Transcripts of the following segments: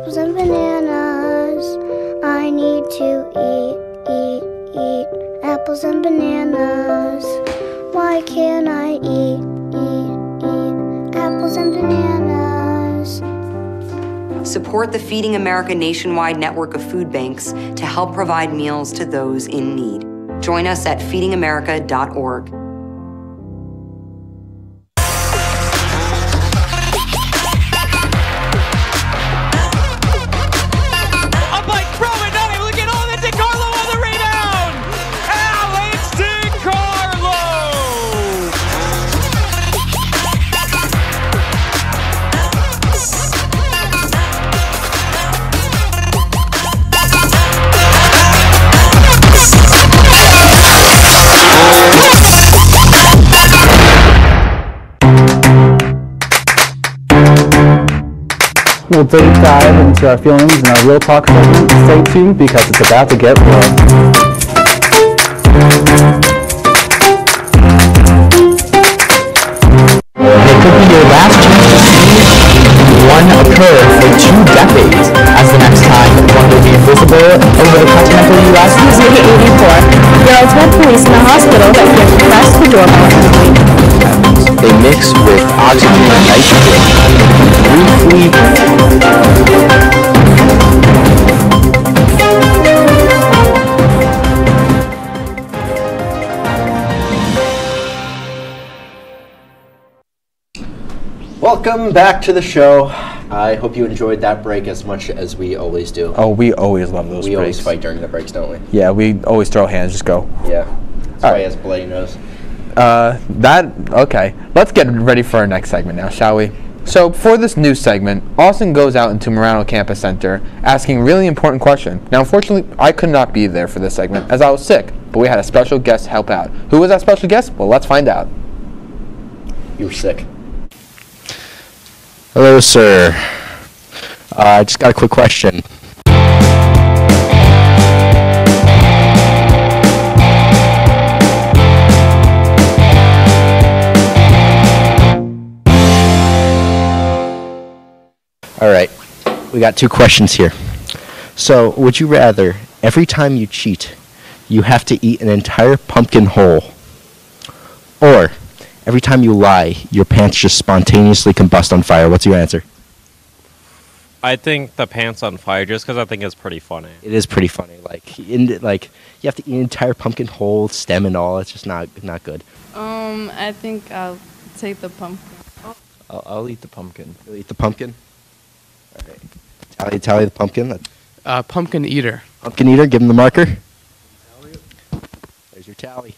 apples and bananas. I need to eat, eat, eat apples and bananas. Why can't I eat, eat, eat apples and bananas? Support the Feeding America nationwide network of food banks to help provide meals to those in need. Join us at feedingamerica.org. We'll deep dive into our feelings in our real talk segment. Stay tuned because it's about to get real. It could be your last chance to see one occur for two decades, as the next time one will be invisible over the continental U.S. Maybe 84. Girls went police in the hospital that could press the doorbell and wait. They mix with oxygen and nitrogen, briefly Welcome back to the show. I hope you enjoyed that break as much as we always do. Oh, we always love those we always fight during the breaks, don't we? Yeah, we always throw hands, just go. Yeah. That's why he has a bloody nose. Uh, that okay. Let's get ready for our next segment now, shall we? So for this new segment, Austin goes out into Marano Campus Center asking a really important question. Now, unfortunately, I could not be there for this segment as I was sick, but we had a special guest help out. Who was that special guest? Well, let's find out. You were sick. Hello, sir. Uh, I just got a quick question. All right, we got two questions here. So, would you rather every time you cheat, you have to eat an entire pumpkin whole, or every time you lie, your pants just spontaneously combust on fire? What's your answer? I think the pants on fire just because I think it's pretty funny. It is pretty funny. Like, in like you have to eat an entire pumpkin whole, stem and all. It's just not not good. Um, I think I'll take the pumpkin. I'll, I'll eat the pumpkin. You'll eat the pumpkin. All right. Tally, tally the pumpkin. That's Uh, pumpkin eater. pumpkin eater. Give him the marker. There's your tally.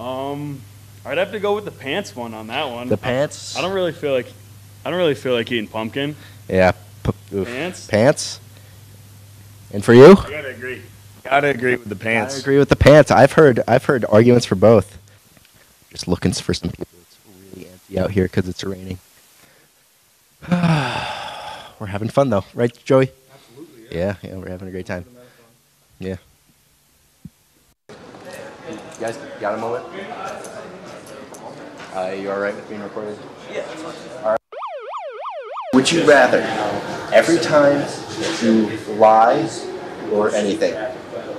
Um, I'd have to go with the pants one on that one. The pants? I don't really feel like, I don't really feel like eating pumpkin. Yeah. P- Pants? Pants. And for you? I gotta agree. Gotta agree with the pants. I agree with the pants. I've heard I've heard arguments for both. Just looking for some people. It's really empty out here because it's raining. we're having fun though, right, Joey? Absolutely. Yeah. yeah, we're having a great time. Yeah. You guys got a moment? Uh, you all right with being recorded? Yeah. All right. Would you rather every time you lie or anything,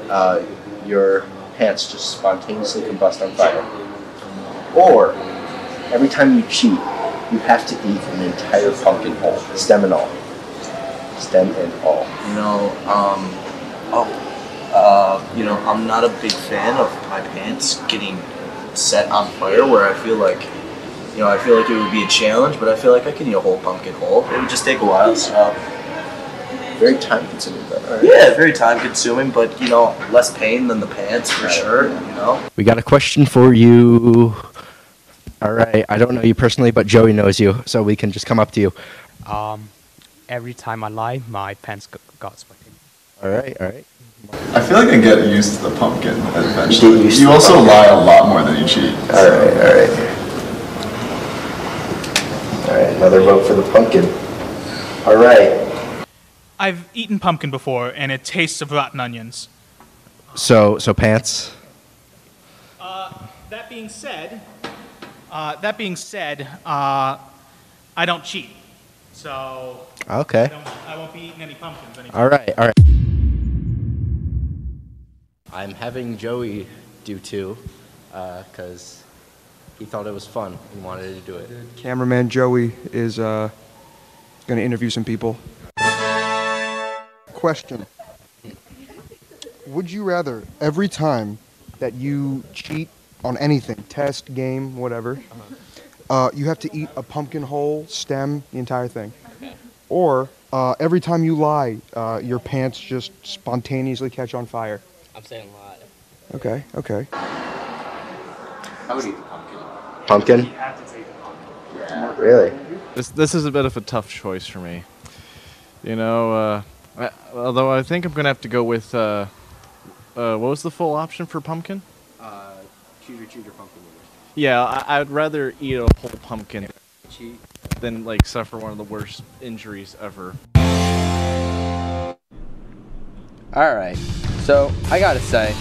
uh, your pants just spontaneously combust on fire, or every time you cheat, you have to eat an entire pumpkin whole, stem and all, stem and all? You know, um, oh, uh, you know, I'm not a big fan of my pants getting set on fire where I feel like, you know, I feel like it would be a challenge, but I feel like I can eat a whole pumpkin whole. It would just take a while, so. Very time consuming, but all right. Yeah, very time consuming, but, you know, less pain than the pants for sure, you know? We got a question for you. All right, I don't know you personally, but Joey knows you, so we can just come up to you. Um, every time I lie, my pants g- got sweaty. All right, all right. I feel like I get used to the pumpkin eventually. You You also pumpkin. lie a lot more than you cheat. All right, all right. All right, another vote for the pumpkin. All right. I've eaten pumpkin before, and it tastes of rotten onions. So, so pants. Uh, that being said, uh, that being said, uh, I don't cheat. So. Okay. I, don't, I won't be eating any pumpkins anytime. All right, all right. I'm having Joey do two, because he thought it was fun and wanted to do it. Cameraman Joey is uh, going to interview some people. Question Would you rather, every time that you cheat on anything, test, game, whatever, uh, you have to eat a pumpkin whole, stem, the entire thing? Or uh, every time you lie, uh, your pants just spontaneously catch on fire? I'm saying lie. Okay, okay. I would eat the pumpkin. Pumpkin? Really? This this is a bit of a tough choice for me. You know, uh, I, although I think I'm gonna have to go with uh, uh, what was the full option for pumpkin? Uh, cheater, cheater, pumpkin. Yeah, I, I'd rather eat a whole pumpkin Cheat. than like suffer one of the worst injuries ever. All right. So I gotta say,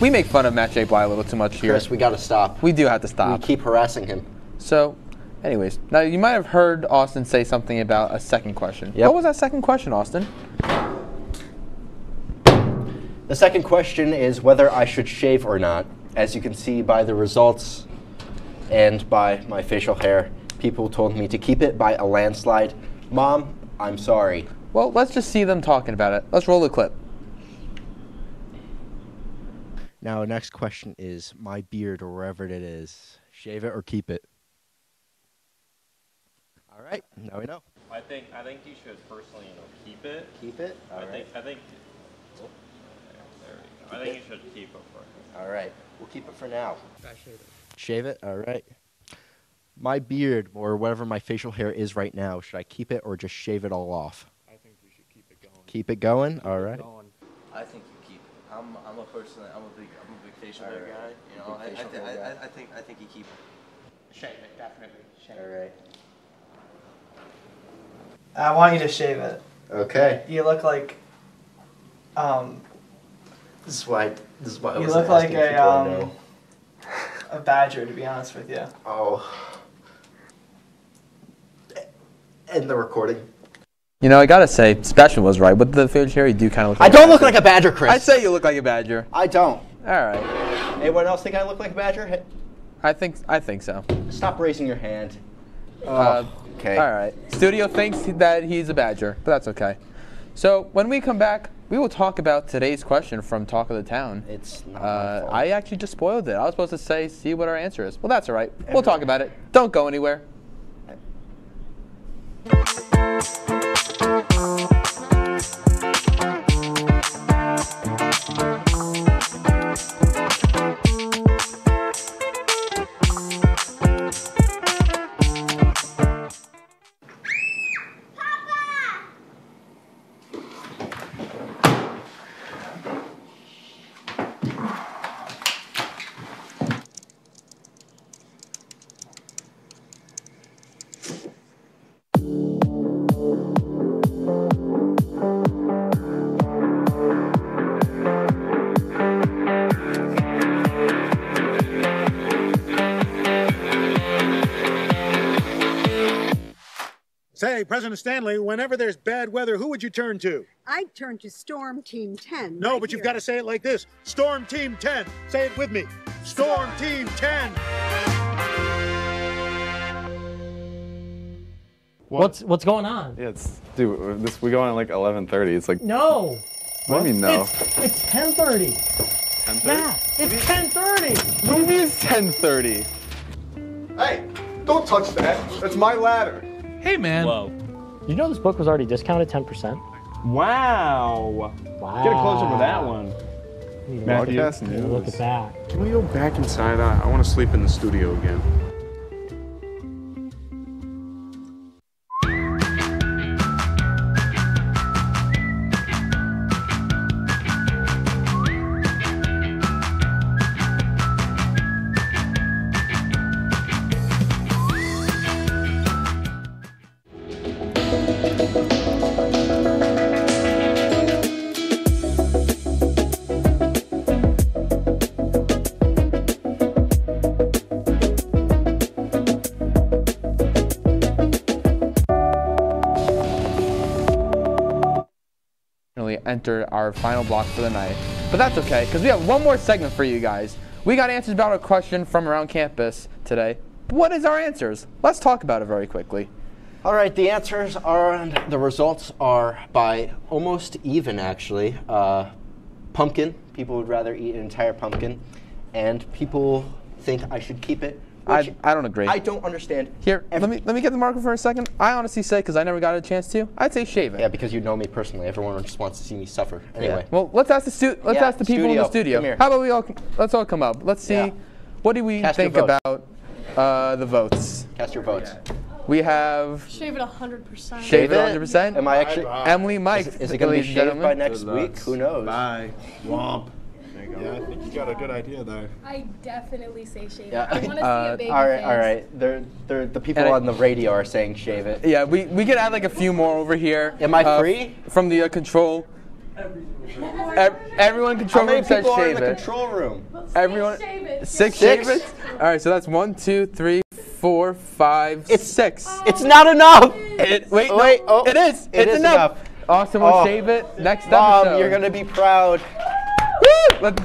we make fun of Matt J. Bly a little too much here. Chris, we gotta stop. We do have to stop. We keep harassing him. So, anyways, now you might have heard Austin say something about a second question. Yep. What was that second question, Austin? The second question is whether I should shave or not. As you can see by the results and by my facial hair, people told me to keep it by a landslide. Mom, I'm sorry. Well, let's just see them talking about it. Let's roll the clip. Now, next question is my beard or wherever it is. Shave it or keep it? All right, now we know. I think I think you should personally, you know, keep it. Keep it. I All think. I think. oh, there we go. I think it? you should keep it for. All right, we'll keep it for now. Shave it. Shave it. All right. My beard or whatever my facial hair is right now, should I keep it or just shave it all off? I think we should keep it going. Keep it going. All right. I think you keep. it. I'm I'm a person. I'm a big I'm a big facial hair Alright. guy. You know, I, I, facial thi- hair I, guy. I, I think I think you keep it. Shave it, definitely. Shave All right. I want you to shave it. Okay. You look like, um, This is why. This is why I you look like asking if you a um, a badger. To be honest with you. Oh. End the recording. You know, I gotta say, Sebastian was right. With the facial hair, you do kind of look. Like I like don't look like a badger, Chris. I'd say you look like a badger. I don't. All right. Anyone else think I look like a badger? I think I think so. Stop raising your hand. Uh, okay. All right. Studio thinks that he's a badger, but that's okay. So when we come back, we will talk about today's question from Talk of the Town. It's not Uh, I actually just spoiled it. I was supposed to say, see what our answer is. Well, that's all right. We'll talk about it. Don't go anywhere. Say, President Stanley, whenever there's bad weather, who would you turn to? I'd turn to Storm Team 10. No, right but you've got to say it like this Storm Team 10. Say it with me. Storm Team 10. What's what's going on? Yeah, it's dude. This we go on at like 11:30. It's like No. What do you mean no? It's, it's 10:30. 10:30. Yeah, it's 10:30. What do you mean it's 10:30? Hey, don't touch that. That's my ladder. Hey, man. Whoa. You know this book was already discounted 10%? Wow. Wow. Get a close up of that one. Matthew, Broadcast news. Look at that. Can we go back inside? I, I want to sleep in the studio again. Enter our final block for the night. But that's okay, because we have one more segment for you guys. We got answers about a question from around campus today. What is our answers? Let's talk about it very quickly. All right, the answers are, and the results are by almost even, actually. Uh, pumpkin, people would rather eat an entire pumpkin, and people think I should keep it. Which I, I don't agree. I don't understand. Here, let me let me get the marker for a second. I honestly say, because I never got a chance to, I'd say shave it. Yeah, because you know me personally. Everyone just wants to see me suffer. Anyway. Well, let's ask the stu- let's Yeah, ask the people in the studio. studio. Come here. How about we all let's all come up. Let's see Yeah. what do we Cast think about uh, the votes. Cast your votes. We have Shave it 100%. shave it 100. percent Am I actually? Emily, Mike. Is, is it going to be ladies shaved gentlemen. by next week? Who knows? Bye. Womp. Yeah, I think you got a good idea there. I definitely say shave Yeah. it. I want to Uh, see a baby all right, face. all right. They're, they're, the people And I- on the radio are saying shave it. Yeah, we, we could add like a few more over here. Am I uh, free? From the uh, control. Ev- everyone control How many room says people are in shave the it. control room? Everyone. shave it. Six, Six? shave it. All right, so that's one, two, three, four, five, It's- six. It's not enough. It, wait, no, Wait, oh, it is. it it's is enough. enough. Austin will Oh. shave it next Mom, episode. you're going to be proud. Woo! Let-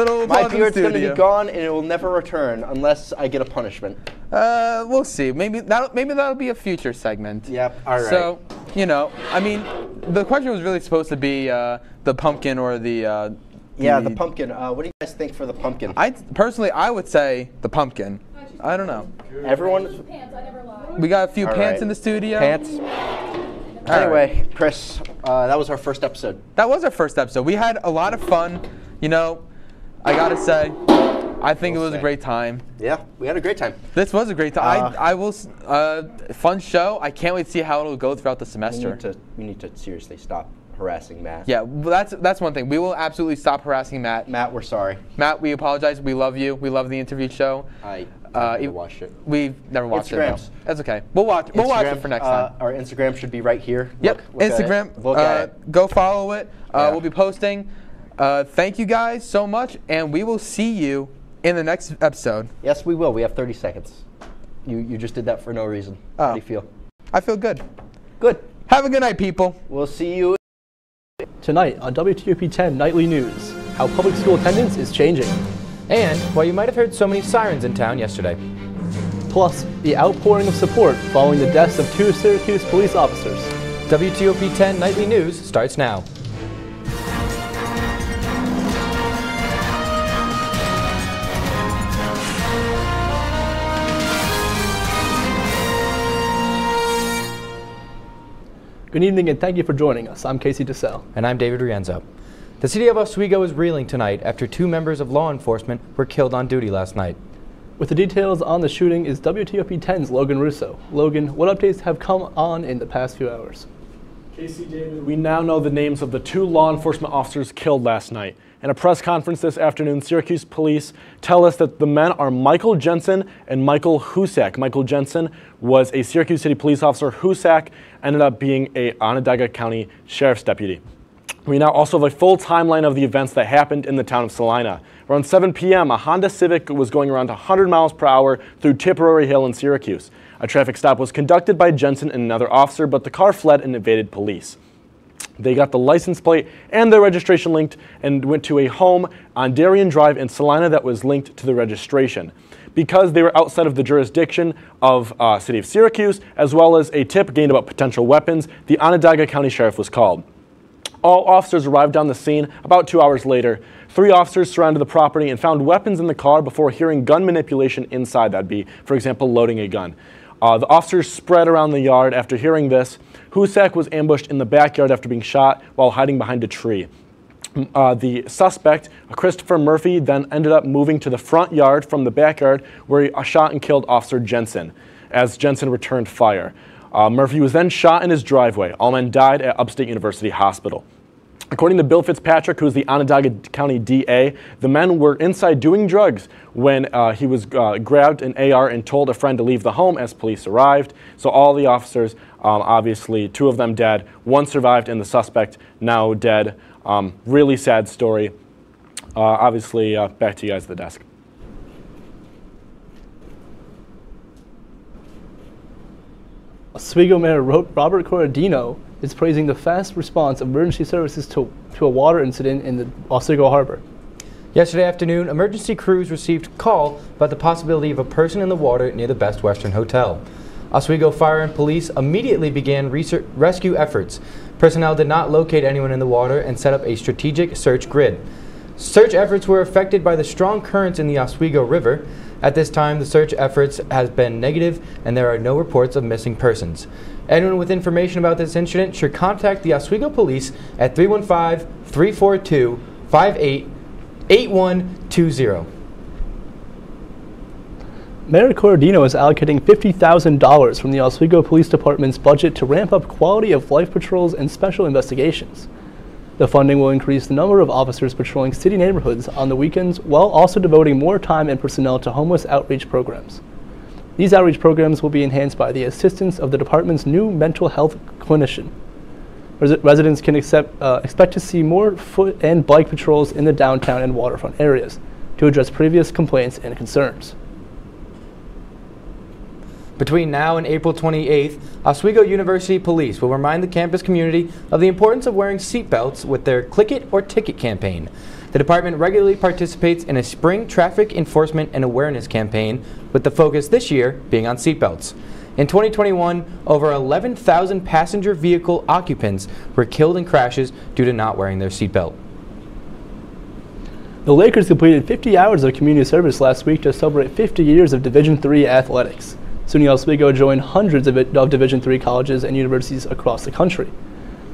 little My applause in beard's going to be gone and it will never return unless I get a punishment. Uh, we'll see. Maybe that maybe that'll be a future segment. Yep, all right. So, you know, I mean, the question was really supposed to be uh, the pumpkin or the. Uh, Yeah, the pumpkin. Uh, what do you guys think for the pumpkin? I personally, I would say the pumpkin. I don't know. Everyone. Pants, I never lie. We got a few All pants right. in the studio. Pants. All right. Anyway, Chris, uh, that was our first episode. That was our first episode. We had a lot of fun. You know, I gotta say, I think it was a great time. Yeah, we had a great time. This was a great time. Uh, I, I will. Uh, fun show. I can't wait to see how it'll go throughout the semester. We need to, we need to seriously stop harassing Matt. Yeah, well, that's that's one thing. We will absolutely stop harassing Matt. Matt, we're sorry. Matt, we apologize. We love you. We love the interview show. I Uh, never watched it. We've never watched it. No. That's okay. We'll watch. We'll watch it for next uh, time. Our Instagram should be right here. Yep. Look- look at. Instagram. Look uh, at it. Go follow it. Uh, Yeah. We'll be posting. Uh, thank you guys so much, and we will see you in the next episode. Yes, we will. We have 30 seconds. You you just did that for no reason. How do you feel? I feel good. Good. Have a good night, people. We'll see you. Tonight on WTOP 10 Nightly News, how public school attendance is changing. And why you might have heard so many sirens in town yesterday. Plus, the outpouring of support following the deaths of two Syracuse police officers. WTOP 10 Nightly News starts now. Good evening and thank you for joining us. I'm Casey DeSalle. And I'm David Rienzo. The city of Oswego is reeling tonight after two members of law enforcement were killed on duty last night. With the details on the shooting is WTOP 10's Logan Russo. Logan, what updates have come on in the past few hours? Casey David, we now know the names of the two law enforcement officers killed last night. In a press conference this afternoon, Syracuse police tell us that the men are Michael Jensen and Michael Hoosock. Michael Jensen was a Syracuse City police officer. Hoosock ended up being a Onondaga County Sheriff's deputy. We now also have a full timeline of the events that happened in the town of Salina. Around 7 p.m., a Honda Civic was going around 100 miles per hour through Tipperary Hill in Syracuse. A traffic stop was conducted by Jensen and another officer, but the car fled and evaded police. They got the license plate and their registration linked and went to a home on Darien Drive in Salina that was linked to the registration. Because they were outside of the jurisdiction of uh, City of Syracuse, as well as a tip gained about potential weapons, the Onondaga County Sheriff was called. All officers arrived on the scene about two hours later. Three officers surrounded the property and found weapons in the car before hearing gun manipulation inside. That'd be, for example, loading a gun. Uh, the officers spread around the yard after hearing this. Hoosock was ambushed in the backyard after being shot while hiding behind a tree. Uh, the suspect, Christopher Murphy, then ended up moving to the front yard from the backyard where he uh, shot and killed Officer Jensen as Jensen returned fire. Uh, Murphy was then shot in his driveway. All men died at Upstate University Hospital. According to Bill Fitzpatrick, who's the Onondaga County DA, the men were inside doing drugs when uh, he was uh, grabbed an AR and told a friend to leave the home as police arrived. So all the officers, um, obviously, two of them dead, one survived, and the suspect now dead. Um, really sad story. Uh, obviously, uh, back to you guys at the desk. Oswego Mayor Ro- Robert Corradino is praising the fast response of emergency services to, to a water incident in the Oswego Harbor. Yesterday afternoon, emergency crews received call about the possibility of a person in the water near the Best Western Hotel. Oswego Fire and Police immediately began rescue efforts. Personnel did not locate anyone in the water and set up a strategic search grid. Search efforts were affected by the strong currents in the Oswego River. At this time, the search efforts has been negative and there are no reports of missing persons. Anyone with information about this incident should contact the Oswego Police at 315-342-588120. Mayor Corradino is allocating $50,000 from the Oswego Police Department's budget to ramp up quality of life patrols and special investigations. The funding will increase the number of officers patrolling city neighborhoods on the weekends while also devoting more time and personnel to homeless outreach programs. These outreach programs will be enhanced by the assistance of the department's new mental health clinician. Res- residents can accept, uh, expect to see more foot and bike patrols in the downtown and waterfront areas to address previous complaints and concerns. Between now and April 28th, Oswego University Police will remind the campus community of the importance of wearing seatbelts with their Click It or Ticket campaign. The department regularly participates in a spring traffic enforcement and awareness campaign, with the focus this year being on seatbelts. In 2021, over 11,000 passenger vehicle occupants were killed in crashes due to not wearing their seatbelt. The Lakers completed 50 hours of community service last week to celebrate 50 years of Division III athletics. SUNY Oswego joined hundreds of, of Division III colleges and universities across the country.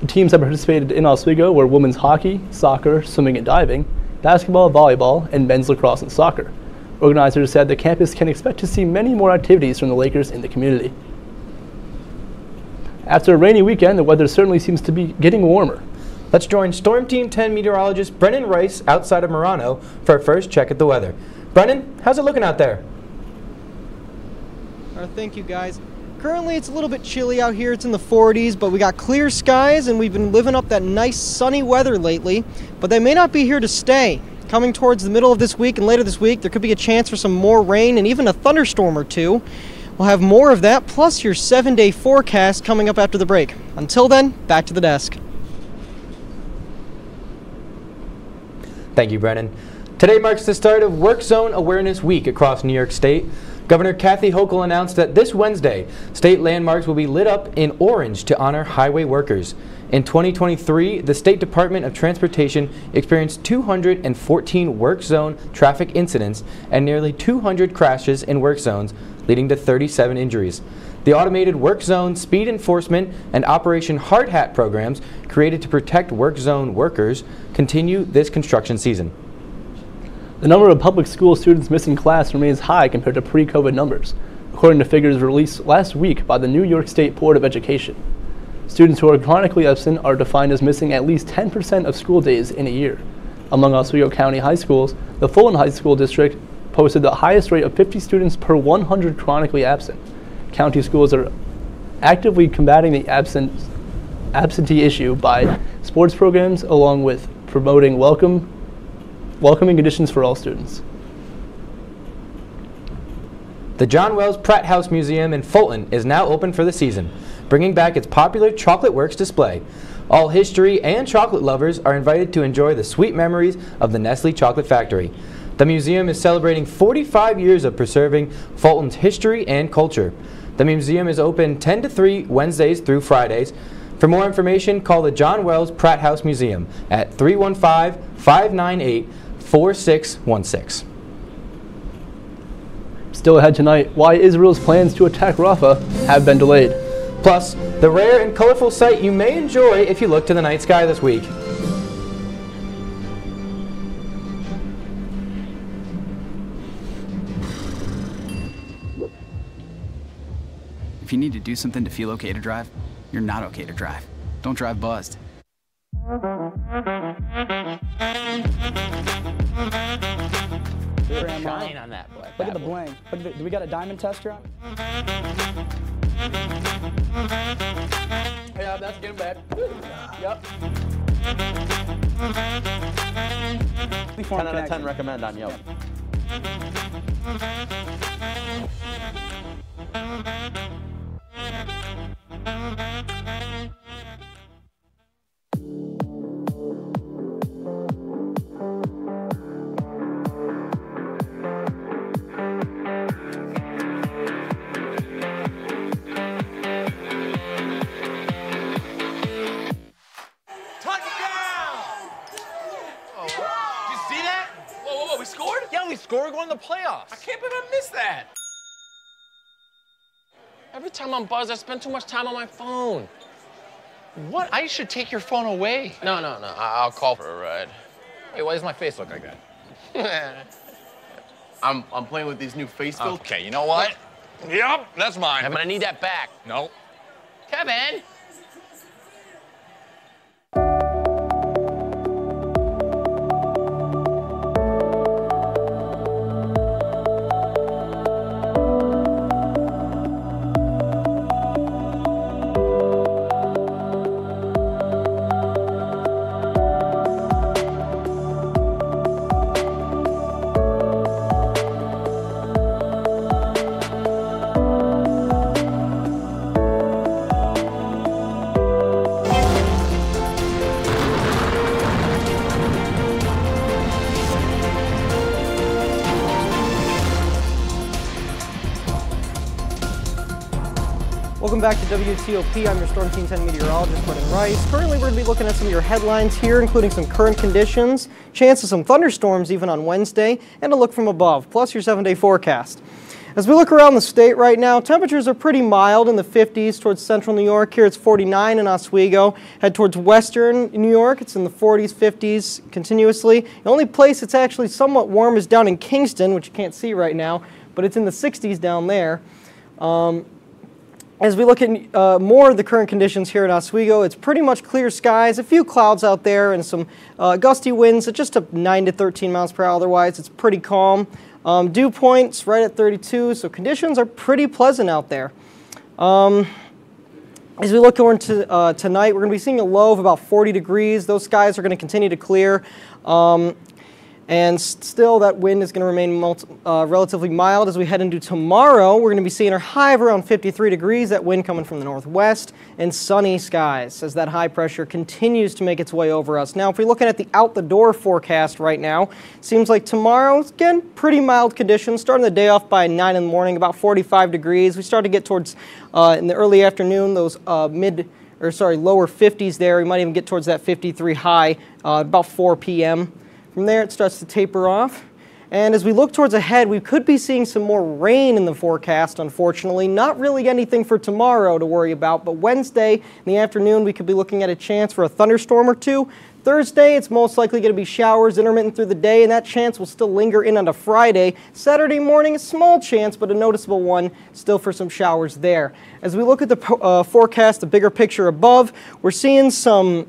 The teams that participated in Oswego were women's hockey, soccer, swimming and diving, basketball, volleyball, and men's lacrosse and soccer. Organizers said the campus can expect to see many more activities from the Lakers in the community. After a rainy weekend, the weather certainly seems to be getting warmer. Let's join Storm Team 10 meteorologist Brennan Rice outside of Marano for our first check at the weather. Brennan, how's it looking out there? Thank you, guys. Currently, it's a little bit chilly out here. It's in the 40s, but we got clear skies and we've been living up that nice sunny weather lately. But they may not be here to stay. Coming towards the middle of this week and later this week, there could be a chance for some more rain and even a thunderstorm or two. We'll have more of that, plus your seven day forecast coming up after the break. Until then, back to the desk. Thank you, Brennan. Today marks the start of Work Zone Awareness Week across New York State. Governor Kathy Hochul announced that this Wednesday, state landmarks will be lit up in orange to honor highway workers. In 2023, the State Department of Transportation experienced 214 work zone traffic incidents and nearly 200 crashes in work zones, leading to 37 injuries. The automated work zone speed enforcement and Operation Hard Hat programs created to protect work zone workers continue this construction season. The number of public school students missing class remains high compared to pre-COVID numbers, according to figures released last week by the New York State Board of Education. Students who are chronically absent are defined as missing at least 10% of school days in a year. Among Oswego County high schools, the Fulton High School District posted the highest rate of 50 students per 100 chronically absent. County schools are actively combating the absent, absentee issue by sports programs along with promoting welcome welcoming conditions for all students. The John Wells Pratt House Museum in Fulton is now open for the season, bringing back its popular Chocolate Works display. All history and chocolate lovers are invited to enjoy the sweet memories of the Nestle Chocolate Factory. The museum is celebrating 45 years of preserving Fulton's history and culture. The museum is open 10 to 3 Wednesdays through Fridays. For more information, call the John Wells Pratt House Museum at 315 598 4616. Still ahead tonight, why Israel's plans to attack Rafah have been delayed. Plus, the rare and colorful sight you may enjoy if you look to the night sky this week. If you need to do something to feel okay to drive, you're not okay to drive. Don't drive buzzed. Shine on that boy. Look at the bling. Look at the, do we got a diamond tester on? Yeah, that's getting bad. Yep. 10 out of 10 recommend on Yelp. We're going to the playoffs. I can't believe I missed that. Every time I'm buzzed, I spend too much time on my phone. What? I should take your phone away. No, no, no. I- I'll call for a ride. Hey, why does my face look like that? I'm, I'm playing with these new face filters. Okay, you know what? Yep, that's mine. But I need that back. No. Kevin! Welcome back to WTOP. I'm your Storm Team 10 meteorologist, Brendan Rice. Currently, we're going to be looking at some of your headlines here, including some current conditions, chance of some thunderstorms even on Wednesday, and a look from above, plus your seven day forecast. As we look around the state right now, temperatures are pretty mild in the 50s towards central New York. Here it's 49 in Oswego. Head towards western New York, it's in the 40s, 50s continuously. The only place it's actually somewhat warm is down in Kingston, which you can't see right now, but it's in the 60s down there. Um, as we look at uh, more of the current conditions here in Oswego, it's pretty much clear skies, a few clouds out there, and some uh, gusty winds at just up 9 to 13 miles per hour. Otherwise, it's pretty calm. Um, dew points right at 32, so conditions are pretty pleasant out there. Um, as we look over uh, tonight, we're going to be seeing a low of about 40 degrees. Those skies are going to continue to clear. Um, and still, that wind is going to remain uh, relatively mild as we head into tomorrow. We're going to be seeing our high of around 53 degrees, that wind coming from the northwest, and sunny skies as that high pressure continues to make its way over us. Now, if we're looking at the out the door forecast right now, seems like tomorrow, again, pretty mild conditions. Starting the day off by 9 in the morning, about 45 degrees. We start to get towards, uh, in the early afternoon, those uh, mid or sorry, lower 50s there. We might even get towards that 53 high uh, about 4 p.m. From there, it starts to taper off. And as we look towards ahead, we could be seeing some more rain in the forecast, unfortunately. Not really anything for tomorrow to worry about, but Wednesday in the afternoon, we could be looking at a chance for a thunderstorm or two. Thursday, it's most likely going to be showers intermittent through the day, and that chance will still linger in on a Friday. Saturday morning, a small chance, but a noticeable one still for some showers there. As we look at the uh, forecast, the bigger picture above, we're seeing some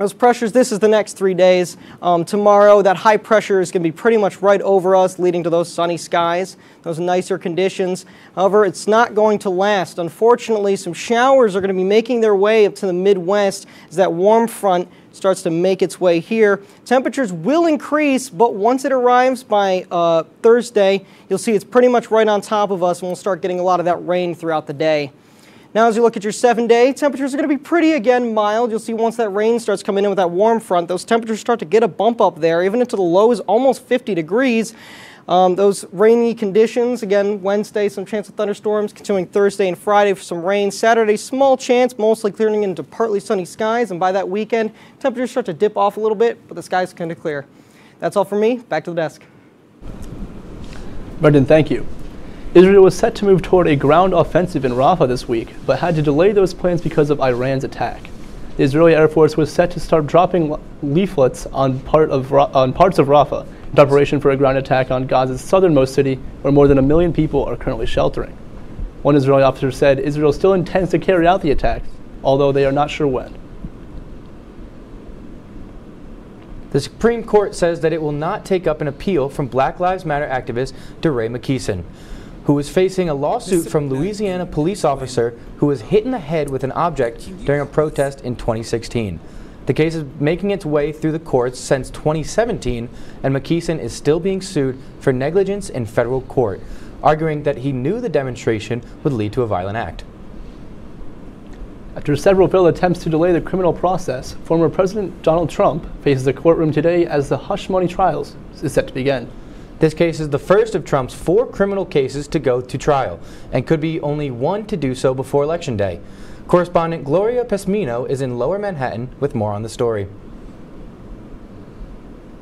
those pressures, this is the next three days. Um, tomorrow, that high pressure is going to be pretty much right over us, leading to those sunny skies, those nicer conditions. However, it's not going to last. Unfortunately, some showers are going to be making their way up to the Midwest as that warm front starts to make its way here. Temperatures will increase, but once it arrives by uh, Thursday, you'll see it's pretty much right on top of us, and we'll start getting a lot of that rain throughout the day. Now, as you look at your seven day, temperatures are going to be pretty, again, mild. You'll see once that rain starts coming in with that warm front, those temperatures start to get a bump up there, even into the lows, almost 50 degrees. Um, those rainy conditions, again, Wednesday, some chance of thunderstorms, continuing Thursday and Friday for some rain. Saturday, small chance, mostly clearing into partly sunny skies. And by that weekend, temperatures start to dip off a little bit, but the skies kind of clear. That's all from me. Back to the desk. Brendan, thank you. Israel was set to move toward a ground offensive in Rafah this week, but had to delay those plans because of Iran's attack. The Israeli Air Force was set to start dropping leaflets on, part of Ra- on parts of Rafah in preparation for a ground attack on Gaza's southernmost city, where more than a million people are currently sheltering. One Israeli officer said Israel still intends to carry out the attacks, although they are not sure when. The Supreme Court says that it will not take up an appeal from Black Lives Matter activist DeRay Mckesson, who is facing a lawsuit from Louisiana police officer who was hit in the head with an object during a protest in 2016. The case is making its way through the courts since 2017, and Mckesson is still being sued for negligence in federal court, arguing that he knew the demonstration would lead to a violent act. After several failed attempts to delay the criminal process, former President Donald Trump faces a courtroom today as the hush money trials is set to begin. This case is the first of Trump's four criminal cases to go to trial, and could be only one to do so before Election Day. Correspondent Gloria Pazmino is in Lower Manhattan with more on the story.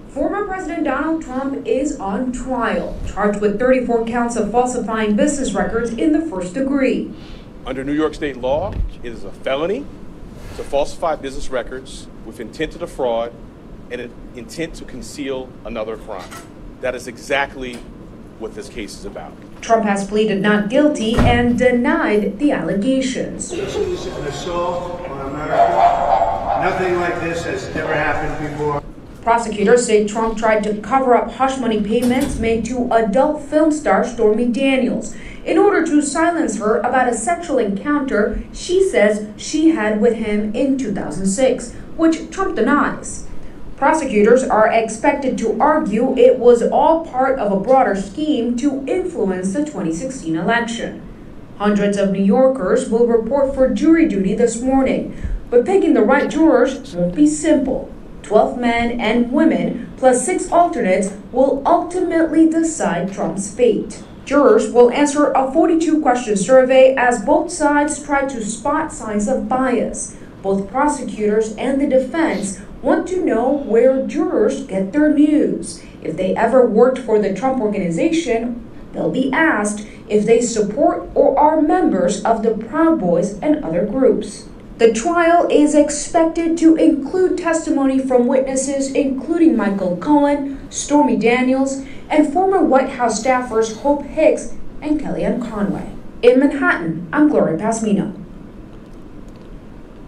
Former President Donald Trump is on trial, charged with 34 counts of falsifying business records in the first degree. Under New York state law, it is a felony to falsify business records with intent to defraud and an intent to conceal another crime. That is exactly what this case is about. Trump has pleaded not guilty and denied the allegations. This is an assault on America. Nothing like this has ever happened before. Prosecutors say Trump tried to cover up hush money payments made to adult film star Stormy Daniels in order to silence her about a sexual encounter she says she had with him in 2006, which Trump denies. Prosecutors are expected to argue it was all part of a broader scheme to influence the 2016 election. Hundreds of New Yorkers will report for jury duty this morning, but picking the right jurors won't be simple. 12 men and women, plus six alternates, will ultimately decide Trump's fate. Jurors will answer a 42 question survey as both sides try to spot signs of bias. Both prosecutors and the defense want to know where jurors get their news. If they ever worked for the Trump organization, they'll be asked if they support or are members of the Proud Boys and other groups. The trial is expected to include testimony from witnesses including Michael Cohen, Stormy Daniels, and former White House staffers Hope Hicks and Kellyanne Conway. In Manhattan, I'm Gloria Pazmino.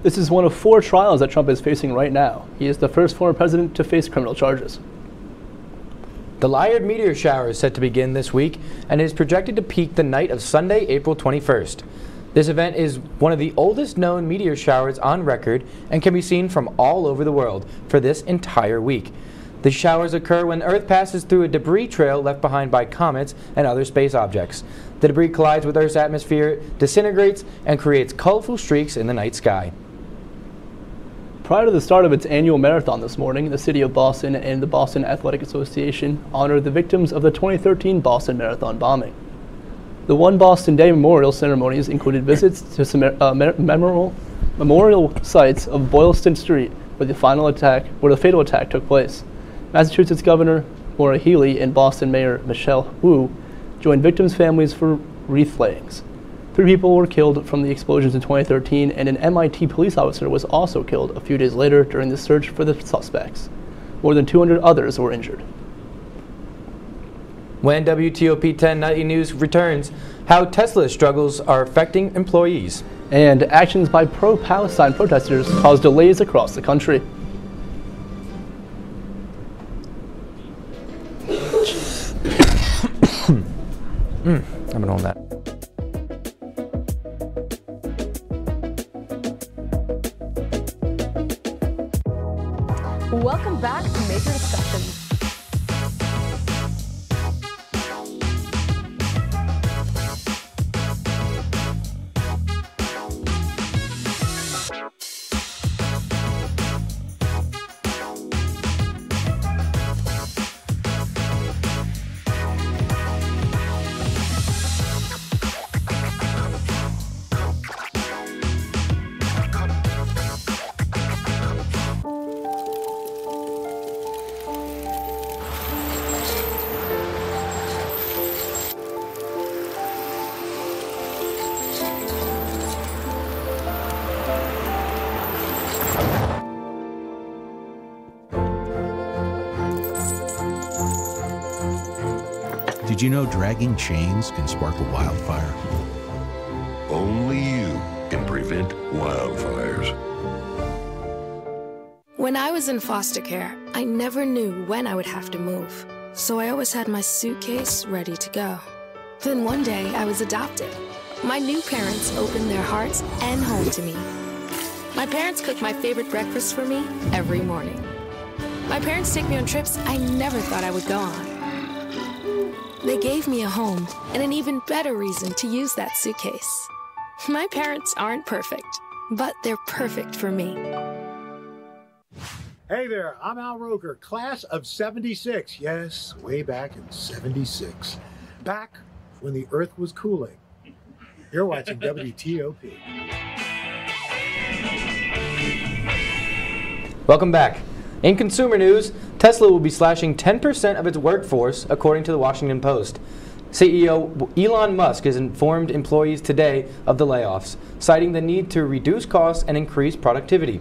This is one of four trials that Trump is facing right now. He is the first former president to face criminal charges. The Lyrid meteor shower is set to begin this week and is projected to peak the night of Sunday, April 21st. This event is one of the oldest known meteor showers on record and can be seen from all over the world for this entire week. The showers occur when Earth passes through a debris trail left behind by comets and other space objects. The debris collides with Earth's atmosphere, disintegrates, and creates colorful streaks in the night sky. Prior to the start of its annual marathon this morning, the City of Boston and the Boston Athletic Association honored the victims of the 2013 Boston Marathon bombing. The One Boston Day memorial ceremonies included visits to uh, memorial, memorial sites of Boylston Street, where the final attack, where the fatal attack took place. Massachusetts Governor Maura Healey and Boston Mayor Michelle Wu joined victims' families for wreath layings. Three people were killed from the explosions in 2013, and an MIT police officer was also killed a few days later during the search for the suspects. More than 200 others were injured. When WTOP 10 Nightly News returns, how Tesla struggles are affecting employees. And actions by pro Palestine protesters cause delays across the country. mm, I've been on that. Welcome back to Major Discussions. Did you know dragging chains can spark a wildfire? Only you can prevent wildfires. When I was in foster care, I never knew when I would have to move. So I always had my suitcase ready to go. Then one day, I was adopted. My new parents opened their hearts and home to me. My parents cook my favorite breakfast for me every morning. My parents take me on trips I never thought I would go on. They gave me a home and an even better reason to use that suitcase. My parents aren't perfect, but they're perfect for me. Hey there, I'm Al Roker, class of 76. Yes, way back in 76. Back when the earth was cooling. You're watching WTOP. Welcome back. In consumer news, Tesla will be slashing 10% of its workforce, according to the Washington Post. CEO Elon Musk has informed employees today of the layoffs, citing the need to reduce costs and increase productivity.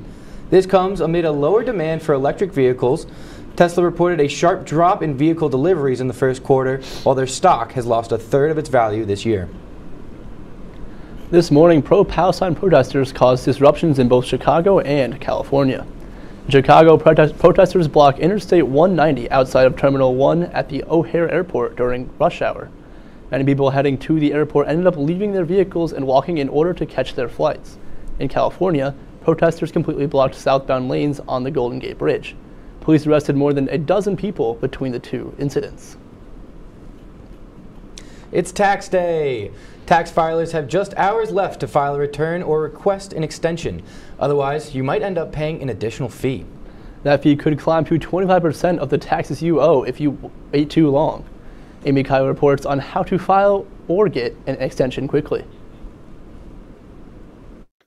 This comes amid a lower demand for electric vehicles. Tesla reported a sharp drop in vehicle deliveries in the first quarter, while their stock has lost a third of its value this year. This morning, pro Palestine protesters caused disruptions in both Chicago and California. Chicago protest protesters blocked Interstate 190 outside of Terminal 1 at the O'Hare Airport during rush hour. Many people heading to the airport ended up leaving their vehicles and walking in order to catch their flights. In California, protesters completely blocked southbound lanes on the Golden Gate Bridge. Police arrested more than a dozen people between the two incidents. It's tax day. Tax filers have just hours left to file a return or request an extension. Otherwise, you might end up paying an additional fee. That fee could climb to 25% of the taxes you owe if you wait too long. Amy Kiley reports on how to file or get an extension quickly.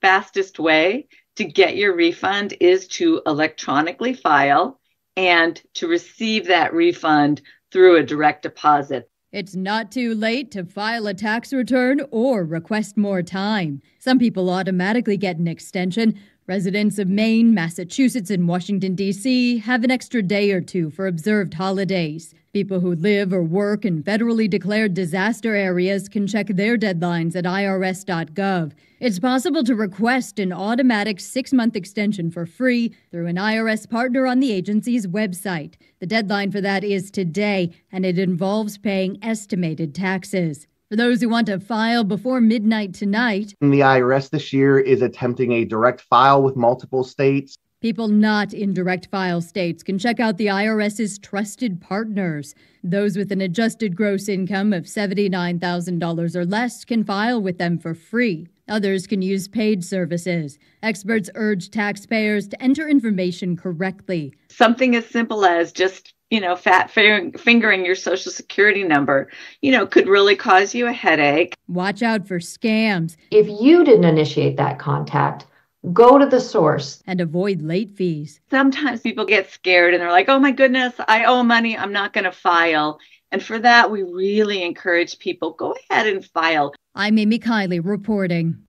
Fastest way to get your refund is to electronically file and to receive that refund through a direct deposit. It's not too late to file a tax return or request more time. Some people automatically get an extension. Residents of Maine, Massachusetts, and Washington, D.C. have an extra day or two for observed holidays. People who live or work in federally declared disaster areas can check their deadlines at irs.gov. It's possible to request an automatic six month extension for free through an IRS partner on the agency's website. The deadline for that is today, and it involves paying estimated taxes. For those who want to file before midnight tonight, The IRS this year is attempting a direct file with multiple states. People not in direct file states can check out the IRS's trusted partners. Those with an adjusted gross income of $79,000 or less can file with them for free. Others can use paid services. Experts urge taxpayers to enter information correctly. Something as simple as just, you know, fat fingering your social security number, you know, could really cause you a headache. Watch out for scams. If you didn't initiate that contact, go to the source and avoid late fees. Sometimes people get scared and they're like, oh my goodness, I owe money, I'm not going to file. And for that, we really encourage people go ahead and file. I'm Amy Kiley reporting.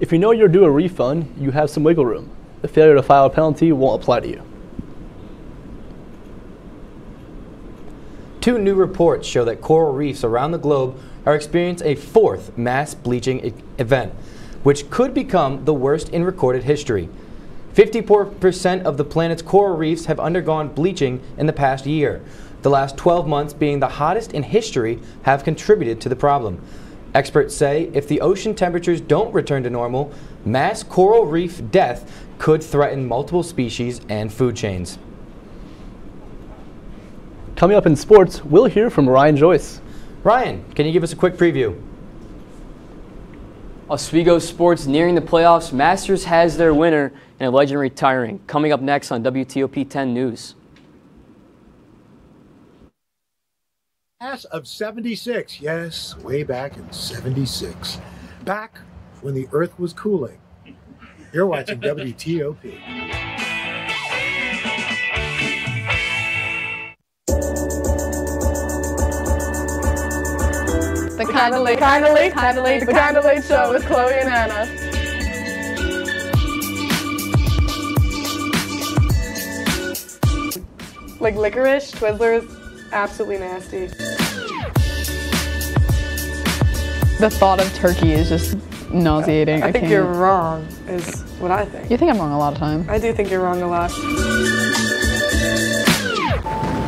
If you know you're due a refund, you have some wiggle room. The failure to file a penalty won't apply to you. Two new reports show that coral reefs around the globe are experiencing a fourth mass bleaching e- event, which could become the worst in recorded history. 54% of the planet's coral reefs have undergone bleaching in the past year. The last 12 months, being the hottest in history, have contributed to the problem. Experts say if the ocean temperatures don't return to normal, mass coral reef death could threaten multiple species and food chains. Coming up in sports, we'll hear from Ryan Joyce. Ryan, can you give us a quick preview? Oswego Sports nearing the playoffs. Masters has their winner and a legend retiring. Coming up next on WTOP 10 News. Class of 76, yes, way back in 76. Back when the earth was cooling. You're watching WTOP. The Candlelight, Candlelight, Candlelight, the late Show with Chloe and Anna. Like licorice, Twizzlers, absolutely nasty. The thought of turkey is just nauseating. I think can't. you're wrong, is what I think. You think I'm wrong a lot of time. I do think you're wrong a lot.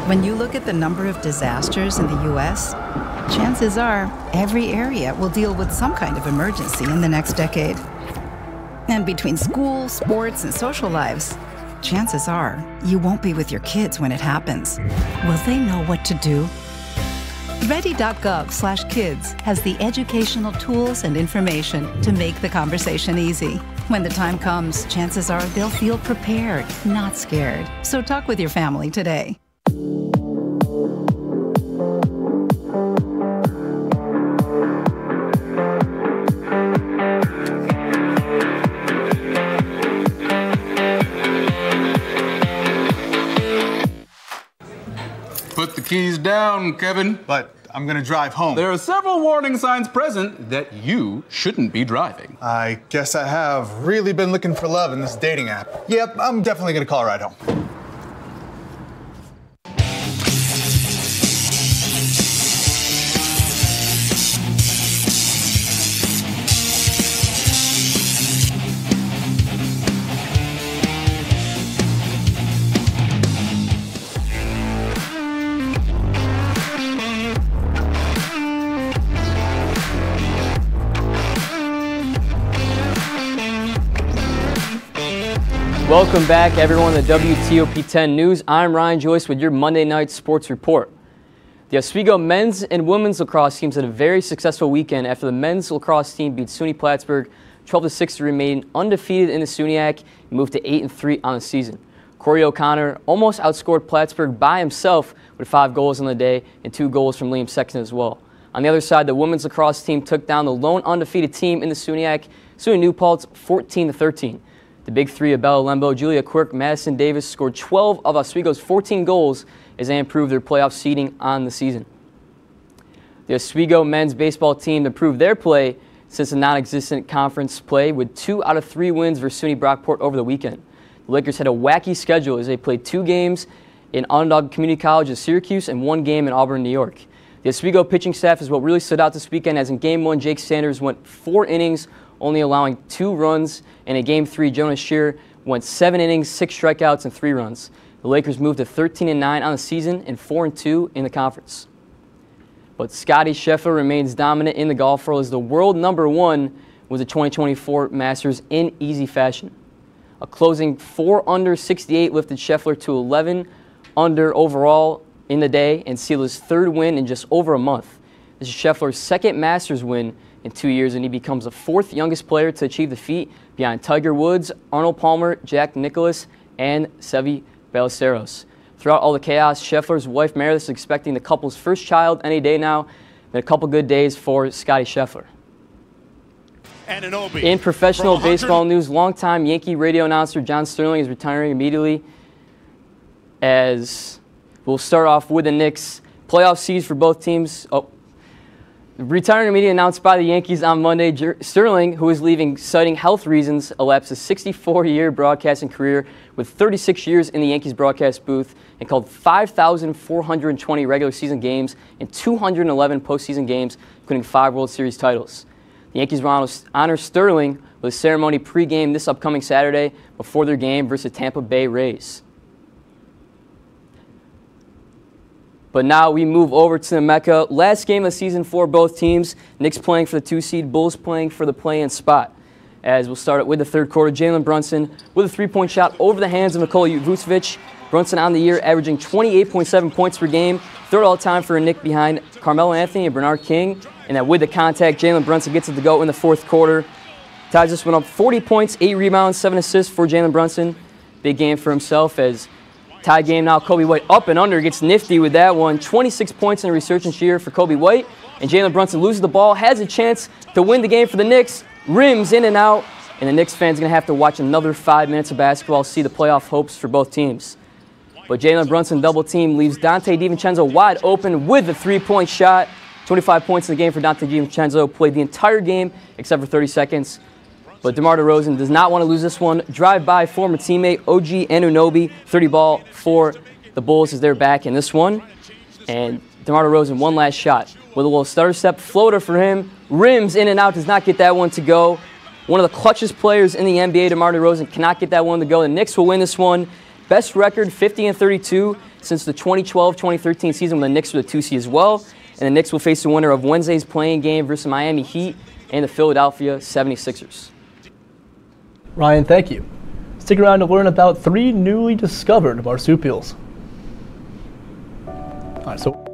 When you look at the number of disasters in the U.S., chances are every area will deal with some kind of emergency in the next decade. And between school, sports, and social lives, chances are you won't be with your kids when it happens. Will they know what to do? Ready.gov/kids has the educational tools and information to make the conversation easy. When the time comes, chances are they'll feel prepared, not scared. So talk with your family today. Keys down, Kevin. But I'm gonna drive home. There are several warning signs present that you shouldn't be driving. I guess I have really been looking for love in this dating app. Yep, I'm definitely gonna call a ride home. Welcome back, everyone, to WTOP 10 News. I'm Ryan Joyce with your Monday Night Sports Report. The Oswego men's and women's lacrosse teams had a very successful weekend after the men's lacrosse team beat SUNY Plattsburgh 12 6 to remain undefeated in the SUNYAC and moved to 8 3 on the season. Corey O'Connor almost outscored Plattsburgh by himself with five goals on the day and two goals from Liam Sexton as well. On the other side, the women's lacrosse team took down the lone undefeated team in the SUNYAC, SUNY New Paltz 14 13. The big three of Bella Lembo, Julia Quirk, Madison Davis scored 12 of Oswego's 14 goals as they improved their playoff seeding on the season. The Oswego men's baseball team improved their play since the non-existent conference play with two out of three wins versus SUNY Brockport over the weekend. The Lakers had a wacky schedule as they played two games in Onondaga Community College in Syracuse and one game in Auburn, New York. The Oswego pitching staff is what really stood out this weekend as in game one, Jake Sanders went four innings, only allowing two runs. And in game three, Jonas Shear went seven innings, six strikeouts, and three runs. The Lakers moved to 13 and 9 on the season and 4 and 2 in the conference. But Scottie Scheffler remains dominant in the golf world as the world number one with the 2024 Masters in easy fashion. A closing 4 under 68 lifted Scheffler to 11 under overall in the day and sealed his third win in just over a month. This is Scheffler's second Masters win in two years, and he becomes the fourth youngest player to achieve the feat behind Tiger Woods, Arnold Palmer, Jack Nicklaus, and Seve Ballesteros. Throughout all the chaos, Scheffler's wife Meredith is expecting the couple's first child any day now. Been a couple good days for Scottie Scheffler. And in Obi. In professional baseball news, longtime Yankee radio announcer John Sterling is retiring immediately. As we'll start off with the Knicks. Playoff seeds for both teams. Oh, Retiring immediately announced by the Yankees on Monday, Sterling, who is leaving citing health reasons, elapsed a 64-year broadcasting career with 36 years in the Yankees broadcast booth and called 5,420 regular season games and 211 postseason games, including five World Series titles. The Yankees honor Sterling with a ceremony pregame this upcoming Saturday before their game versus Tampa Bay Rays. But now we move over to the Mecca. Last game of season for both teams. Knicks playing for the two seed, Bulls playing for the play in spot. As we'll start it with the third quarter, Jalen Brunson with a three point shot over the hands of Nikola Vucevic. Brunson on the year averaging 28.7 points per game, third all time for a Knick behind Carmelo Anthony and Bernard King. And that with the contact, Jalen Brunson gets it to go in the fourth quarter. Ties just went up 40 points, 8 rebounds, 7 assists for Jalen Brunson. Big game for himself as Tie game now. Coby White up and under gets nifty with that one. 26 points in a resurgence year for Coby White. And Jalen Brunson loses the ball, has a chance to win the game for the Knicks. Rims in and out. And the Knicks fans are going to have to watch another five minutes of basketball, see the playoff hopes for both teams. But Jalen Brunson double team leaves Donte DiVincenzo wide open with the three point shot. 25 points in the game for Donte DiVincenzo. Played the entire game except for 30 seconds. But DeMar DeRozan does not want to lose this one. Drive by former teammate OG Anunoby, 30 ball for the Bulls as they're back in this one. And DeMar DeRozan, one last shot with a little stutter step floater for him. Rims in and out, does not get that one to go. One of the clutchest players in the NBA, DeMar DeRozan, cannot get that one to go. The Knicks will win this one. Best record, 50 and 32 since the 2012-2013 season when the Knicks were the two seed as well. And the Knicks will face the winner of Wednesday's playing game versus Miami Heat and the Philadelphia 76ers. Ryan, thank you. Stick around to learn about three newly discovered marsupials. All right, so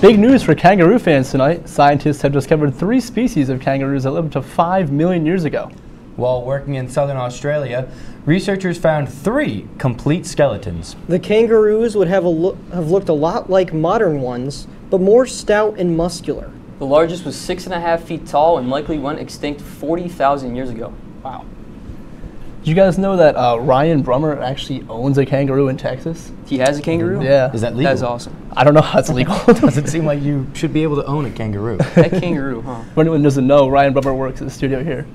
Big news for kangaroo fans tonight. Scientists have discovered three species of kangaroos that lived up to 5 million years ago. While working in southern Australia, researchers found three complete skeletons. The kangaroos would have, a lo- have looked a lot like modern ones, but more stout and muscular. The largest was six and a half feet tall and likely went extinct 40,000 years ago. Wow. Did you guys know that uh, Ryan Brummer actually owns a kangaroo in Texas? He has a kangaroo? Yeah. Is that legal? That's awesome. I don't know how it's legal. Does it seem like you should be able to own a kangaroo? That kangaroo, huh? For anyone who doesn't know, Ryan Brummer works at the studio here.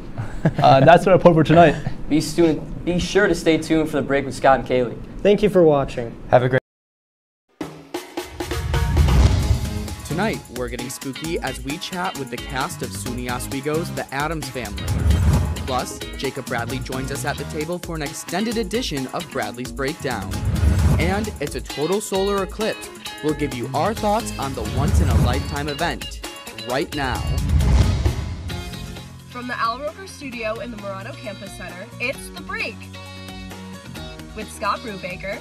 Uh, that's our report for tonight. Be, student, be sure to stay tuned for the break with Scott and Kaley. Thank you for watching. Have a great Tonight, we're getting spooky as we chat with the cast of SUNY Oswego's The Addams Family. Plus, Jacob Bradley joins us at the table for an extended edition of Bradley's Breakdown. And it's a total solar eclipse. We'll give you our thoughts on the once in a lifetime event right now. From the Al Roker studio in the Marano Campus Center, it's The Break with Scott Brubaker.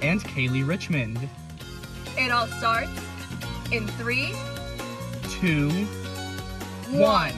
and Kaley Richmond. It all starts in three, Two, one.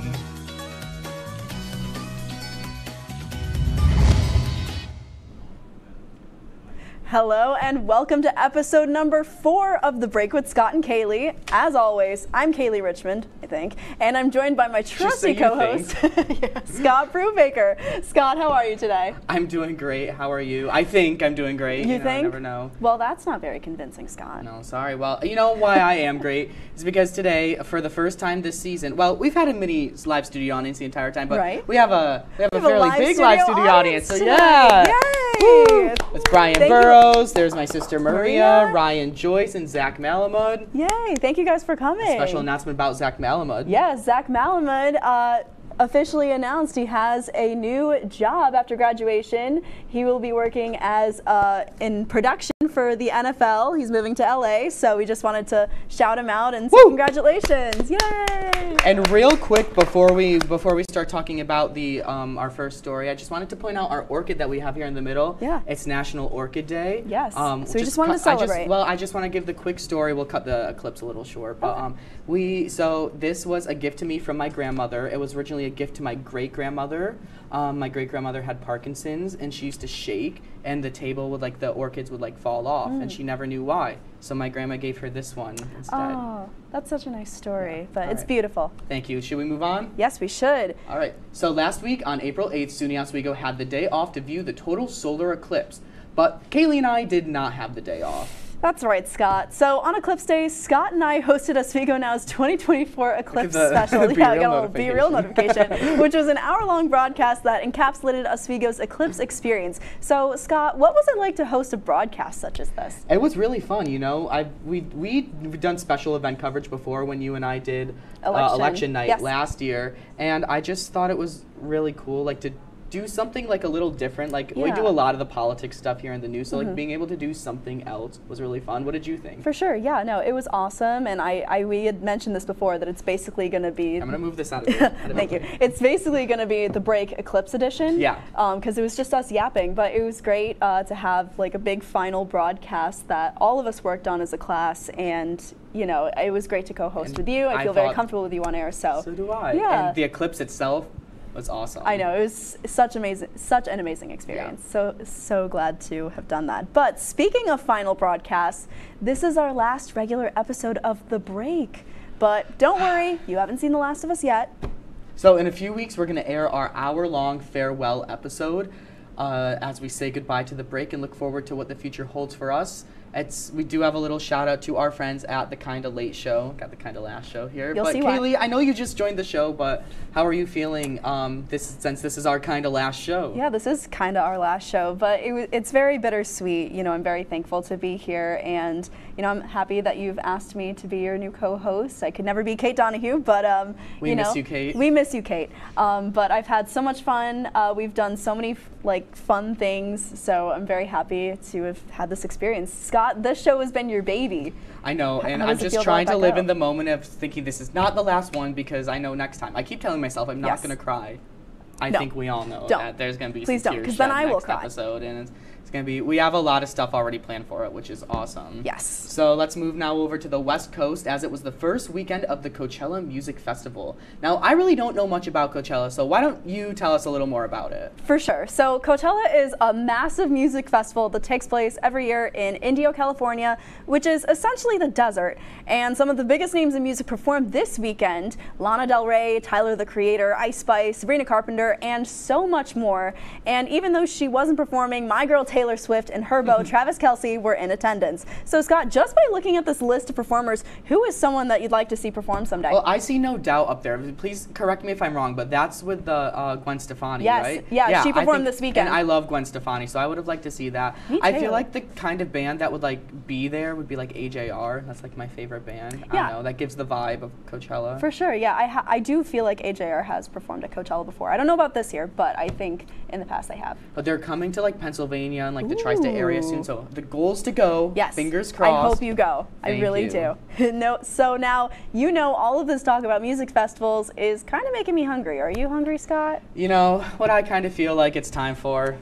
Hello and welcome to episode number four of The Break with Scott and Kaley. As always, I'm Kaley Richmond, I think, and I'm joined by my trusty you co-host, Yeah, Scott Brubaker. Scott, how are you today? I'm doing great. How are you? I think I'm doing great. You know, I think? never know. Well, that's not very convincing, Scott. No, sorry. Well, you know why I am great is because today, for the first time this season, well, we've had a mini live studio audience the entire time, but Right. we have a we have We a have a a fairly live big live studio studio audience. So yeah, tonight. Woo! It's Brian Thank you. Burrows. There's my sister Maria, Maria. Ryan Joyce, and Zach Malamud. Yay! Thank you guys for coming. Special announcement about Zach Malamud. Yes, Zach Malamud uh, officially announced he has a new job after graduation. He will be working as uh, in production for the NFL. He's moving to LA, so we just wanted to shout him out and say congratulations! Yay! And real quick before we before we start talking about the um, our first story, I just wanted to point out our orchid that we have here in the middle. Yeah. It's National Orchid Day. Yes. Um, So we just wanted to cut- I celebrate. well, I just want to give the quick story. We'll cut the clips a little short, but um, we so this was a gift to me from my grandmother. It was originally a gift to my great grandmother. Um, my great grandmother had Parkinson's, and she used to shake, and the table would like the orchids would like fall off, and Mm. she never knew why. So my grandma gave her this one instead. Oh, that's such a nice story, but All it's right. beautiful. Thank you. Should we move on? Yes, we should. All right. So last week on April 8th, SUNY Oswego had the day off to view the total solar eclipse. But Kaley and I did not have the day off. That's right, Scott. So on Eclipse Day, Scott and I hosted Oswego Now's 2024 Eclipse the- special. the yeah, I got a little Be Real notification, which was an hour-long broadcast that encapsulated Oswego's Eclipse experience. So, Scott, what was it like to host a broadcast such as this? It was really fun, you know. I we we'd done special event coverage before when you and I did Election. Uh, election night Yes. last year, and I just thought it was really cool, like to do something like a little different. Like we do a lot of the politics stuff here in the news, so Mhm. like being able to do something else was really fun. What did you think? For sure, yeah, no, it was awesome, and I, I we had mentioned this before that it's basically going to be. I'm gonna move this out of the out Thank you. It's basically going to be the break Eclipse edition. Yeah. Because it was just us yapping, but it was great uh, to have like a big final broadcast that all of us worked on as a class, and you know it was great to co-host with you. I I feel very comfortable with you on air, so. So do I. Yeah. And the eclipse itself was awesome. I know it was such amazing, such an amazing experience. So so glad to have done that. But speaking of final broadcasts, this is our last regular episode of the break. But don't worry, you haven't seen The Last of Us yet. So in a few weeks, we're going to air our hour-long farewell episode uh, as we say goodbye to the break and look forward to what the future holds for us. It's we do have a little shout out to our friends at the Kinda Late Show. Got the Kinda Last Show here. You'll but see why. Kaley, I know you just joined the show, but how are you feeling um, this since this is our Kinda Last show? Yeah, this is kind of our last show, but it, it's very bittersweet. You know, I'm very thankful to be here, and you know, I'm happy that you've asked me to be your new co-host. I could never be Kate Donahue, but um, We you miss know, you, Kate. We miss you, Kate. Um, but I've had so much fun. Uh, we've done so many f- like fun things, so I'm very happy to have had this experience. Scott, this show has been your baby. I know, and I'm just trying to live go? in the moment of thinking this is not the last one because I know next time. I keep telling myself I'm not Yes. going to cry. I No. think we all know Don't. that there's going to be Please some don't, then I will cry. episode, and going to be. We have a lot of stuff already planned for it, which is awesome. Yes. So let's move now over to the West Coast as it was the first weekend of the Coachella Music Festival. Now I really don't know much about Coachella, so why don't you tell us a little more about it? For sure. So Coachella is a massive music festival that takes place every year in Indio, California, which is essentially the desert. And some of the biggest names in music performed this weekend: Lana Del Rey, Tyler the Creator, Ice Spice, Sabrina Carpenter, and so much more. And even though she wasn't performing, my girl Taylor Swift and her beau Travis Kelce were in attendance. So Scott, just by looking at this list of performers, who is someone that you'd like to see perform someday? Well, I see no doubt up there. Please correct me if I'm wrong, but that's with the uh, Gwen Stefani, Yes. right? Yeah, she performed think- this weekend. And I love Gwen Stefani, so I would have liked to see that. Me I feel like the kind of band that would like be there would be like AJR. That's like my favorite band. I Yeah. don't know. That gives the vibe of Coachella. For sure, yeah. I, ha- I do feel like AJR has performed at Coachella before. I don't know about this year, but I think in the past they have. But they're coming to like Pennsylvania and like the tri-state area soon, so the goal's to go. Yes. Fingers crossed. I hope you go. I really you. do. no, so now you know all of this talk about music festivals is kind of making me hungry. Are you hungry, Scott? You know what I kind of feel like it's time for?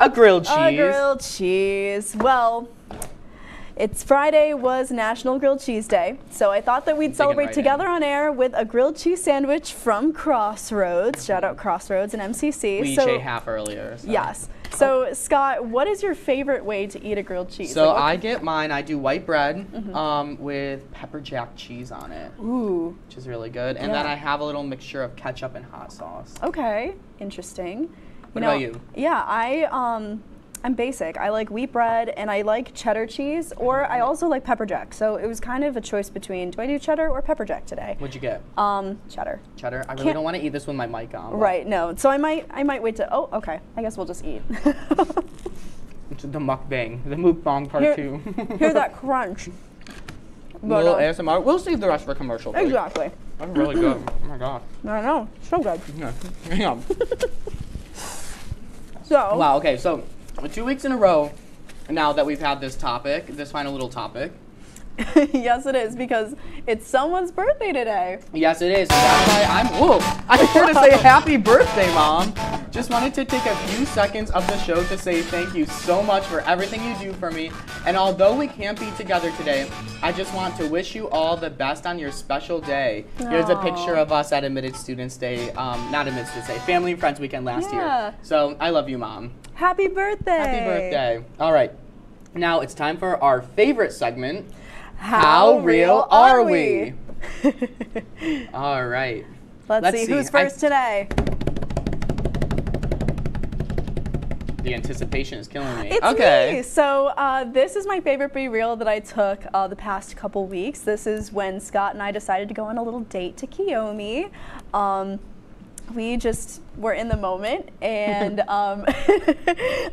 A grilled cheese. A grilled cheese. Well, it's Friday was National Grilled Cheese Day, so I thought that we'd celebrate right together on air with a grilled cheese sandwich from Crossroads. Shout out Crossroads and MCC. We so, ate half earlier. So. Yes. So Scott, what is your favorite way to eat a grilled cheese? So Like, I get mine. I do white bread Mhm. um, with pepper jack cheese on it, Ooh. which is really good. And then I have a little mixture of ketchup and hot sauce. Okay, interesting. You What know, about you? Yeah, I um, I'm basic. I like wheat bread and I like cheddar cheese, or I also like pepper jack. So it was kind of a choice between do I do cheddar or pepper jack today? What'd you get? Um, cheddar. Cheddar. I really Can't- don't want to eat this with my mic on. Right. No. So I might I might wait to. Oh, okay. I guess we'll just eat. It's the mukbang, the mukbang part Hear- two. Hear that crunch. But, little uh, ASMR. We'll save the rest for commercial. break. Exactly. That's really good. Oh my god. I know. So good. Yeah. Hang on. So. Wow. Okay. So, two weeks in a row, now that we've had this topic, this final little topic. yes, it is because it's someone's birthday today. Yes, it is. That's why I'm. Whoa! I'm here to say happy birthday, mom. Just wanted to take a few seconds of the show to say thank you so much for everything you do for me. And although we can't be together today, I just want to wish you all the best on your special day. Here's a picture of us at Admitted Students Day, um, not Admitted Students Day, Family and Friends Weekend last Yeah. year. So I love you, mom. Happy birthday. Happy birthday. All right. Now it's time for our favorite segment. How real are we? All right. Let's, see, who's I- first today. the anticipation is killing me. It's okay. me. So uh, this is my favorite Be Real that I took uh, the past couple weeks. This is when Scott and I decided to go on a little date to Kiyomi. Um, we just were in the moment, and um,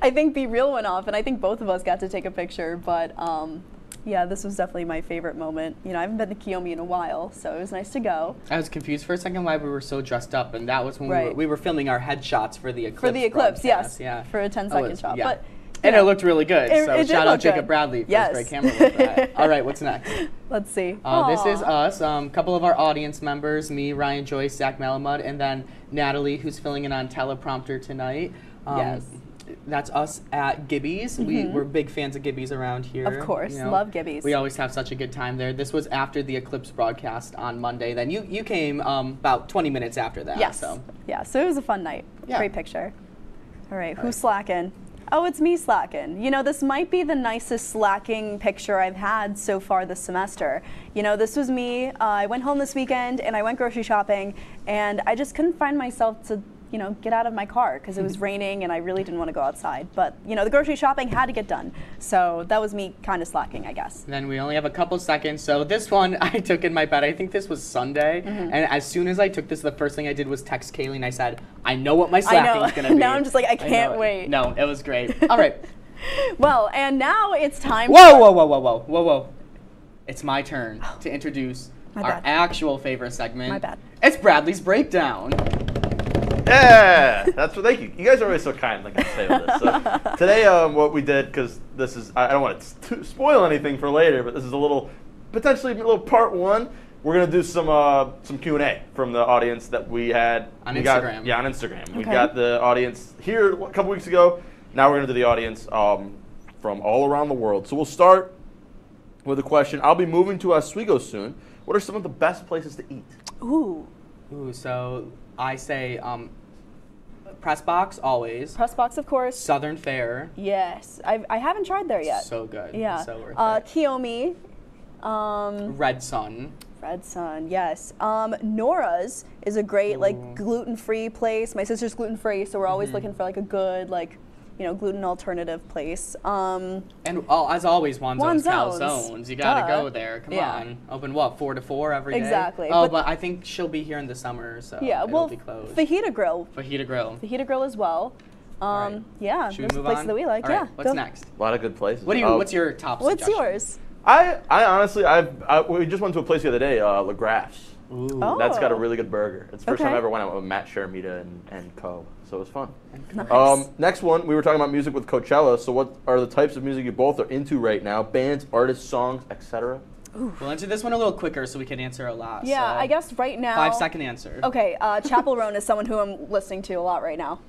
I think Be Real went off, and I think both of us got to take a picture. But um, yeah, this was definitely my favorite moment. You know, I haven't been to Kiyomi in a while, so it was nice to go. I was confused for a second why we were so dressed up, and that was when we, were, we were filming our headshots for the eclipse. For the eclipse, broadcast, yes. Yeah. For a 10 That was- shot. yeah. But and it looked really good. It- so it shout out Jacob good. Bradley for Yes. his great camera. All right, what's next? Let's see. Uh, this is us. A um, couple of our audience members, me, Ryan Joyce, Zach Malamud, and then Natalie, who's filling in on teleprompter tonight. Um, Yes. That's us at Gibby's. We, Mhm. we're big fans of Gibby's around here. Of course, love Gibby's. We always have such a good time there. This was after the Eclipse broadcast on Monday. Then you, you came um, about 20 minutes after that. Yes. So. Yeah, so it was a fun night. Yeah. Great picture. All right, who's slacking? Oh, it's me slacking. You know, this might be the nicest slacking picture I've had so far this semester. You know, this was me. Uh, I went home this weekend and I went grocery shopping, and I just couldn't find myself to, you know, get out of my car because it was raining and I really didn't want to go outside. But, you know, the grocery shopping had to get done. So that was me kind of slacking, I guess. Then we only have a couple seconds. So this one I took in my bed. I think this was Sunday. Mhm. And as soon as I took this, the first thing I did was text Kaley and I said, I know what my I slacking is going to be. Now I'm just like, I can't it. wait. No, it was great. All right. Well, and now it's time Whoa, for- whoa, whoa, whoa, whoa, whoa, whoa. It's my turn to introduce My our bad. actual favorite segment. My bad. It's Bradley's Breakdown. Yeah, that's what. Thank you. You guys are always so kind. Like I say with this. So today, um, what we did because this is I I don't want to spoil anything for later, but this is a little potentially a little part one. We're gonna do some uh, some Q and A from the audience that we had On we got- Instagram. yeah, on Instagram. We got the audience here a couple weeks ago. Now we're gonna do the audience um, from all around the world. So we'll start with a question. I'll be moving to Oswego soon. What are some of the best places to eat? Ooh. Ooh, so I say um, press box always. Press box, of course. Southern Fair. Yes, I've, I haven't tried there yet. So good. Yeah. So worth uh, Kiyomi. Um, Red Sun. Red Sun, yes. Um, Nora's is a great like gluten-free place. My sister's gluten-free, so we're always Mhm. looking for like a good like, you know, gluten alternative place. Um, And oh, as always, Wanzone's Wanzone's. calzones. You gotta Duh. go there. Come Yeah. on. Open what? Four to four every day. Exactly, Oh, but- but, I think she'll be here in the summer, so yeah, it'll well, be closed. Fajita Grill. Fajita Grill. Fajita Grill as well. Um, Yeah, Should we those are move places on? that we like. All right, yeah. what's go. next? A lot of good places. What do you? Um, what's your top? What's suggestion? yours? I, I honestly, I've, I, we just went to a place the other day, uh, LaGraff's. Ooh. That's got a Oh. really good burger. It's the first time Okay. I ever went out with Matt Sharamita and, and Co. So it was fun. Nice. Um, next one, we were talking about music with Coachella. So what are the types of music you both are into right now? Bands, artists, songs, etc. We'll answer this one a little quicker so we can answer a lot. Yeah, so I guess right now. Five second answer. Okay, uh, Chappell Roan is someone who I'm listening to a lot right now.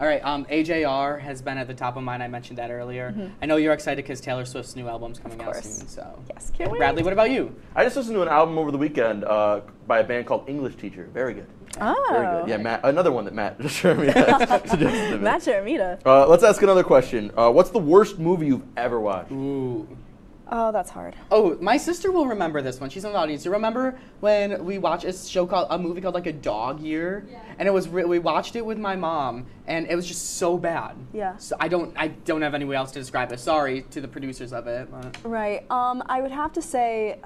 All right. Um, AJR has been at the top of mine. I mentioned that earlier. Mhm. I know you're excited because Taylor Swift's new album's coming out course. soon. So yes, can't wait. Bradley, what about you? I just listened to an album over the weekend uh, by a band called English Teacher. Very good. Oh. Very good. Yeah, Matt. Another one that Matt Sharamita suggested to me. Matt Sharamita. Uh, let's ask another question. Uh, what's the worst movie you've ever watched? Ooh. Oh, that's hard. Oh, my sister will remember this one. She's in the audience. You remember when we watched a show called a movie called like a Dog Year, and it was re- we watched it with my mom, and it was just so bad. Yeah. So I don't I don't have any way else to describe it. Sorry to the producers of it. But. Right. Um, I would have to say,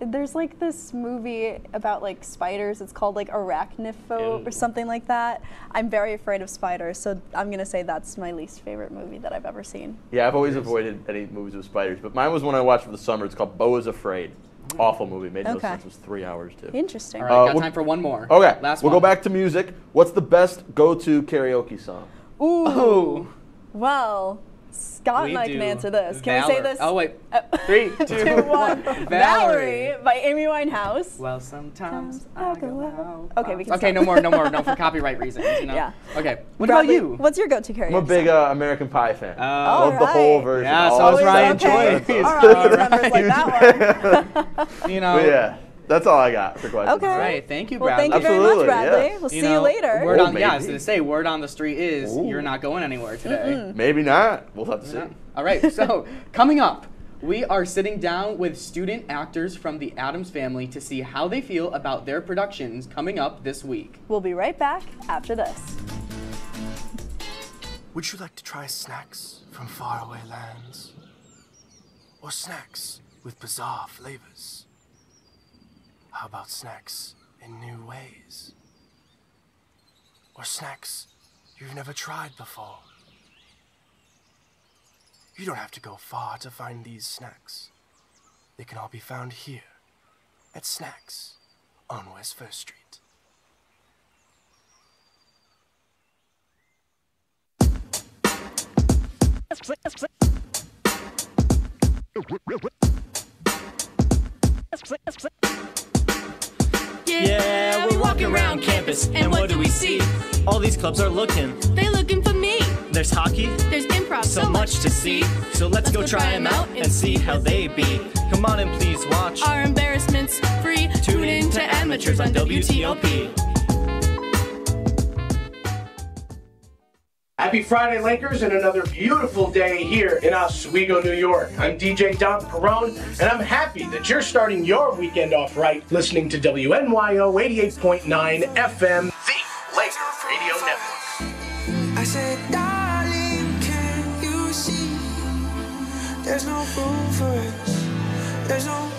there's like this movie about like spiders. It's called like Arachnophobe or something like that. I'm very afraid of spiders, so I'm gonna say that's my least favorite movie that I've ever seen. Yeah, I've always avoided any movies with spiders, but mine was one I watched for the summer. It's called Beau is Afraid. Mm. Awful movie. Made no Okay. sense. It was three hours too. Interesting. All right, uh, got we'll- time for one more. Okay, Last we'll one. go back to music. What's the best go-to karaoke song? Ooh. Oh. Well, Scott We and I can answer this. Can we say this? Oh wait. Uh, Three, two, two, one. one. Valerie by Amy Winehouse. Well, sometimes I go out. Okay, we can. Okay, stop. no more, no more, no for copyright reasons. You know. Yeah. Okay. What Bradley, about you? What's your go-to karaoke? I'm a big uh, American Pie fan. Oh. Love the whole version. Yeah, so all is Ryan songs. Joyce. All right, members like that one. You know. But yeah, that's all I got for questions. Okay. Right. Thank you, Well, Bradley. thank you very much, Bradley. yeah. We'll see know, you later. Word on, yeah, I was gonna say word on the street is Ooh. you're not going anywhere today. Maybe not. We'll have to see. Yeah. All right. So coming up, we are sitting down with student actors from the Addams family to see how they feel about their productions coming up this week. We'll be right back after this. Would you like to try snacks from faraway lands? Or snacks with bizarre flavors? How about snacks in new ways? Or snacks you've never tried before? You don't have to go far to find these snacks. they can all be found here at Snacks on West First Street. Yeah, we're walking around campus, and what do we see? All these clubs are looking. They looking for me. There's hockey, There's improv, so much to see. So let's, go try them out and see how they be. Come on and please watch. Our embarrassments free. Tune in to amateurs on WTOP. Happy Friday, Lakers, and another beautiful day here in Oswego, New York. I'm DJ Don Perone, and I'm happy that you're starting your weekend off right listening to WNYO 88.9 FM, the Laker Radio Network. I said, darling, can you see? There's no room for us. There's no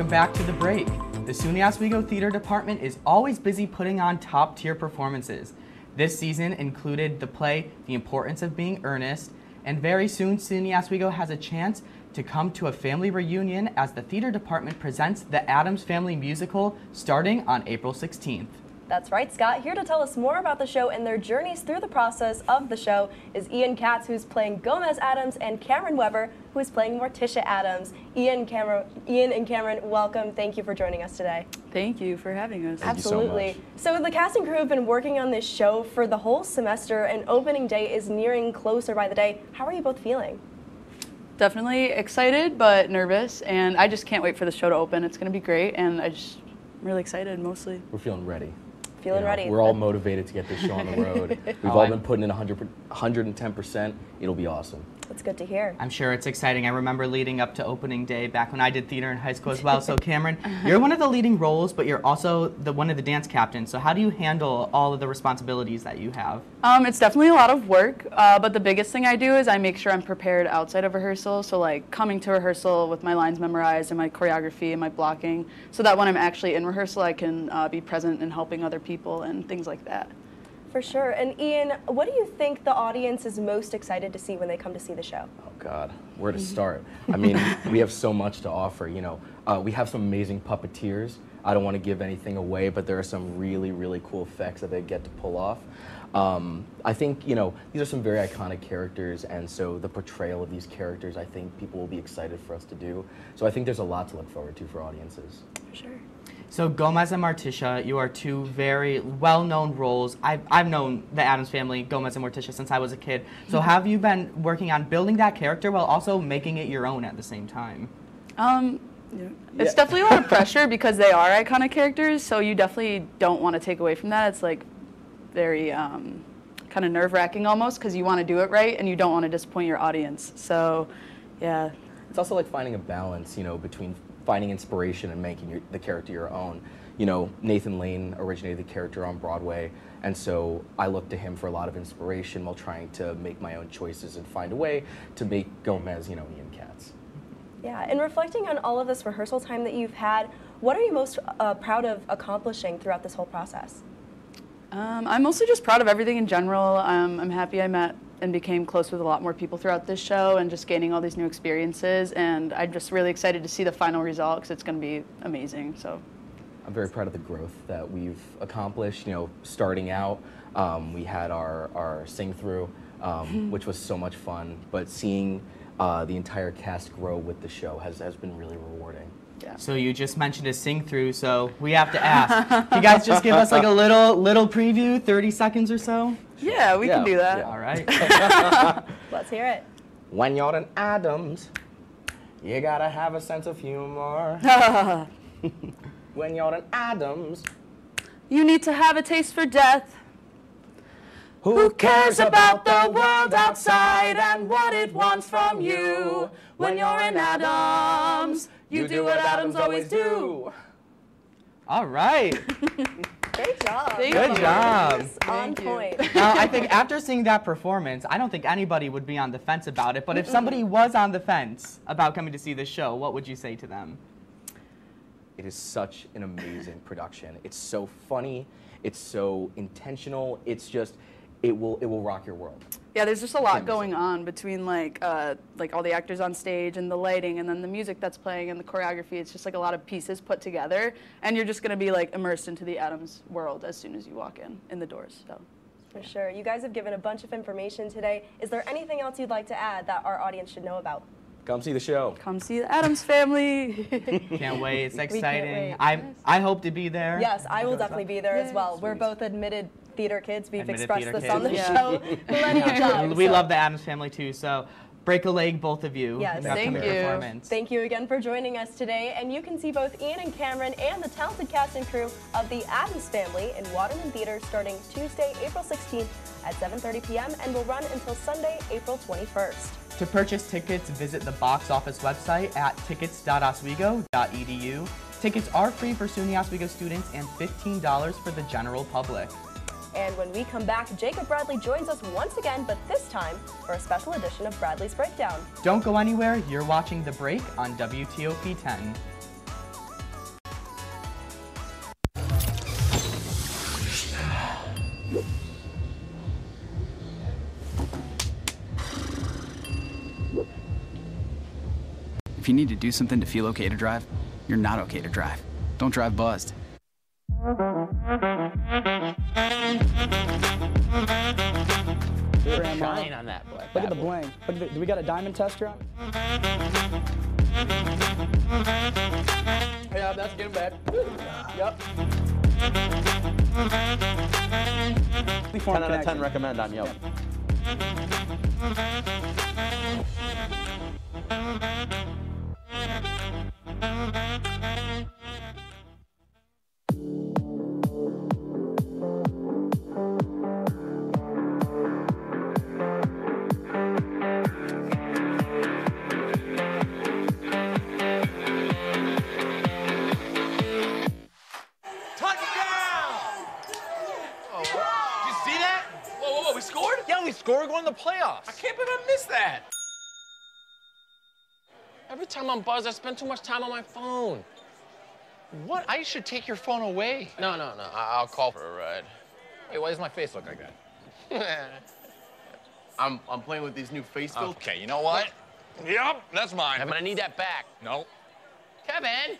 Welcome back to The Break. The SUNY Oswego Theater Department is always busy putting on top tier performances. This season included the play The Importance of Being Earnest, and very soon SUNY Oswego has a chance to come to a family reunion as the theater department presents the Addams Family musical starting on April 16th. That's right, Scott. Here to tell us more about the show and their journeys through the process of the show is Ian Katz, who's playing Gomez Addams, and Cameron Weber, who is playing Morticia Addams. Ian, Cameron, Ian and Cameron, welcome. Thank you for joining us today. Thank you for having us. Absolutely. So, the cast and crew have been working on this show for the whole semester, and opening day is nearing closer by the day. How are you both feeling? Definitely excited, but nervous, and I just can't wait for the show to open. It's going to be great, and I just I'm really excited mostly. We're feeling ready. Feeling You know, ready. We're all motivated to get this show on the road. We've Oh, all I'm- been putting in 100, 110%. It'll be awesome. That's good to hear. I'm sure it's exciting. I remember leading up to opening day back when I did theater in high school as well. So Cameron, you're one of the leading roles, but you're also the one of the dance captains. So how do you handle all of the responsibilities that you have? Um, it's definitely a lot of work, uh, but the biggest thing I do is I make sure I'm prepared outside of rehearsal. So like coming to rehearsal with my lines memorized and my choreography and my blocking, so that when I'm actually in rehearsal, I can uh, be present and helping other people and things like that. For sure. And Ian, what do you think the audience is most excited to see when they come to see the show? Oh God, where to start? I mean, we have so much to offer. You know, uh, we have some amazing puppeteers. I don't want to give anything away, but there are some really, really cool effects that they get to pull off. Um, I think you know these are some very iconic characters, and so the portrayal of these characters, I think people will be excited for us to do. So I think there's a lot to look forward to for audiences. For sure. So Gomez and Morticia, you are two very well-known roles. I've, I've known the Addams family, Gomez and Morticia, since I was a kid. So have you been working on building that character while also making it your own at the same time? Um, it's definitely a lot of pressure because they are iconic characters, so you definitely don't want to take away from that. It's like very um, kind of nerve wracking almost because you want to do it right and you don't want to disappoint your audience. So, yeah. It's also like finding a balance, you know, between finding inspiration and making your, the character your own. You know, Nathan Lane originated the character on Broadway, and so I look to him for a lot of inspiration while trying to make my own choices and find a way to make Gomez, you know, Ian Katz. Yeah, and reflecting on all of this rehearsal time that you've had, what are you most uh, proud of accomplishing throughout this whole process? Um, I'm mostly just proud of everything in general. Um, I'm happy I met and became close with a lot more people throughout this show and just gaining all these new experiences. And I'm just really excited to see the final result because it's going to be amazing. So. I'm very proud of the growth that we've accomplished. You know, starting out, um, we had our, our sing through, um, which was so much fun, but seeing uh, the entire cast grow with the show has, has been really rewarding. So you just mentioned a sing through, so we have to ask. Can you guys just give us like a little little preview, 30 seconds or so? Yeah, we can do that. All right. Let's hear it. When you're an Addams, You gotta have a sense of humor. when you're an Addams. You need to have a taste for death. Who cares about the world outside and what it wants from you? When you're in Addams, you do what Addams always do. All right. Great job. Good job. On point. now, I think after seeing that performance, I don't think anybody would be on the fence about it. But if somebody was on the fence about coming to see the show, what would you say to them? It is such an amazing production. It's so funny. It's so intentional. It's just, it will, it will rock your world. Yeah, there's just a lot going on between like uh, like all the actors on stage and the lighting and then the music that's playing and the choreography. It's just like a lot of pieces put together, and you're just gonna be like immersed into the Addams world as soon as you walk in in the doors. So. For sure. You guys have given a bunch of information today. Is there anything else you'd like to add that our audience should know about? Come see the show. Come see the Addams family. Can't wait. It's We can't exciting. wait. I I hope to be there. Yes, I will definitely be there as well. We're both admitted theater kids. We've Admitted expressed theater this on the kids. show plenty of times. we so- love the Addams family too. So break a leg, both of you. Yes, in the upcoming Performance. Thank you again for joining us today. And you can see both Ian and Cameron and the talented cast and crew of the Addams Family in Waterman Theater starting Tuesday, April 16th at 7.30 p.m. and will run until Sunday, April 21st. To purchase tickets, visit the box office website at tickets.oswego.edu. Tickets are free for SUNY Oswego students and $15 for the general public. And when we come back, Jacob Bradley joins us once again, but this time for a special edition of Bradley's Breakdown. Don't go anywhere, you're watching The Break on WTOP 10. If you need to do something to feel okay to drive, you're not okay to drive. Don't drive buzzed. Shine on that black Look at the apple. bling. Look at the, do we got a diamond tester on? Yeah, that's getting bad. Yep. 10 out of 10 recommend on Yelp. Did scored? Yeah, we scored. We're going to the playoffs. I can't believe I missed that. Every time I'm buzzed, I spend too much time on my phone. What? I should take your phone away. No, no, no. I- I'll call for a ride. Hey, why does my face look like that? I'm, I'm playing with these new face filters. Okay, you know what? Yep, that's mine. But I need that back. No. Kevin!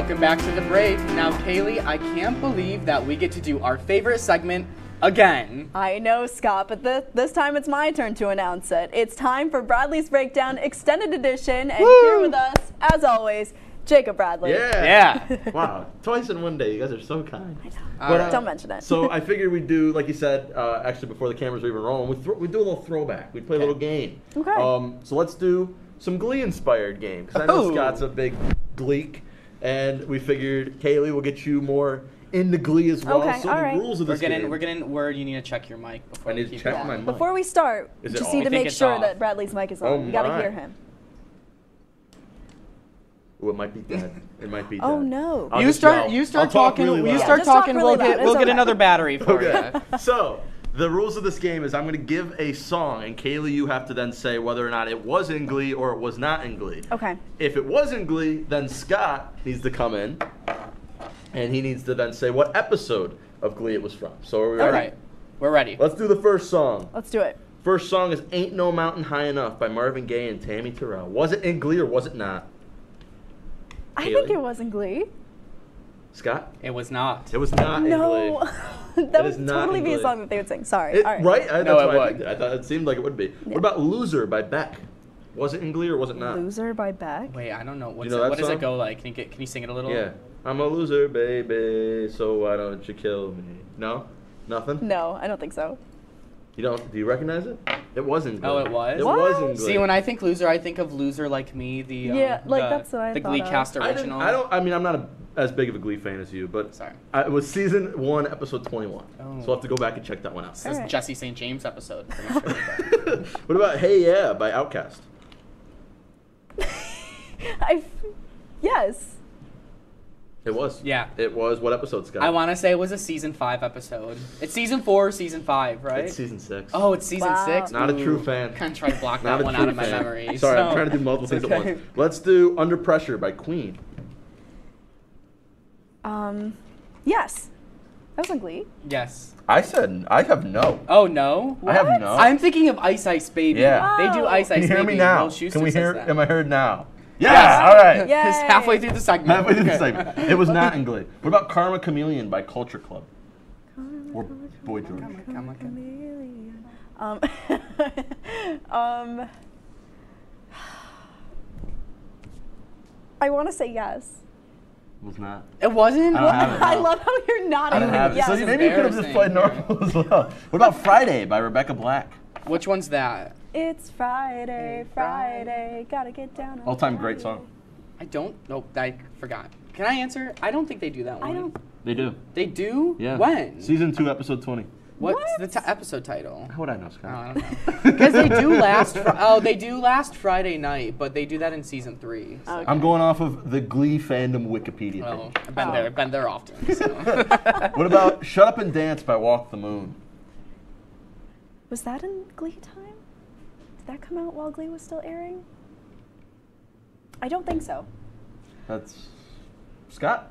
Welcome back to the break. Now, Kaley, I can't believe that we get to do our favorite segment again. I know, Scott, but this, this time it's my turn to announce it. It's time for Bradley's Breakdown Extended Edition, and here with us, as always, Jacob Bradley. Yeah. Wow. Twice in one day. You guys are so kind. All right. Don't mention it. So I figured we'd do, like you said, uh, actually before the cameras were even rolling, we'd, throw, we'd do a little throwback. We'd play a little game. Okay. Um, so let's do some Glee-inspired game because I know Oh. Scott's a big Gleek, and we figured Kaley will get you more into Glee as well. Okay, so all the right. rules of We're this getting, game. we're getting word you need to check your mic before I need we to check going. my mic. Before we start, Is just need to make sure off. that Bradley's mic is on. Oh you gotta hear him. Ooh, it might be dead. It might be oh, dead. Oh, no. I'll You start- yell. you start I'll talk talking- really you start Yeah, just talk talking, we'll really get- loud. we'll It's get another battery for okay. ya. so the rules of this game is I'm going to give a song, and Kaley, you have to then say whether or not it was in Glee or it was not in Glee. Okay. If it was in Glee, then Scott needs to come in and he needs to then say what episode of Glee it was from. So are we All ready? right. We're ready. Let's do the first song. Let's do it. First song is "Ain't No Mountain High Enough" by Marvin Gaye and Tammy Terrell. Was it in Glee or was it not? I Haley? think it was in Glee. Scott? It was not. It was not in Glee. No, in that would not totally in be a song that they would sing. Sorry. It, All right. Right? I, that's No, it why I, would. picked it. I thought it seemed like it would be. What about "Loser" by Beck? Was it in Glee or was it not? Loser by Beck. Wait, I don't know. What's know it, that what does it go like? Can you get? Can you sing it a little? Yeah. I'm a loser, baby. So why don't you kill me? No, nothing. No, I don't think so. You don't? Do you recognize it? It wasn't. Oh, it was. It was in Glee. See, when I think loser, I think of loser like me. The um, Yeah, like, the, that's what I the thought Glee of. cast I, didn't, original. I don't. I mean, I'm not a, as big of a Glee fan as you, but Sorry. I, it was season one, episode 21. Oh. So I'll have to go back and check that one out. This is Alright. Jesse St. James episode. pretty sure, but- What about "Hey Yeah" by Outkast? I. f- Yes. It was. Yeah. It was. What episode, Scott? I want to say it was a season five episode. It's season four, or season five, right? It's season six. Oh, it's season Wow. six. Not a true fan. Kind of try to block that one true out of my fan. memory. Sorry, I'm trying to do multiple things it's at once. Let's do "Under Pressure" by Queen. Um. Yes. That was in Glee. Yes. I said I have no. Oh no. I have no. I'm thinking of Ice Ice Baby. Yeah. They do Wow. Ice Ice Can you hear Baby. me now? Can we hear? Am I heard now? Yeah. Yes. All right. Yay. It's halfway through the segment. Halfway through the segment. It was not in Glee. What about "Karma Chameleon" by Culture Club? Karma, Or Boy George. Come on, Um. um. I want to say yes. Was not. It wasn't. I don't have it. I love how you're nodding. I don't have it. yes. So maybe you could have just played normal as well. What about "Friday" by Rebecca Black? Which one's that? It's Friday, Friday, gotta get down. All-time great song. I don't. Nope. I forgot. Can I answer? I don't think they do that one. I don't. They do. They do. Yeah. When? Season two, episode twenty. What's the t- episode title? How would I know, Oh, Scott? I don't know. Because they do last. Fr- oh, they do last Friday night, but they do that in season three. So. Okay. I'm going off of the Glee fandom Wikipedia Oh. I've been there. I've been there often. So. What about "Shut Up and Dance" by Walk the Moon? Was that in Glee time? Did that come out while Glee was still airing? I don't think so. That's Scott.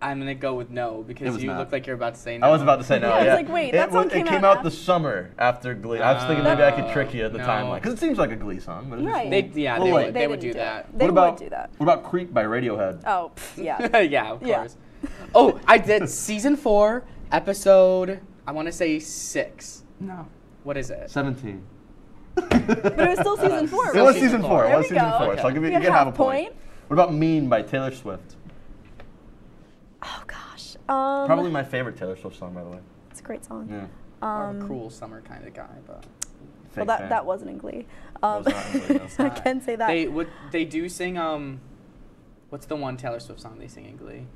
I'm gonna go with no because you not. look like you're about to say no. I was about to say no. Yeah, I was like, wait, it, that song wa- came it came out out the summer after Glee. I was thinking maybe I could trick you at the oh, no. timeline because it seems like a Glee song, but it's Right. They, yeah, they, would, they, They would do do that. it. They what about would do that. What about "Creep" by Radiohead? Oh, pff, yeah. yeah, of Yeah. course. Oh, I did season four, episode. I want to say six. No. What is it? Seventeen. But it was still season four. It was season four. It was we season go. four. So I'll give you, You you get get half a point. point. What about "Mean" by Taylor Swift? Oh gosh. Um, Probably my favorite Taylor Swift song, by the way. It's a great song. Yeah. More of Um, a cruel summer kind of guy, but well, that fan. that wasn't in Glee. Um, Was not in Glee, no. I can say that. they would. They do sing. Um, what's the one Taylor Swift song they sing in Glee?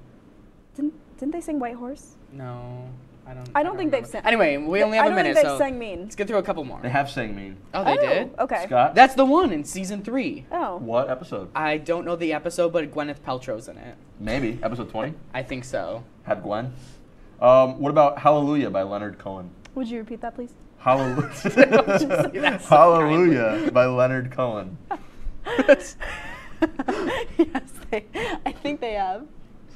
didn't didn't they sing White Horse? No, I don't. I don't think they've remember. sang- Anyway, we only have I a don't minute, think they've so sang Mean. let's get through a couple more. They have sang "Mean." Oh, they Oh, did. okay. Scott. That's the one in season three. Oh. What episode? I don't know the episode, but Gwyneth Paltrow's in it. Maybe episode twenty. I think so. Had Gwen. Um, what about "Hallelujah" by Leonard Cohen? Would you repeat that, please? Hallelujah. That's so Hallelujah by Leonard Cohen. yes, they. I think they have.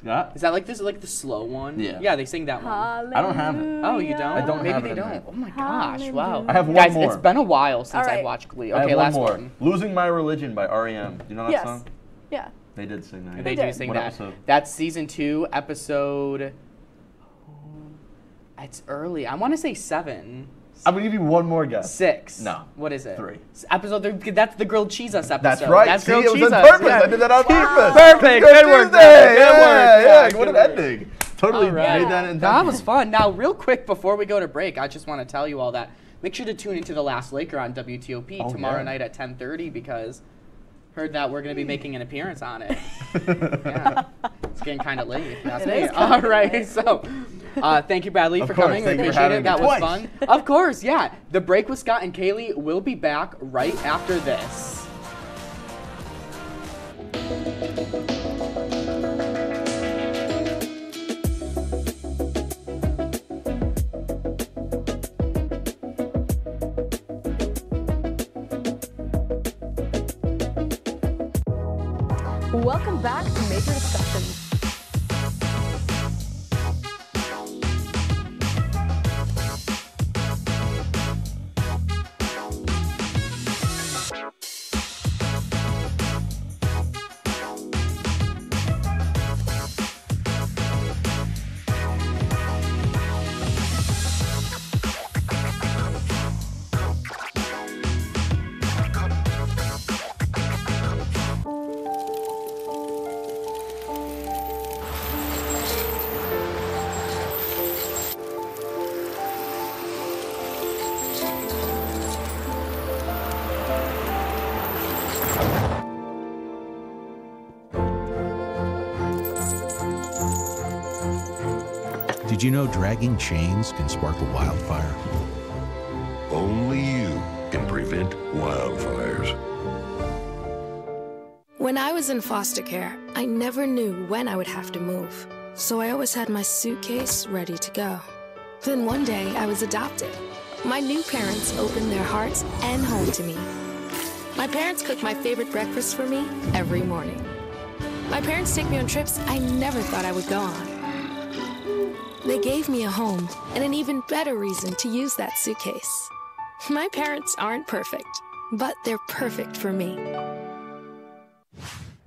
Scott. Is that like this? Like the slow one? Yeah. Yeah, they sing that one. I don't have it. Oh, you don't? I don't Maybe have they it in don't. Oh my gosh! Wow. I have one Guys, more. it's been a while since All I've watched Glee. I have Okay, one last more. one. "Losing My Religion" by REM. Do you know that yes. song? Yeah. They did sing that. They yeah. do sing What that. episode? That's season two, episode. It's early. I want to say seven. I'm gonna give you one more guess. Six. No. What is it? Three. Episode three. That's the grilled cheese us episode. That's right. That's See, grilled it was cheese on us. purpose. Yeah. I did that on purpose. Perfect. Good work. Tuesday. Good Yeah, work. yeah. good What an work. ending. Totally All right. made that in That was fun. Now, real quick before we go to break, I just want to tell you all that. Make sure to tune into the Last Laker on WTOP Oh, tomorrow yeah. night at 10:30 because heard that we're going to be making an appearance on it. yeah, it's getting kind of late. if you ask It me. is kinda All right, so. Uh, thank you, Bradley, Of for course, coming. We thank you for appreciate having it. me That was fun. Of course, yeah. The break with Scott and Kaley will be back right after this. Welcome back to Major Discussions. Did you know dragging chains can spark a wildfire? Only you can prevent wildfires. When I was in foster care, I never knew when I would have to move. So I always had my suitcase ready to go. Then one day I was adopted. My new parents opened their hearts and home to me. My parents cook my favorite breakfast for me every morning. My parents take me on trips I never thought I would go on. They gave me a home and an even better reason to use that suitcase. My parents aren't perfect, but they're perfect for me.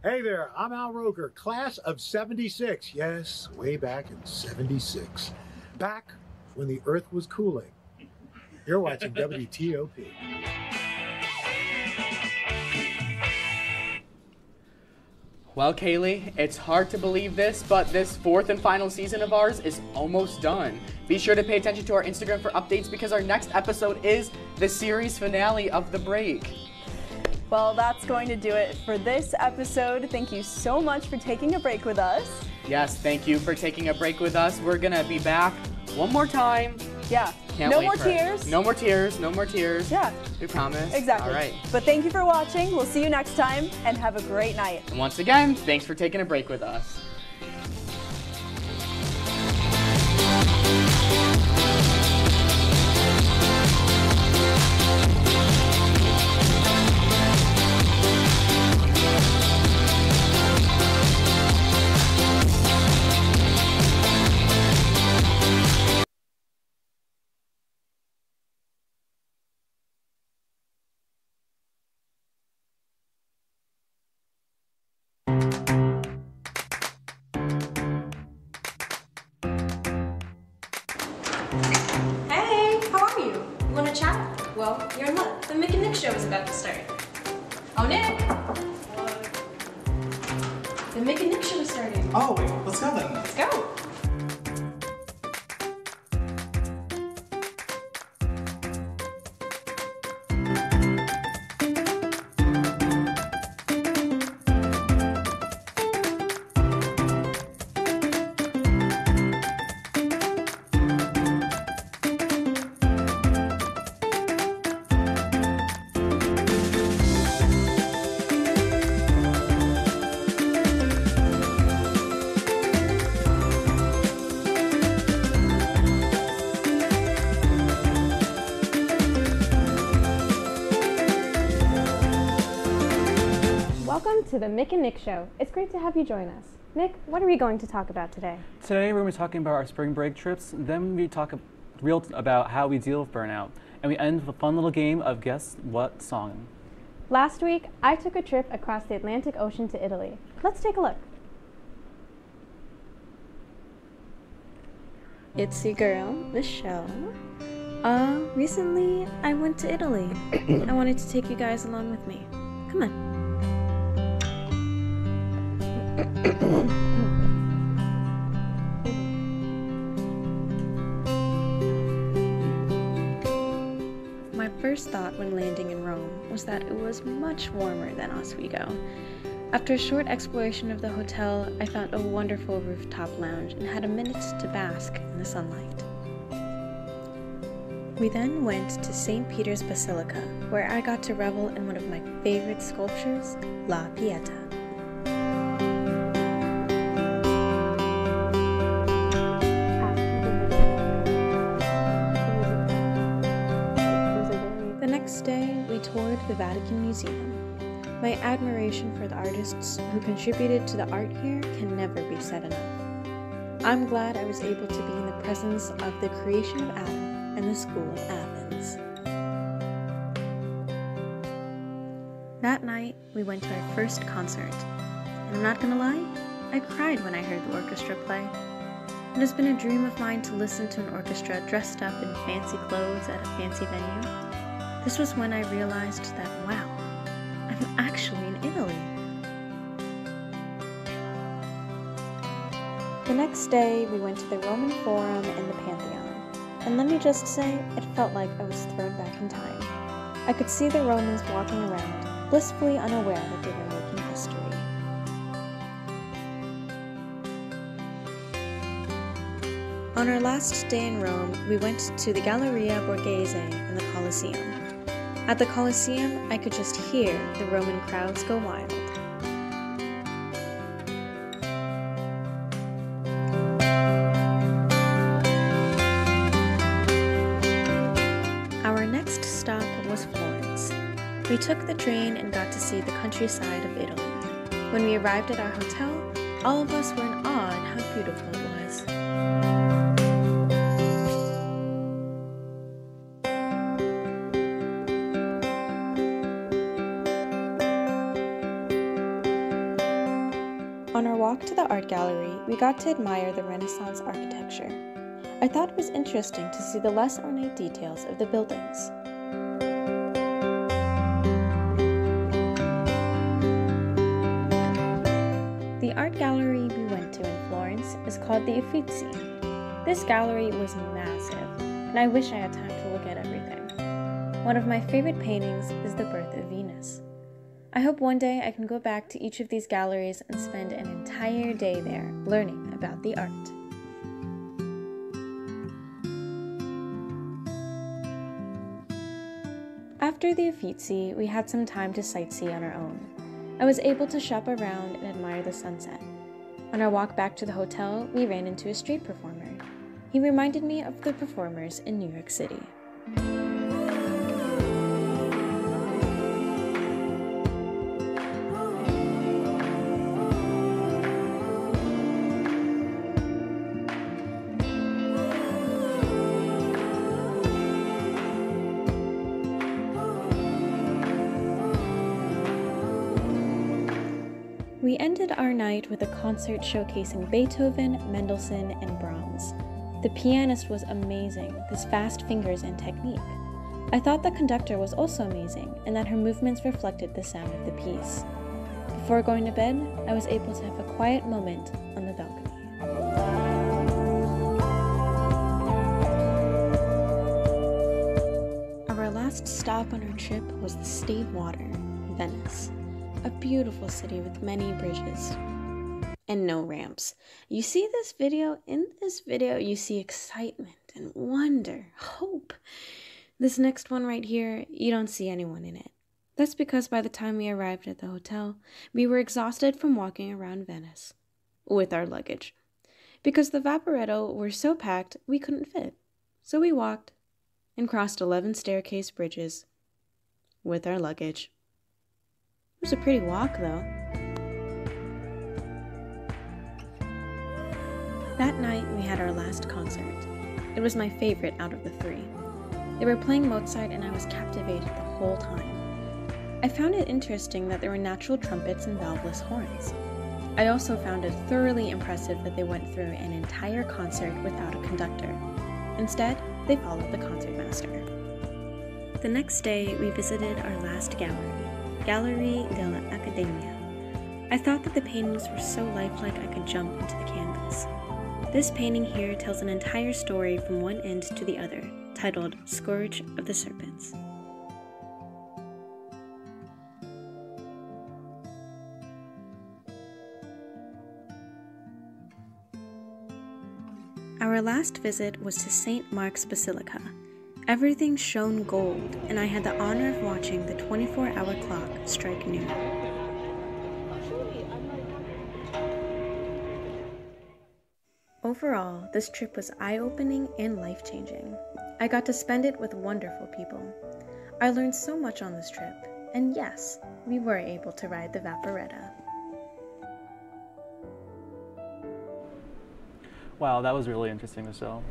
Hey there, I'm Al Roker, class of 76. Yes, way back in 76. Back when the earth was cooling. You're watching WTOP. Well, Kaley, it's hard to believe this, but this fourth and final season of ours is almost done. Be sure to pay attention to our Instagram for updates because our next episode is the series finale of The Break. Well, that's going to do it for this episode. Thank you so much for taking a break with us. Yes, thank you for taking a break with us. We're gonna be back one more time. Yeah. Can't no more tears. No more tears. No more tears. Yeah. We promise. Exactly. All right. But thank you for watching. We'll see you next time and have a great night. And once again, thanks for taking a break with us. About to start. To the Mick and Nick Show. It's great to have you join us. Nick, what are we going to talk about today? Today we're going to be talking about our spring break trips. Then we talk real about how we deal with burnout, and we end with a fun little game of guess what song. Last week, I took a trip across the Atlantic Ocean to Italy. Let's take a look. It's your girl, Michelle. Uh, recently I went to Italy. I wanted to take you guys along with me. Come on. My first thought when landing in Rome was that it was much warmer than Oswego. After a short exploration of the hotel, I found a wonderful rooftop lounge and had a minute to bask in the sunlight. We then went to St. Peter's Basilica, where I got to revel in one of my favorite sculptures, La Pieta. The Vatican Museum. My admiration for the artists who contributed to the art here can never be said enough. I'm glad I was able to be in the presence of the creation of Adam and the School of Athens. That night, we went to our first concert. And I'm not gonna lie, I cried when I heard the orchestra play. It has been a dream of mine to listen to an orchestra dressed up in fancy clothes at a fancy venue. This was when I realized that, wow, I'm actually in Italy. The next day, we went to the Roman Forum and the Pantheon. And let me just say, it felt like I was thrown back in time. I could see the Romans walking around, blissfully unaware that they were making history. On our last day in Rome, we went to the Galleria Borghese and the Colosseum. At the Colosseum, I could just hear the Roman crowds go wild. Our next stop was Florence. We took the train and got to see the countryside of Italy. When we arrived at our hotel, all of us were in awe at how beautiful it was. Art gallery, we got to admire the Renaissance architecture. I thought it was interesting to see the less ornate details of the buildings. The art gallery we went to in Florence is called the Uffizi. This gallery was massive, and I wish I had time to look at everything. One of my favorite paintings is The Birth of Venus. I hope one day I can go back to each of these galleries and spend an entire day there learning about the art. After the Uffizi, we had some time to sightsee on our own. I was able to shop around and admire the sunset. On our walk back to the hotel, we ran into a street performer. He reminded me of the performers in New York City. Ended our night with a concert showcasing Beethoven, Mendelssohn, and Brahms. The pianist was amazing, his fast fingers and technique. I thought the conductor was also amazing, and that her movements reflected the sound of the piece. Before going to bed, I was able to have a quiet moment on the balcony. Our last stop on our trip was the State Water, Venice a beautiful city with many bridges and no ramps. You see this video? In this video, you see excitement and wonder, hope. This next one right here, you don't see anyone in it. That's because by the time we arrived at the hotel, we were exhausted from walking around Venice with our luggage. Because the Vaporetto were so packed, we couldn't fit. So we walked and crossed 11 staircase bridges with our luggage. It was a pretty walk, though. That night, we had our last concert. It was my favorite out of the three. They were playing Mozart, and I was captivated the whole time. I found it interesting that there were natural trumpets and valveless horns. I also found it thoroughly impressive that they went through an entire concert without a conductor. Instead, they followed the concertmaster. The next day, we visited our last gallery. Gallery della. I thought that the paintings were so lifelike I could jump into the canvas. This painting here tells an entire story from one end to the other, titled Scourge of the Serpents. Our last visit was to St. Mark's Basilica. Everything shone gold, and I had the honor of watching the 24 hour clock strike noon. Overall, this trip was eye opening and life changing. I got to spend it with wonderful people. I learned so much on this trip, and yes, we were able to ride the Vaporetta. Wow, that was really interesting, Michelle.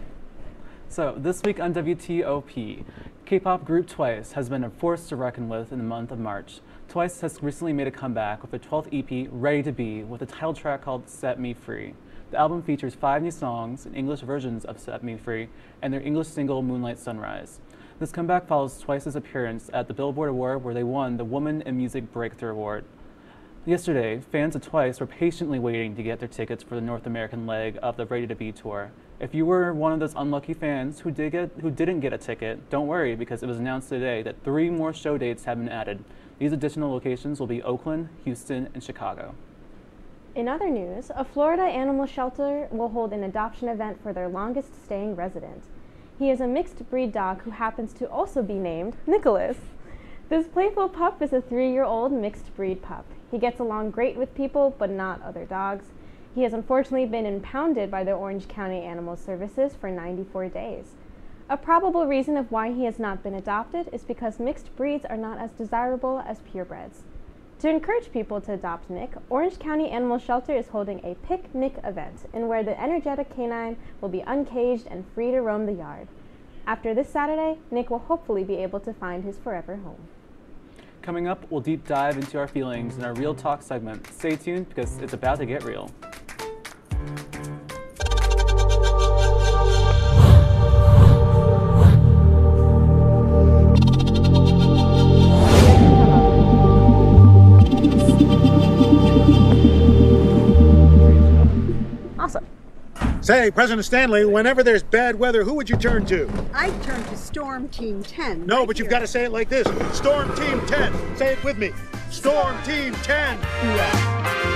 So, this week on WTOP, K pop group Twice has been a force to reckon with in the month of March. Twice has recently made a comeback with their 12th EP, Ready to Be, with a title track called Set Me Free. The album features five new songs and English versions of Set Me Free and their English single Moonlight Sunrise. This comeback follows Twice's appearance at the Billboard Award where they won the Woman in Music Breakthrough Award. Yesterday, fans of Twice were patiently waiting to get their tickets for the North American leg of the Ready to Be tour. If you were one of those unlucky fans who, did get, who didn't get a ticket, don't worry because it was announced today that three more show dates have been added. These additional locations will be Oakland, Houston, and Chicago. In other news, a Florida animal shelter will hold an adoption event for their longest staying resident. He is a mixed breed dog who happens to also be named Nicholas. This playful pup is a three year old mixed breed pup. He gets along great with people, but not other dogs. He has unfortunately been impounded by the Orange County Animal Services for 94 days. A probable reason of why he has not been adopted is because mixed breeds are not as desirable as purebreds. To encourage people to adopt Nick, Orange County Animal Shelter is holding a Pick Nick event in where the energetic canine will be uncaged and free to roam the yard. After this Saturday, Nick will hopefully be able to find his forever home. Coming up, we'll deep dive into our feelings in our Real Talk segment. Stay tuned because it's about to get real. Awesome. Say, President Stanley, whenever there's bad weather, who would you turn to? I'd turn to Storm Team 10. No, right but you've got to say it like this Storm Team 10. Say it with me. Storm Team 10. Roll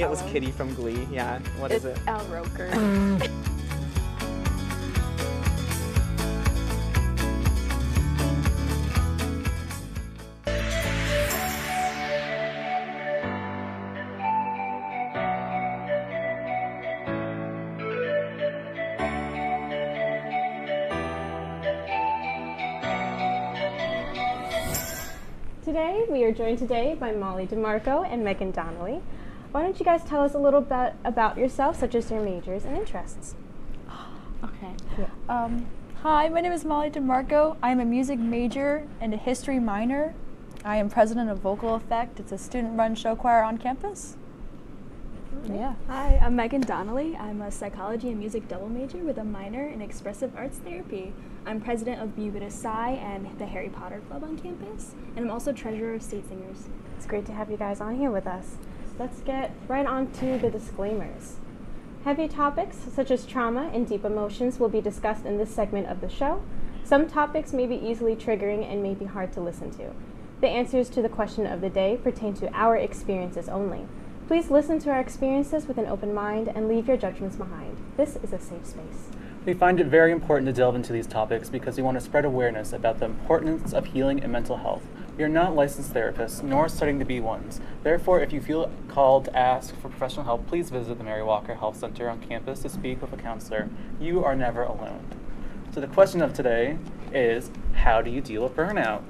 me it was him? Kitty from Glee. Yeah. What is it's it? Al Roker. Today, we are joined today by Molly DeMarco and Megan Donnelly. Why don't you guys tell us a little bit about yourself, such as your majors and interests? Okay. Um, hi, my name is Molly DeMarco. I am a music major and a history minor. I am president of Vocal Effect. It's a student-run show choir on campus. Yeah. Hi, I'm Megan Donnelly. I'm a psychology and music double major with a minor in expressive arts therapy. I'm president of Ubitus Psi and the Harry Potter Club on campus, and I'm also treasurer of State Singers. It's great to have you guys on here with us. Let's get right on to the disclaimers. Heavy topics such as trauma and deep emotions will be discussed in this segment of the show. Some topics may be easily triggering and may be hard to listen to. The answers to the question of the day pertain to our experiences only. Please listen to our experiences with an open mind and leave your judgments behind. This is a safe space. We find it very important to delve into these topics because we want to spread awareness about the importance of healing and mental health. Are not licensed therapists, nor studying to be ones. Therefore, if you feel called to ask for professional help, please visit the Mary Walker Health Center on campus to speak with a counselor. You are never alone. So, the question of today is how do you deal with burnout?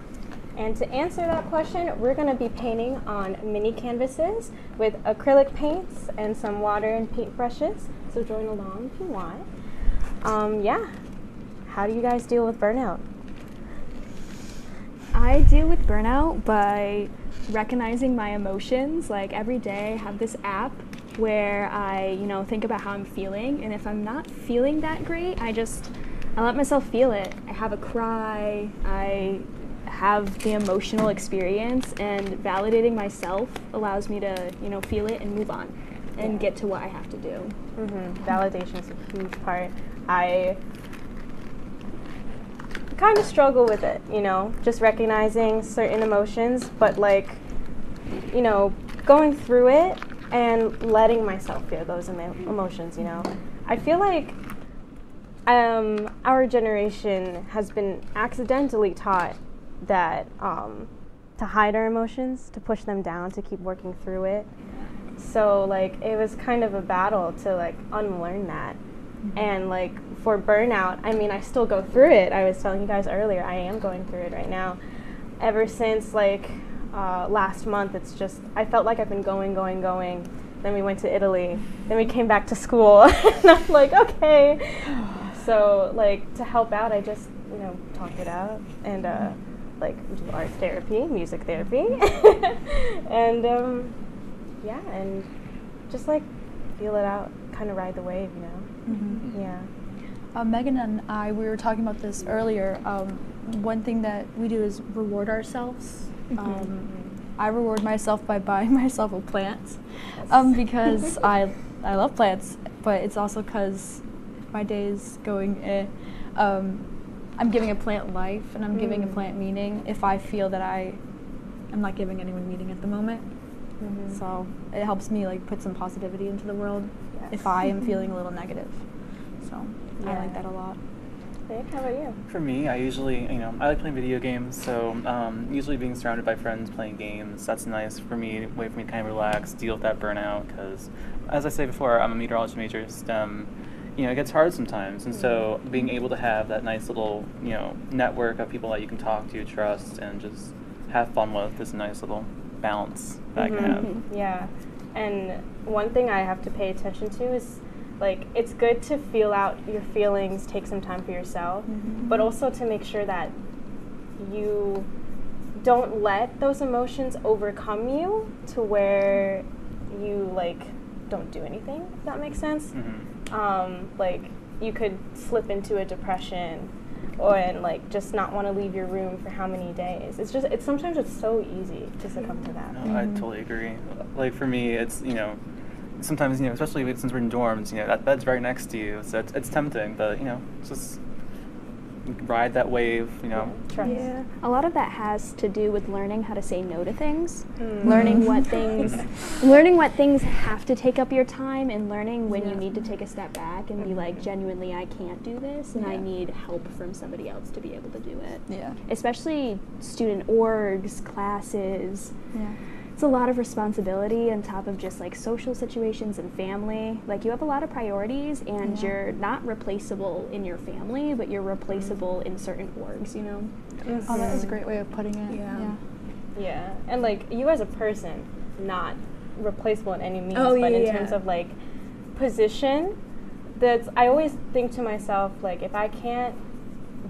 And to answer that question, we're going to be painting on mini canvases with acrylic paints and some water and paint brushes. So join along if you want. Um, yeah. How do you guys deal with burnout? I deal with burnout by recognizing my emotions. Like every day, I have this app where I, you know, think about how I'm feeling, and if I'm not feeling that great, I just I let myself feel it. I have a cry. I have the emotional experience, and validating myself allows me to, you know, feel it and move on and Yeah. get to what I have to do. Mm-hmm. Validation is a huge part. I kind of struggle with it, you know, just recognizing certain emotions, but like, you know, going through it and letting myself feel those emo- emotions, you know. I feel like um, our generation has been accidentally taught that um, to hide our emotions, to push them down, to keep working through it. So like it was kind of a battle to like unlearn that. And like for burnout, I mean, I still go through it. I was telling you guys earlier, I am going through it right now. Ever since like uh, last month, it's just I felt like I've been going, going, going. Then we went to Italy. Then we came back to school. and I'm like, okay. So like to help out, I just you know talk it out and uh, like do art therapy, music therapy, and um, yeah, and just like feel it out, kind of ride the wave, you know. Mhm. Yeah. Uh, Megan and I, we were talking about this earlier. Um, one thing that we do is reward ourselves. Um, I reward myself by buying myself a plant um, because I, I love plants, but it's also because my day is going eh. Um, I'm giving a plant life and I'm giving a Mm. plant meaning if I feel that I am not giving anyone meaning at the moment. Mhm. So it helps me like put some positivity into the world if I am feeling a little negative. So I like that a lot. Nick, how about you? For me, I usually, you know, I like playing video games, so um, usually being surrounded by friends playing games, that's nice for me, a way for me to kind of relax, deal with that burnout, because as I say before, I'm a meteorology major, STEM, you know, it gets hard sometimes, and so being able to have that nice little, you know, network of people that you can talk to, trust, and just have fun with is a nice little balance that I can have. Mhm. Yeah. And one thing I have to pay attention to is like it's good to feel out your feelings, take some time for yourself, but also to make sure that you don't let those emotions overcome you to where you like don't do anything, if that makes sense. Um, like you could slip into a depression or and like just not want to leave your room for how many days. It's just it's sometimes it's so easy to succumb to that. No, I totally agree. Like for me, it's you know, sometimes you know, especially since we're in dorms, you know, that bed's right next to you, so it's, it's tempting. But you know, just ride that wave. You know. Yeah. A lot of that has to do with learning how to say no to things, Mm. learning what things, learning what things have to take up your time, and learning when you need to take a step back and be like, genuinely, I can't do this, and I need help from somebody else to be able to do it. Yeah. Especially student orgs, classes. Yeah. It's a lot of responsibility on top of just like social situations and family. Like you have a lot of priorities and Yeah. you're not replaceable in your family, but you're replaceable in certain orgs, you know? Oh, that was a great way of putting it. Yeah. Yeah, and like you as a person, not replaceable in any means, Oh, but in terms of like position, that's I always think to myself like if I can't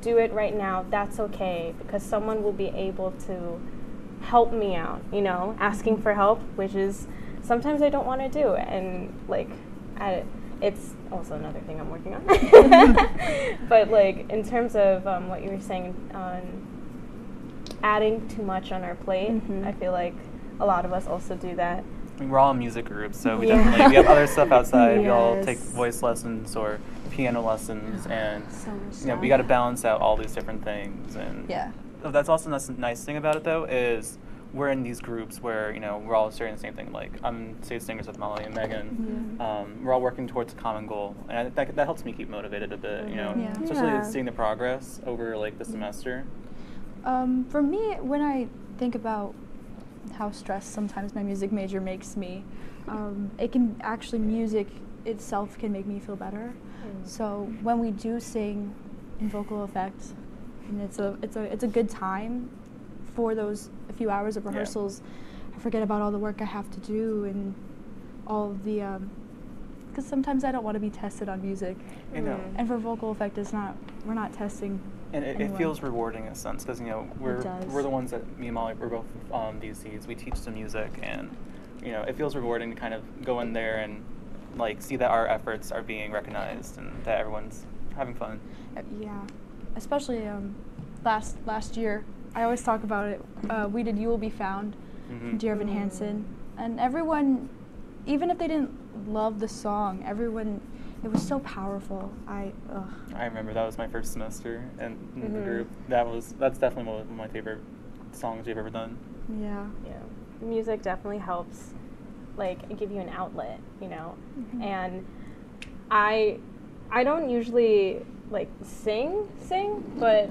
do it right now, that's okay because someone will be able to help me out. You know, asking for help, which is sometimes I don't want to do, and like I, it's also another thing I'm working on. but like in terms of um, what you were saying on adding too much on our plate. Mhm. I feel like a lot of us also do that. I mean, we're all in music groups, so we Yeah. definitely we have other stuff outside. We all take voice lessons or piano lessons, and So much you know we got to balance out all these different things. And Yeah. Oh, that's also the nice thing about it though is we're in these groups where you know we're all sharing the same thing. Like I'm State Singers with Molly and Megan. Um, we're all working towards a common goal, and I, that, that helps me keep motivated a bit. You know, Yeah. especially Yeah. seeing the progress over like the semester. Um, for me, when I think about how stressed sometimes my music major makes me, um, it can actually music itself can make me feel better. So when we do sing in vocal effect, and it's a it's a it's a good time for those a few hours of Yeah. rehearsals. I forget about all the work I have to do and all the because sometimes I don't want to be tested on music. I know. And for vocal effect, it's not we're not testing. And it, it feels rewarding in a sense because you know we're we're the ones that me and Molly we're both um, DCs. We teach the music, and you know it feels rewarding to kind of go in there and like see that our efforts are being recognized and that everyone's having fun. Uh, yeah, especially um, last last year. I always talk about it. Uh, we did "You Will Be Found" from Mhm. Dear Evan Hansen, and everyone, even if they didn't love the song, everyone, it was so powerful. I, ugh. I remember that was my first semester and in the Mhm. group. That was that's definitely one of my favorite songs we've ever done. yeah. Yeah, music definitely helps, like give you an outlet, you know. Mhm. And I, I don't usually like sing, sing, but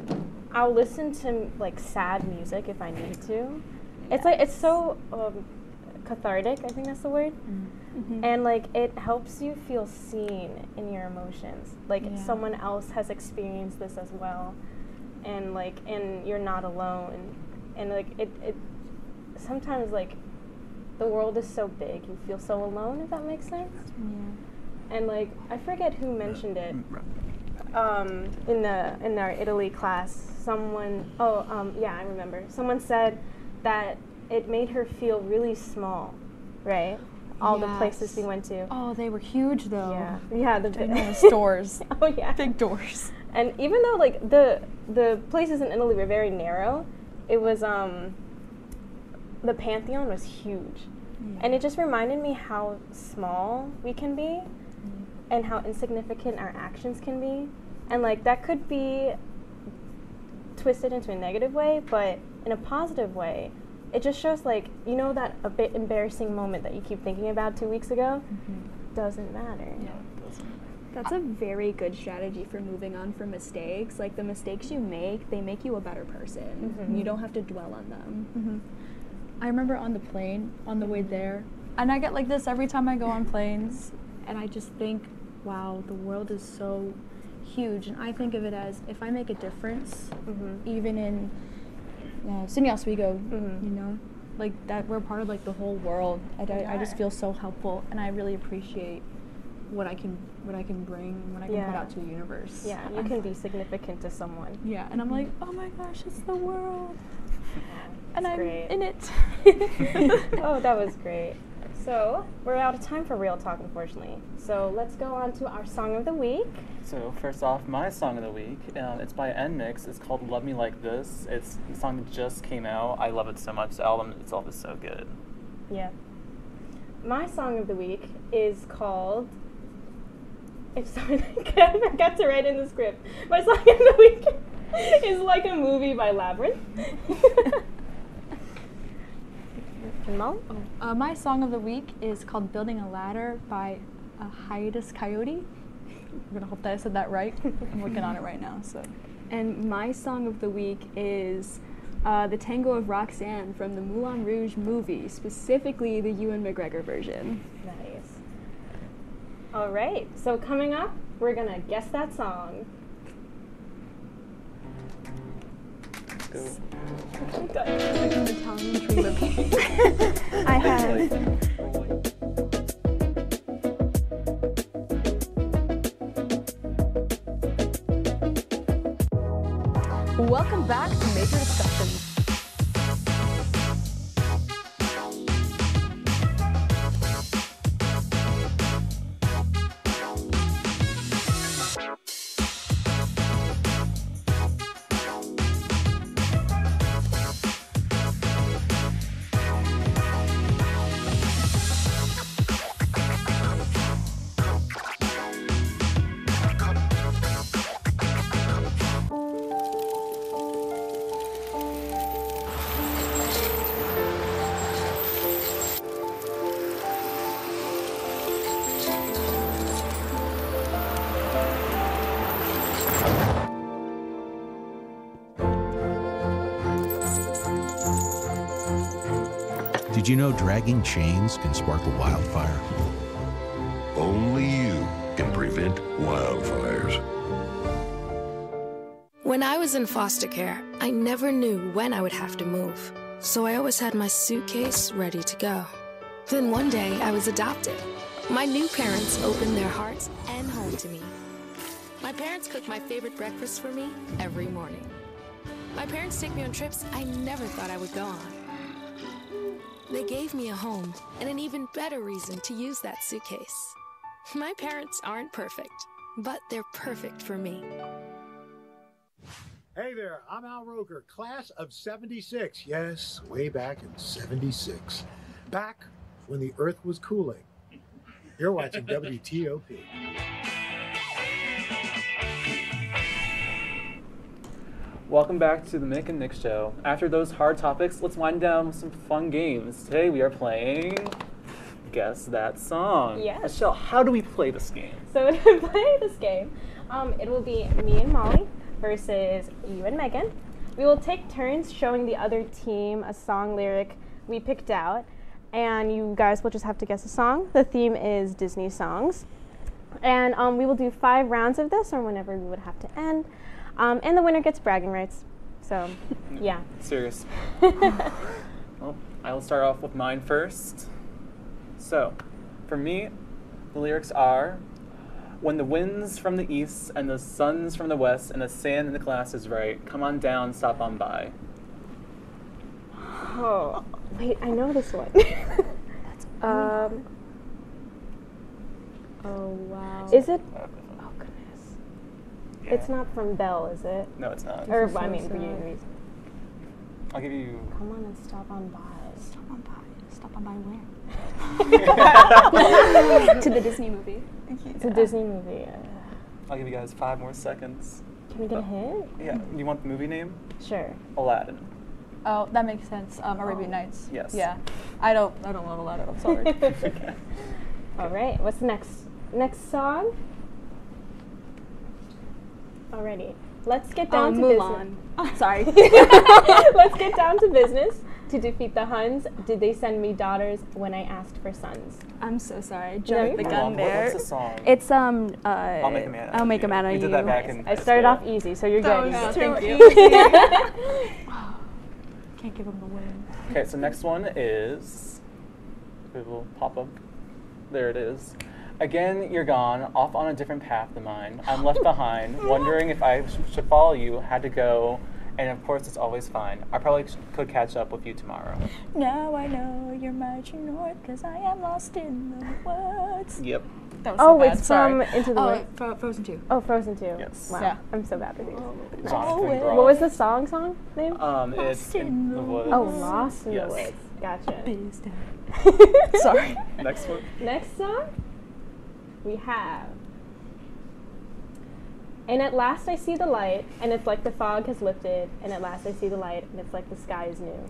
I'll listen to like sad music if I need to. It's like it's so um, cathartic. I think that's the word. Mm-hmm. And like it helps you feel seen in your emotions. Like Yeah. someone else has experienced this as well, and like and you're not alone. And like it, it sometimes like the world is so big, you feel so alone. If that makes sense. Yeah. And like I forget who mentioned it. Um, in the in our Italy class, someone oh um, yeah I remember someone said that it made her feel really small, right? All the places we went to. Oh, they were huge though. Yeah, yeah, the Ginormous stores. oh yeah, big doors. And even though like the the places in Italy were very narrow, it was um the Pantheon was huge, and it just reminded me how small we can be, and how insignificant our actions can be, and like that could be twisted into a negative way, but in a positive way. It just shows like you know that a bit embarrassing moment that you keep thinking about two weeks ago doesn't matter. Yeah, doesn't matter. That's a very good strategy for moving on from mistakes. Like the mistakes you make, they make you a better person. Mhm. You don't have to dwell on them. hmm I remember on the plane on the way there, and I get like this every time I go on planes, and I just think, wow, the world is so huge, and I think of it as if I make a difference, even in uh, SUNY Oswego, you know, like that we're part of like the whole world. I, I, I just feel so helpful, and I really appreciate what I can what I can bring, what I can put out to the universe. Yeah, you can be significant to someone. Yeah, and I'm like, oh my gosh, it's the world. and I'm great. in it. oh, that was great. So, we're out of time for real talk, unfortunately. So, let's go on to our song of the week. So first off, my song of the week. Um, it's by NMIXX. It's called "Love Me Like This." It's the song that just came out. I love it so much. The album itself is so good. Yeah. My song of the week is called. It's sorry, I forgot to write in the script. My song of the week is like a movie by Labyrinth. Molly? Uh, my song of the week is called "Building a Ladder" by uh, Hiatus Kaiyote. I'm gonna hope that I said that right. I'm working on it right now. So. And my song of the week is uh, The Tango of Roxanne from the Moulin Rouge movie, specifically the Ewan McGregor version. Nice. All right. So coming up, we're gonna guess that song. I have. Know dragging chains can spark a wildfire? Only you can prevent wildfires. When I was in foster care, I never knew when I would have to move. So I always had my suitcase ready to go. Then one day I was adopted. My new parents opened their hearts and home to me. My parents cook my favorite breakfast for me every morning. My parents take me on trips I never thought I would go on. They gave me a home and an even better reason to use that suitcase. My parents aren't perfect, but they're perfect for me. Hey there, I'm Al Roker, class of 76. Yes, way back in 76. Back when the earth was cooling. You're watching WTOP. Welcome back to the Mick and Nick Show. After those hard topics, let's wind down with some fun games. Today we are playing Guess That Song. Yes. Michelle, how do we play this game? So to play this game, Um, it will be me and Molly versus you and Megan. We will take turns showing the other team a song lyric we picked out, and you guys will just have to guess a song. The theme is Disney songs. And um, we will do five rounds of this, or whenever we would have to end. Um, and the winner gets bragging rights. So, yeah. Serious. well, I will start off with mine first. So, for me, the lyrics are When the wind's from the east and the sun's from the west and the sand in the glass is right, come on down, stop on by. Oh, wait, I know this one. That's um. Oh wow. Is it? Oh goodness. It's not from Belle, is it? No, it's not. Or This I mean, for sad. you. I'll give you. Come on and stop on by. Stop on by. Stop on by where? to the Disney movie. It's a Disney movie. uh, I'll give you guys five more seconds. Can we get a hint? Yeah. You want the movie name? Sure. Aladdin. Oh, that makes sense. Um, Arabian Nights. Yes. Yeah. I don't. I don't know Aladdin. I'm sorry. All right. What's the next next song? Alrighty. Let's get down Um, to Mulan. business. Sorry. Let's get down to business. To defeat the Huns, did they send me daughters when I asked for sons? I'm so sorry. I No, jumped you're the fine. gun What- there. what's the song? It's um. Uh, I'll make a man out I'll of make you. a man out We of did you. that back in I high started off easy, so you're That good. was You too did easy. Can't give him the win. Okay, so next one is. It will pop up. There it is. Again, you're gone, off on a different path than mine. I'm left behind, wondering if I should follow you, had to go, and of course it's always fine. I probably could catch up with you tomorrow. Now I know you're marching north because I am lost in the woods. Yep. That was Oh, so bad. it's Sorry. from Into the oh, Wind. Fro- Frozen 2. Oh, Frozen 2. Yes. Wow. Yeah. I'm so bad with these. Nice. What was the song song name? Um, it's in the woods. Oh, Lost in Yes. the Woods. Gotcha. Sorry. Next one. Next song, we have. And at last I see the light, and it's like the fog has lifted, and at last I see the light, and it's like the sky is new.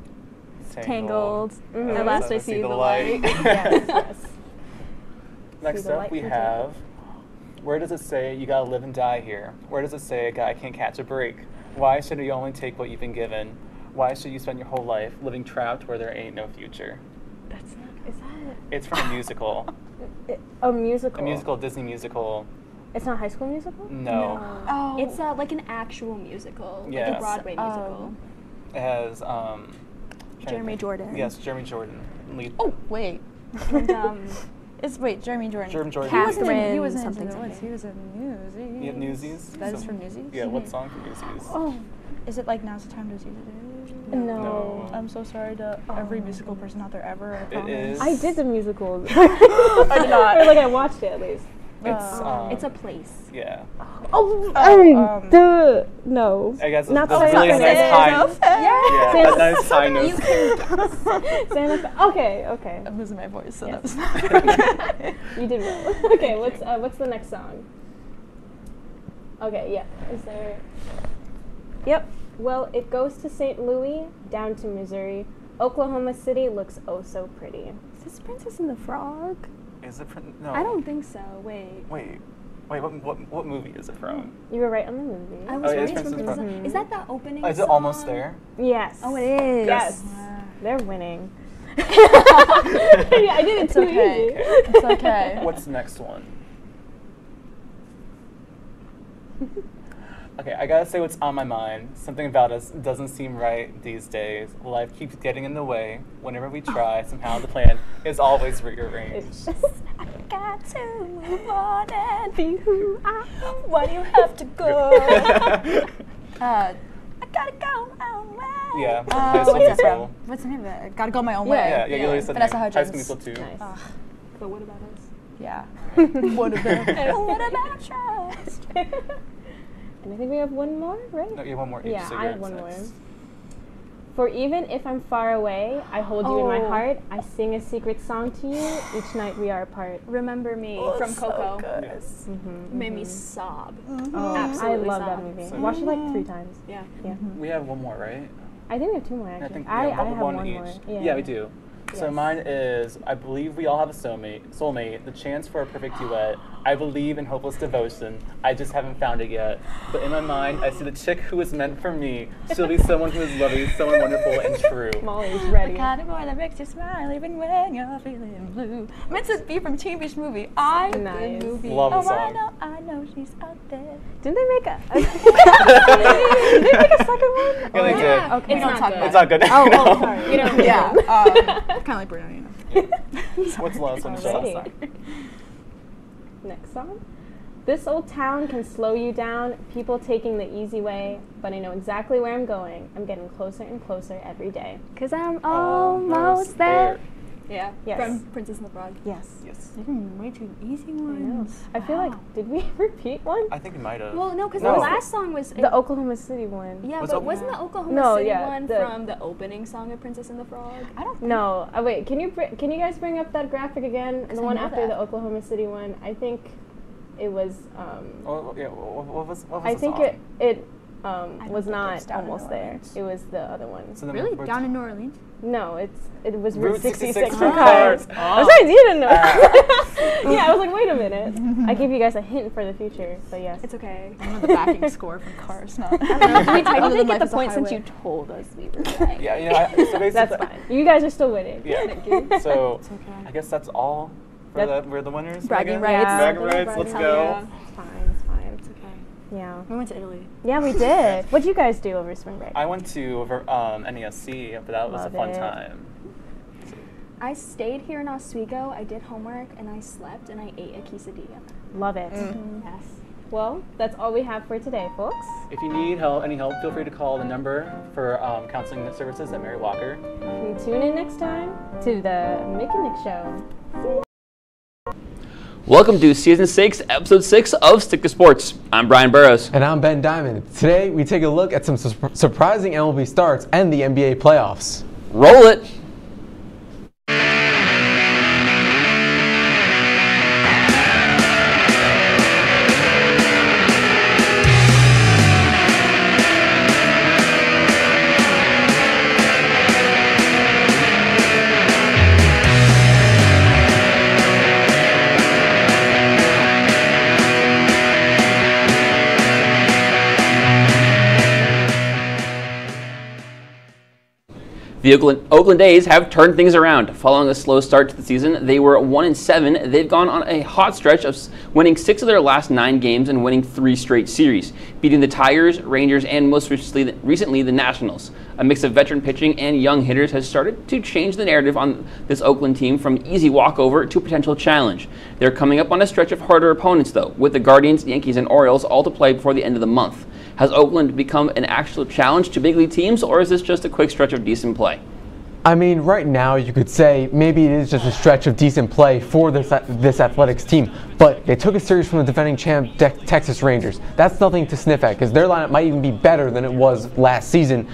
Tangled. Mhm. At last I see the light. yes, yes. Next the up, we from have. Where does it say you gotta live and die here? Where does it say a guy can't catch a break? Why should you only take what you've been given? Why should you spend your whole life living trapped where there ain't no future? That's not. Is that It's from a musical. a musical? A musical, Disney musical. It's not High School Musical. No. Oh. It's uh, like an actual musical, like Yes. a Broadway Oh. musical. It has um. Jeremy. Jordan. Yes, Jeremy Jordan. Lead. Oh, wait. and um, It's wait, Jeremy Jordan. Jeremy Jordan. He wasn't in, he wasn't something, the woods. something. He was in Newsies. You have Newsies. That is So- from Newsies. Yeah. What song from Newsies? Oh, is it like now's the time to seize it? No. No. I'm so sorry to every oh. musical person out there ever. I It promise. is. I did the musical. I did not. or like I watched it at least. It's um. it's a place. Yeah. Oh, Oh, um, um, duh, no. I guess not the Santa really Fe. nice high. Yeah, Yeah, that nice high note. Santa Fe. Okay, okay. I'm losing my voice. So Yes. that's you did well. Okay, what's uh, what's the next song? Okay, yeah. Is there? Yep. Well, it goes to St. Louis, down to Missouri. Oklahoma City looks oh so pretty. Is this Princess and the Frog? Is it? from? No. I don't think so. Wait. Wait. Wait. What, what what movie is it from? You were right on the movie. I was Oh, it is right. It's from Princess Princess. Frog. Is that the opening? Oh, is it almost there? Yes. Oh, it is. Yes. They're winning. yeah, I did it It's too okay. easy. It's okay. What's the next one? Okay, I gotta say what's on my mind. Something about us doesn't seem right these days. Life keeps getting in the way. Whenever we try, somehow the plan is always rearranged. I got to move on and be who I am. Why do you have to go? uh, I gotta go my own way. Yeah, Uh, High School what's that Musical. from? What's the name of it? Gotta go my own Yeah. way. Yeah, yeah, you literally said Vanessa name. Hudgens. High School Musical 2. Nice. Ugh, But what about us? yeah. what about what about trust? And I think we have one more, right? No, you have one more Yeah, I have one more. For even if I'm far away, I hold you in my Oh. heart. I sing a secret song to you. Each night we are apart. Remember Me Oh, from so Coco. good. Yes. Mm-hmm, Made me sob. Oh, Absolutely I love that movie. So- Watched it like three times. Yeah. Yeah. We have one more, right? I think we have two more I actually. think I, yeah, I one, have one one each. more. Yeah. we do. So mine is I believe we all have a soulmate. Soulmate, the chance for a perfect duet. I believe in hopeless devotion. I just haven't found it yet. But in my mind, I see the chick who is meant for me. She'll be someone who is lovely, someone wonderful and true. Molly's ready. The kind of boy that makes you smile even when you're feeling blue. Meant to be from Teen Beach Movie. I Nice. the movie. Love the oh, I know, I know she's out there. Didn't they make a? did they make a second one? Yeah, they Or- did. Okay. It's not good. It's not good. Oh, No. oh, sorry. You know, Yeah, um, kind of like Bruno, you know. What's love? Some Alrighty. Next song. This old town can slow you down, people taking the easy way, but I know exactly where I'm going. I'm getting closer and closer every day. Cause I'm almost there. Yeah. Yes. From Princess and the Frog. Yes. Yes. They're giving way too easy ones. I know. ones. I feel like, did we repeat one? I think we might have. Well, no, because No. the last song was The Oklahoma City one. Yeah, Was but Oklahoma- wasn't the Oklahoma No, City yeah, one the- from the opening song of Princess and the Frog? I don't No, uh, wait. Can you br- can you guys bring up that graphic again? The one after that. the Oklahoma City one. I think it was. Um, Oh, yeah, what, what was what was I the think song? it it um, was not it's Down in almost there. It was the other one. So Really? we're- Down in New Orleans? No, it's it was Route Route 66 66 for for cars. cars. I was Oh. surprised you didn't know. yeah, I was like, wait a minute. I gave you guys a hint for the future, but yes. It's okay. I know the backing score from Cars. No. I don't know, do we Other technically than get the is point since you told us we were right? Yeah, you know, I, so basically, That's fine. You guys are still winning. Yeah. Thank you. So It's okay. I guess that's all for That- the we're the winners. Bragging Megan? rights. Bragging rights. Let's bragging go. rights. It's fine. It's fine. It's okay. Yeah. We went to Italy. Yeah, we did. What'd you guys do over spring break? I went to um, NESC, but that was a fun it. time. I stayed here in Oswego, I did homework, and I slept, and I ate a quesadilla. Love it. Yes. Well, that's all we have for today, folks. If you need help, any help, feel free to call the number for um, counseling services at Mary Walker. And tune in next time to the Mick and Nick Show. Welcome to season six, episode six of Stick to Sports. I'm Brian Burrows. And I'm Ben Diamond. Today we take a look at some sur- surprising MLB starts and the NBA playoffs. Roll it. The Oakland, Oakland A's have turned things around. Following a slow start to the season, they were 1 and 7. They've gone on a hot stretch of winning six of their last nine games and winning three straight series, beating the Tigers, Rangers, and most recently, recently the Nationals. A mix of veteran pitching and young hitters has started to change the narrative on this Oakland team from easy walkover to potential challenge. They're coming up on a stretch of harder opponents, though, with the Guardians, Yankees, and Orioles all to play before the end of the month. Has Oakland become an actual challenge to big league teams, or is this just a quick stretch of decent play? I mean, right now you could say maybe it is just a stretch of decent play for this this athletics team, but they took a series from the defending champ De- Texas Rangers. That's nothing to sniff at because their lineup might even be better than it was last season.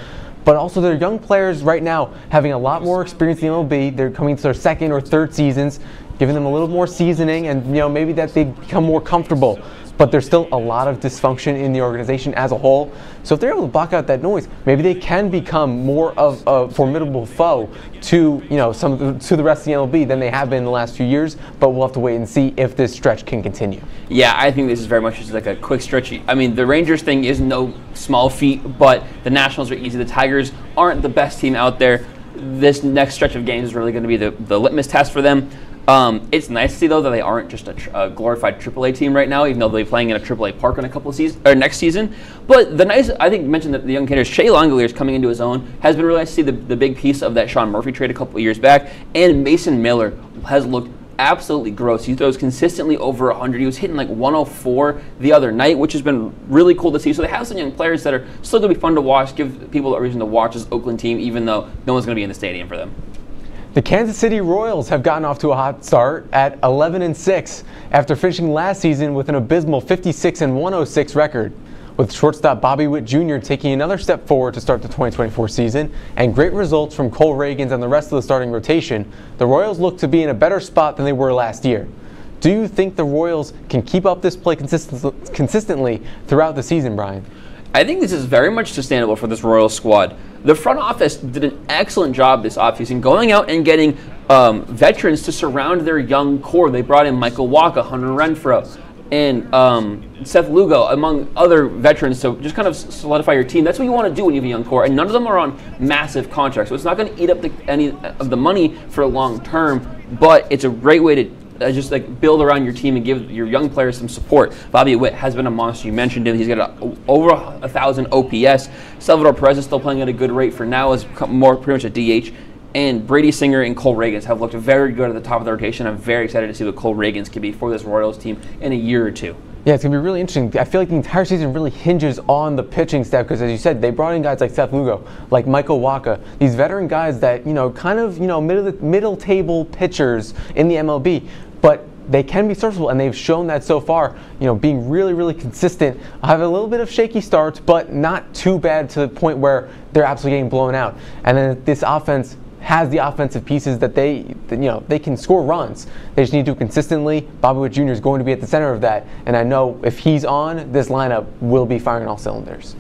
But also, their young players right now having a lot more experience in MLB. They're coming to their second or third seasons, giving them a little more seasoning, and you know maybe that they become more comfortable. But there's still a lot of dysfunction in the organization as a whole. So if they're able to block out that noise, maybe they can become more of a formidable foe to you know some the, to the rest of the MLB than they have been in the last few years. But we'll have to wait and see if this stretch can continue. Yeah, I think this is very much just like a quick stretch. I mean, the Rangers thing is no small feat, but the Nationals are easy. The Tigers aren't the best team out there. This next stretch of games is really going to be the, the litmus test for them. Um, it's nice to see though that they aren't just a, tr- a glorified AAA team right now, even though they'll be playing in a AAA park in a couple of seasons or next season. But the nice, I think, you mentioned that the young hitters, Shea Langeliers coming into his own, has been really nice to see the, the big piece of that Sean Murphy trade a couple of years back, and Mason Miller has looked absolutely gross. He throws consistently over 100. He was hitting like 104 the other night, which has been really cool to see. So they have some young players that are still going to be fun to watch, give people a reason to watch this Oakland team, even though no one's going to be in the stadium for them. The Kansas City Royals have gotten off to a hot start at 11 and 6 after finishing last season with an abysmal 56 and 106 record. With shortstop Bobby Witt Jr. taking another step forward to start the 2024 season and great results from Cole Ragans and the rest of the starting rotation, the Royals look to be in a better spot than they were last year. Do you think the Royals can keep up this play consist- consistently throughout the season, Brian? I think this is very much sustainable for this Royal squad. The front office did an excellent job this offseason going out and getting um, veterans to surround their young core. They brought in Michael Wacha, Hunter Renfroe, and um, Seth Lugo, among other veterans, to just kind of solidify your team. That's what you want to do when you have a young core, and none of them are on massive contracts, so it's not going to eat up the, any of the money for a long term. But it's a great way to uh, just like build around your team and give your young players some support. Bobby Witt has been a monster. You mentioned him. He's got a, over a thousand OPS. Salvador Perez is still playing at a good rate for now, Is more pretty much a DH. And Brady Singer and Cole Ragans have looked very good at the top of the rotation. I'm very excited to see what Cole Ragans can be for this Royals team in a year or two. Yeah, it's to be really interesting. I feel like the entire season really hinges on the pitching staff because, as you said, they brought in guys like Seth Lugo, like Michael Wacha, these veteran guys that, you know, kind of, you know, middle, middle table pitchers in the MLB. But they can be serviceable, and they've shown that so far. You know, being really, really consistent. I Have a little bit of shaky starts, but not too bad to the point where they're absolutely getting blown out. And then this offense has the offensive pieces that they, you know, they can score runs. They just need to consistently. Bobby Witt Jr. is going to be at the center of that, and I know if he's on, this lineup will be firing all cylinders.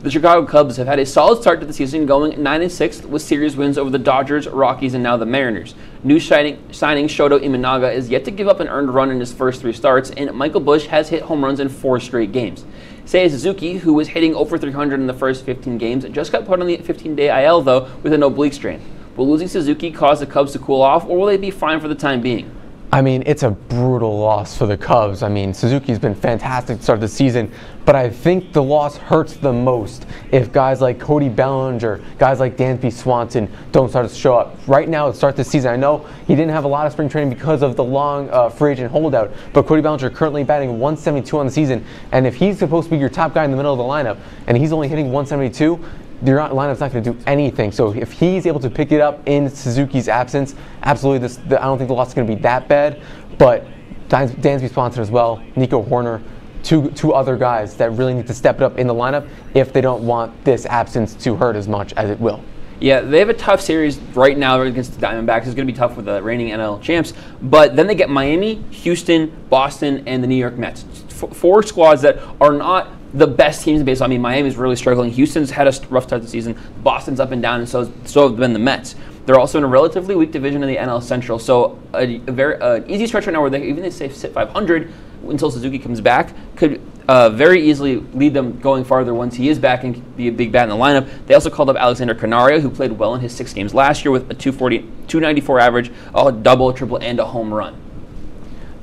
The Chicago Cubs have had a solid start to the season, going 9 and 6 with series wins over the Dodgers, Rockies, and now the Mariners. New signing, signing Shota Imanaga is yet to give up an earned run in his first three starts, and Michael Busch has hit home runs in four straight games. Seiya Suzuki, who was hitting over 300 in the first 15 games, just got put on the 15-day IL though with an oblique strain. Will losing Suzuki cause the Cubs to cool off, or will they be fine for the time being? I mean, it's a brutal loss for the Cubs. I mean, Suzuki's been fantastic to start the season, but I think the loss hurts the most if guys like Cody Bellinger, guys like Dansby Swanson don't start to show up. Right now, to start the season, I know he didn't have a lot of spring training because of the long uh, free agent holdout, but Cody Bellinger currently batting 172 on the season, and if he's supposed to be your top guy in the middle of the lineup, and he's only hitting 172, your lineup's not going to do anything. So if he's able to pick it up in Suzuki's absence, absolutely, this I don't think the loss is going to be that bad. But Dansby Swanson as well, Nico Hoerner, two two other guys that really need to step it up in the lineup if they don't want this absence to hurt as much as it will. Yeah, they have a tough series right now against the Diamondbacks. It's going to be tough with the reigning NL champs. But then they get Miami, Houston, Boston, and the New York Mets. Four squads that are not the best teams based on. I mean, Miami's really struggling. Houston's had a rough start to the season. Boston's up and down, and so so have been the Mets. They're also in a relatively weak division in the NL Central. So a, a very uh, easy stretch right now where they even if they say sit 500 until Suzuki comes back could uh, very easily lead them going farther once he is back and be a big bat in the lineup. They also called up Alexander Canario, who played well in his six games last year with a 240, 294 average, a double, a triple, and a home run.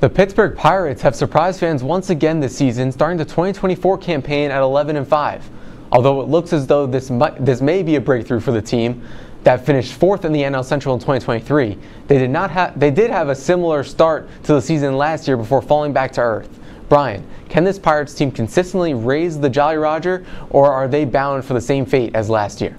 The Pittsburgh Pirates have surprised fans once again this season, starting the 2024 campaign at 11 and 5. Although it looks as though this might, this may be a breakthrough for the team that finished fourth in the NL Central in 2023. They did not have they did have a similar start to the season last year before falling back to earth. Brian, can this Pirates team consistently raise the Jolly Roger, or are they bound for the same fate as last year?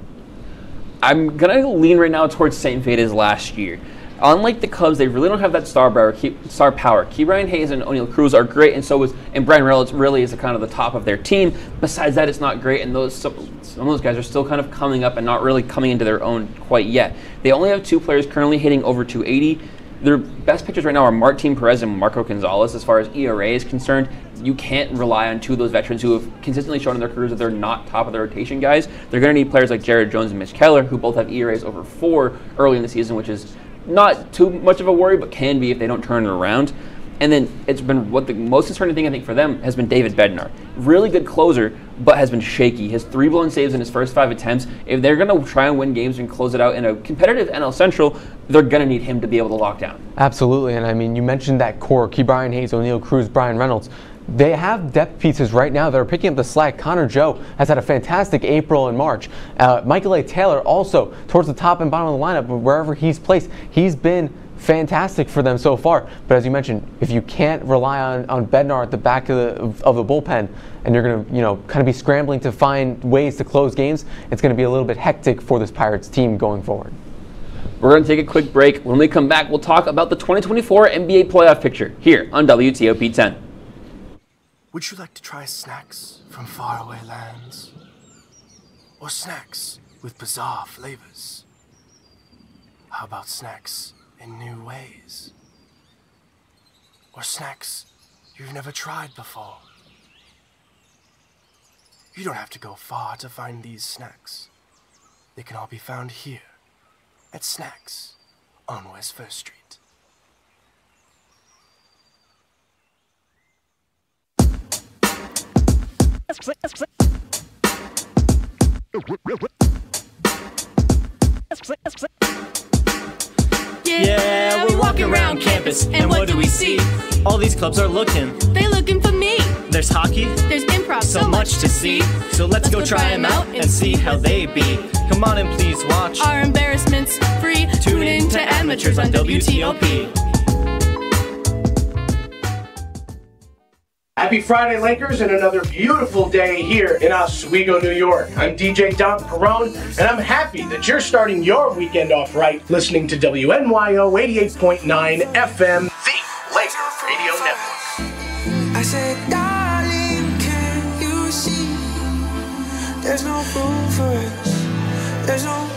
I'm gonna lean right now towards same fate as last year unlike the Cubs, they really don't have that star power. Keep, star power. Ke'Bryan Hayes and Oneil Cruz are great, and so is and Bryan Reynolds really is a kind of the top of their team. Besides that, it's not great, and those some, some of those guys are still kind of coming up and not really coming into their own quite yet. They only have two players currently hitting over 280. Their best pitchers right now are Martin Perez and Marco Gonzalez. As far as ERA is concerned, you can't rely on two of those veterans who have consistently shown in their careers that they're not top of the rotation guys. They're going to need players like Jared Jones and Mitch Keller, who both have ERAs over four early in the season, which is not too much of a worry, but can be if they don't turn it around. And then it's been what the most concerning thing I think for them has been David Bednar. Really good closer, but has been shaky. His three blown saves in his first five attempts. If they're going to try and win games and close it out in a competitive NL Central, they're going to need him to be able to lock down. Absolutely. And I mean, you mentioned that core Ke'Bryan Hayes, Oneil Cruz, Bryan Reynolds they have depth pieces right now that are picking up the slack. Connor Joe has had a fantastic April and March. Uh, Michael A. Taylor also towards the top and bottom of the lineup, wherever he's placed, he's been fantastic for them so far. But as you mentioned, if you can't rely on, on Bednar at the back of the, of, of the bullpen and you're going to, you know, kind of be scrambling to find ways to close games, it's going to be a little bit hectic for this Pirates team going forward. We're going to take a quick break. When we come back, we'll talk about the 2024 NBA playoff picture here on WTOP 10. Would you like to try snacks from faraway lands? Or snacks with bizarre flavors? How about snacks in new ways? Or snacks you've never tried before? You don't have to go far to find these snacks. They can all be found here at Snacks on West First Street. Yeah, we're walking around campus, and what do we see? All these clubs are looking. They looking for me. There's hockey, There's improv, so much to see. So let's go try them out and see how they be. Come on and please watch. Our embarrassments free. Tune in to Amateurs on WTOP. Happy Friday, Lakers, and another beautiful day here in Oswego, New York. I'm DJ Don Perone, and I'm happy that you're starting your weekend off right listening to WNYO 88.9 FM, the Laker Radio Network. I said, darling, can you see? There's no room for us. There's no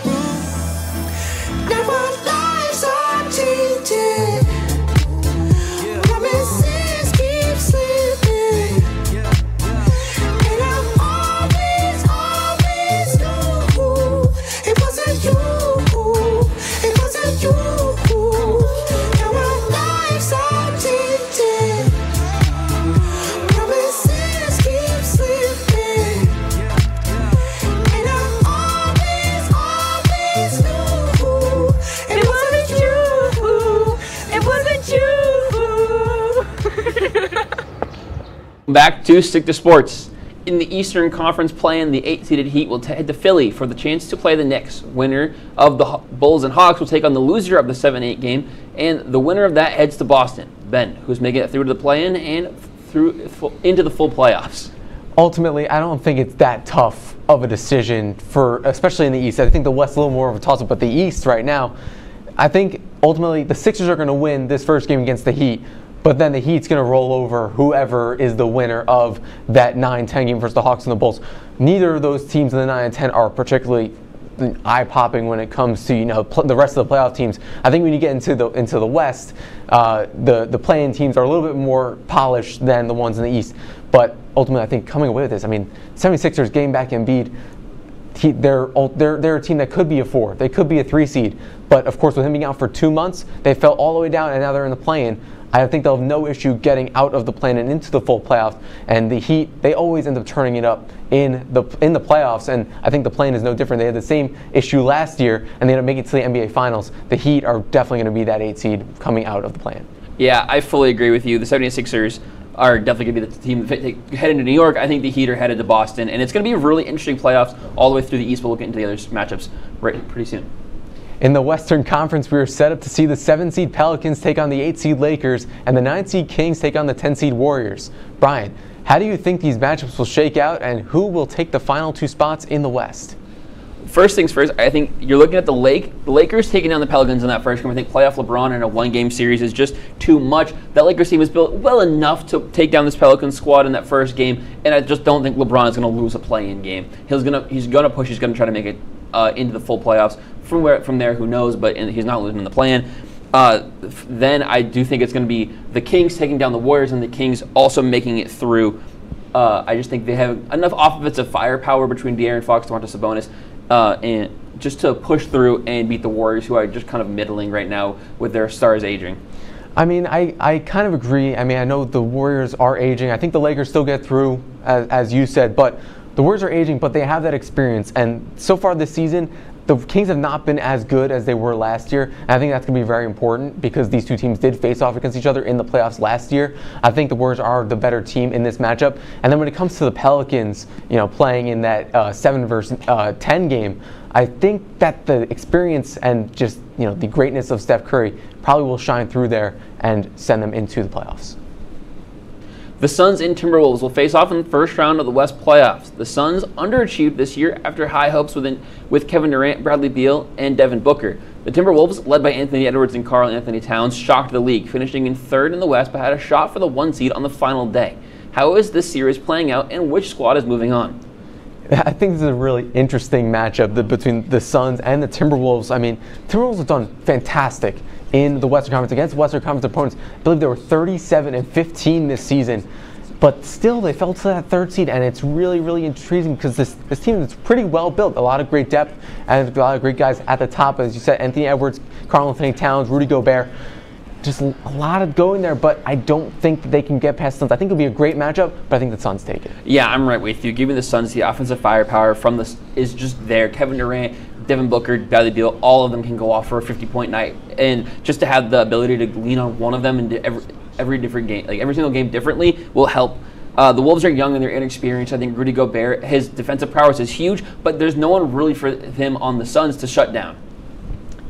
Back to Stick to Sports. In the Eastern Conference play-in, the eight-seeded Heat will head to Philly for the chance to play the Knicks. Winner of the Bulls and Hawks will take on the loser of the 7-8 game, and the winner of that heads to Boston. Ben, who's making it through to the play-in and through into the full playoffs. ultimately, I don't think it's that tough of a decision for, especially in the East. I think the West a little more of a toss-up, but the East right now, I think ultimately the Sixers are going to win this first game against the Heat. But then the Heat's going to roll over whoever is the winner of that 9-10 game versus the Hawks and the Bulls. Neither of those teams in the 9 and 10 are particularly eye-popping when it comes to you know pl- the rest of the playoff teams. I think when you get into the into the West, uh, the the playing teams are a little bit more polished than the ones in the East. But ultimately, I think coming away with this, I mean, 76ers game back Embiid. He, they're, they're, they're a team that could be a four. They could be a three seed. But of course, with him being out for two months, they fell all the way down and now they're in the play-in. I think they'll have no issue getting out of the play-in and into the full playoffs. And the Heat, they always end up turning it up in the in the playoffs. And I think the play-in is no different. They had the same issue last year, and they ended up making it to the NBA Finals. The Heat are definitely going to be that eight seed coming out of the play-in. Yeah, I fully agree with you. The 76ers are definitely going to be the team that take- heading to New York. I think the Heat are headed to Boston, and it's going to be a really interesting playoffs all the way through the East. but We'll look into the other matchups right, pretty soon. In the Western Conference, we are set up to see the 7 seed Pelicans take on the 8 seed Lakers and the 9 seed Kings take on the 10 seed Warriors. Brian, how do you think these matchups will shake out and who will take the final two spots in the West? First things first, I think you're looking at the Lake, the Lakers taking down the Pelicans in that first game. I think playoff LeBron in a one-game series is just too much. That Lakers team is built well enough to take down this Pelicans squad in that first game, and I just don't think LeBron is going to lose a play-in game. He's gonna he's gonna push. He's gonna try to make it uh, into the full playoffs. From where from there, who knows? But in, he's not losing in the play-in. Uh, then I do think it's going to be the Kings taking down the Warriors, and the Kings also making it through. Uh, I just think they have enough offensive firepower between De'Aaron Fox, Domantas Sabonis, uh, and just to push through and beat the Warriors, who are just kind of middling right now with their stars aging. I mean, I, I kind of agree. I mean, I know the Warriors are aging. I think the Lakers still get through, as, as you said, but the Warriors are aging, but they have that experience. And so far this season, the Kings have not been as good as they were last year. And I think that's going to be very important because these two teams did face off against each other in the playoffs last year. I think the Warriors are the better team in this matchup. And then when it comes to the Pelicans, you know, playing in that uh, seven versus uh, ten game, I think that the experience and just you know the greatness of Steph Curry probably will shine through there and send them into the playoffs. The Suns and Timberwolves will face off in the first round of the West playoffs. The Suns underachieved this year after high hopes within, with Kevin Durant, Bradley Beal, and Devin Booker. The Timberwolves, led by Anthony Edwards and Karl-Anthony Towns, shocked the league, finishing in third in the West but had a shot for the one seed on the final day. How is this series playing out and which squad is moving on? I think this is a really interesting matchup between the Suns and the Timberwolves. I mean, Timberwolves have done fantastic in the Western Conference against Western Conference opponents. I believe they were 37 and 15 this season. but still they fell to that third seed, and it's really, really intriguing because this, this team is pretty well built. A lot of great depth and a lot of great guys at the top, as you said, Anthony Edwards, Karl-Anthony Towns, Rudy Gobert. Just a lot of going there, but I don't think that they can get past the Suns. I think it'll be a great matchup, but I think the Suns take it. Yeah, I'm right with you. Giving the Suns the offensive firepower from this is just there. Kevin Durant, Devin Booker, Bradley Beal, all of them can go off for a 50 point night, and just to have the ability to lean on one of them in every every different game, like every single game differently, will help. Uh, the Wolves are young and they're inexperienced. I think Rudy Gobert, his defensive prowess is huge, but there's no one really for him on the Suns to shut down.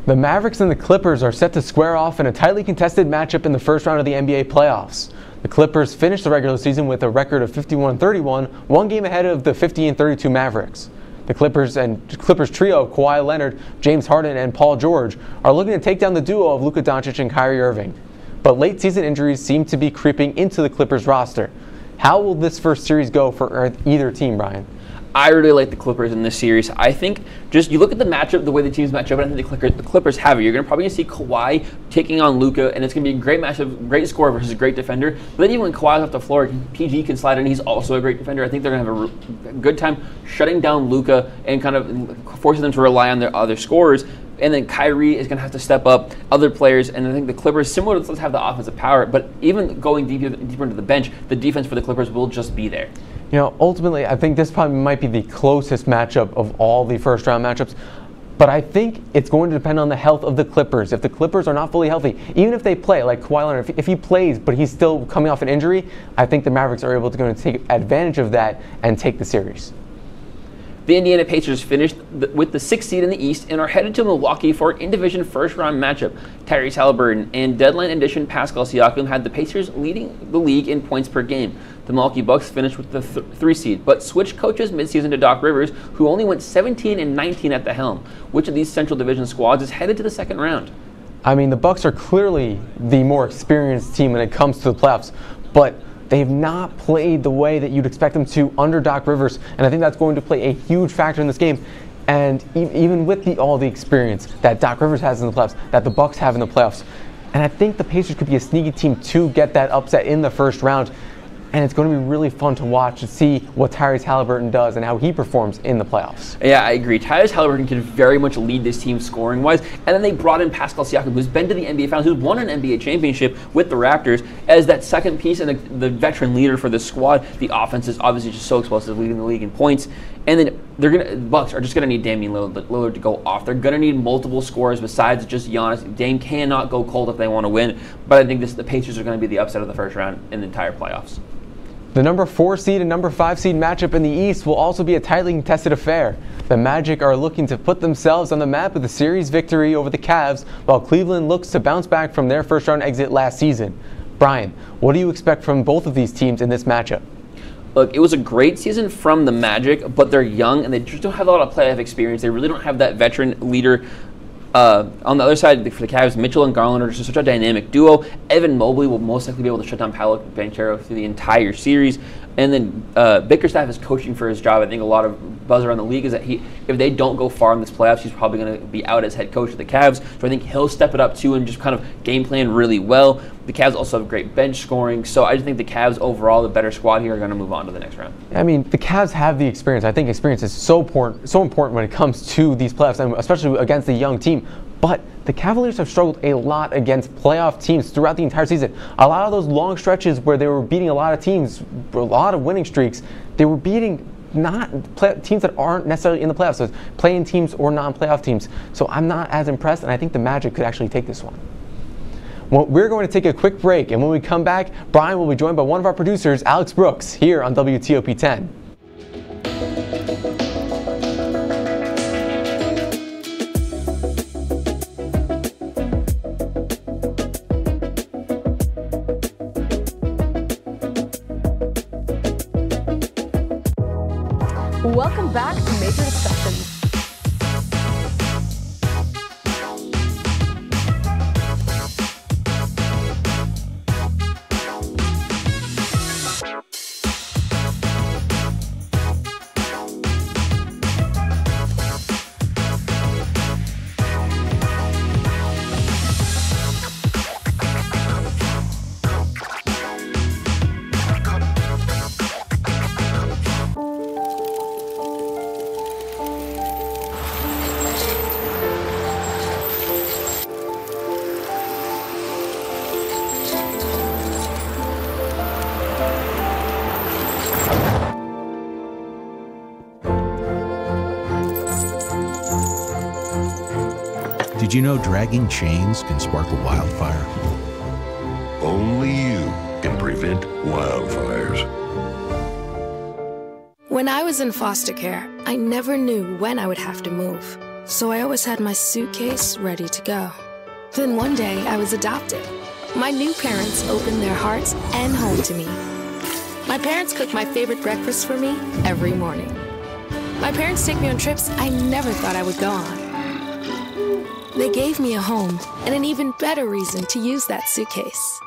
The Mavericks and the Clippers are set to square off in a tightly contested matchup in the first round of the NBA playoffs. The Clippers finished the regular season with a record of 51-31, one game ahead of the 50-32 Mavericks. The Clippers and Clippers trio of Kawhi Leonard, James Harden, and Paul George are looking to take down the duo of Luka Doncic and Kyrie Irving. But late season injuries seem to be creeping into the Clippers roster. How will this first series go for either team, Brian? I really like the Clippers in this series. I think just you look at the matchup, the way the teams match up, and I think the Clippers, the Clippers have it. You're going to probably see Kawhi taking on Luka, and it's going to be a great matchup, great scorer versus a great defender. But then even when Kawhi's off the floor, PG can slide in. He's also a great defender. I think they're going to have a, good time shutting down Luka and kind of forcing them to rely on their other scorers and then Kyrie is going to have to step up other players. And I think the Clippers, similar to have the offensive power, but even going deeper, deeper into the bench, the defense for the Clippers will just be there. You know, ultimately, I think this probably might be the closest matchup of all the first round matchups. But I think it's going to depend on the health of the Clippers. If the Clippers are not fully healthy, even if they play like Kawhi Leonard, if, if he plays but he's still coming off an injury, I think the Mavericks are able to go and take advantage of that and take the series. The Indiana Pacers finished with the sixth seed in the East and are headed to Milwaukee for an in-division first-round matchup. Tyrese Halliburton and deadline addition Pascal Siakam had the Pacers leading the league in points per game. The Milwaukee Bucks finished with the th- three seed, but switched coaches midseason to Doc Rivers, who only went 17 and 19 at the helm. Which of these Central Division squads is headed to the second round? I mean, the Bucks are clearly the more experienced team when it comes to the playoffs, but they have not played the way that you'd expect them to under Doc Rivers, and I think that's going to play a huge factor in this game. And e- even with the, all the experience that Doc Rivers has in the playoffs, that the Bucks have in the playoffs, and I think the Pacers could be a sneaky team to get that upset in the first round and it's going to be really fun to watch to see what Tyrese Halliburton does and how he performs in the playoffs. Yeah, I agree. Tyrese Halliburton can very much lead this team scoring wise, and then they brought in Pascal Siakam, who's been to the NBA Finals, who's won an NBA championship with the Raptors, as that second piece and the, the veteran leader for the squad. The offense is obviously just so explosive, leading the league in points, and then they're gonna Bucks are just gonna need Damian Lillard, Lillard to go off. They're gonna need multiple scores besides just Giannis. Dame cannot go cold if they want to win, but I think this, the Pacers are going to be the upset of the first round in the entire playoffs. The number four seed and number five seed matchup in the East will also be a tightly contested affair. The Magic are looking to put themselves on the map with a series victory over the Cavs, while Cleveland looks to bounce back from their first round exit last season. Brian, what do you expect from both of these teams in this matchup? Look, it was a great season from the Magic, but they're young and they just don't have a lot of playoff experience. They really don't have that veteran leader uh, on the other side, for the Cavs, Mitchell and Garland are just such a dynamic duo. Evan Mobley will most likely be able to shut down Paolo Banchero through the entire series. And then uh, Bickerstaff is coaching for his job. I think a lot of buzz around the league is that he, if they don't go far in this playoffs, he's probably going to be out as head coach of the Cavs. So I think he'll step it up too and just kind of game plan really well. The Cavs also have great bench scoring, so I just think the Cavs overall, the better squad here, are going to move on to the next round. I mean, the Cavs have the experience. I think experience is so important, so important when it comes to these playoffs, and especially against a young team. But the Cavaliers have struggled a lot against playoff teams throughout the entire season. A lot of those long stretches where they were beating a lot of teams, a lot of winning streaks, they were beating not play, teams that aren't necessarily in the playoffs, so playing teams or non-playoff teams. So I'm not as impressed, and I think the Magic could actually take this one. Well, we're going to take a quick break, and when we come back, Brian will be joined by one of our producers, Alex Brooks, here on WTOP 10. Back to Major Discussions. Did you know dragging chains can spark a wildfire? Only you can prevent wildfires. When I was in foster care, I never knew when I would have to move. So I always had my suitcase ready to go. Then one day I was adopted. My new parents opened their hearts and home to me. My parents cook my favorite breakfast for me every morning. My parents take me on trips I never thought I would go on. They gave me a home and an even better reason to use that suitcase.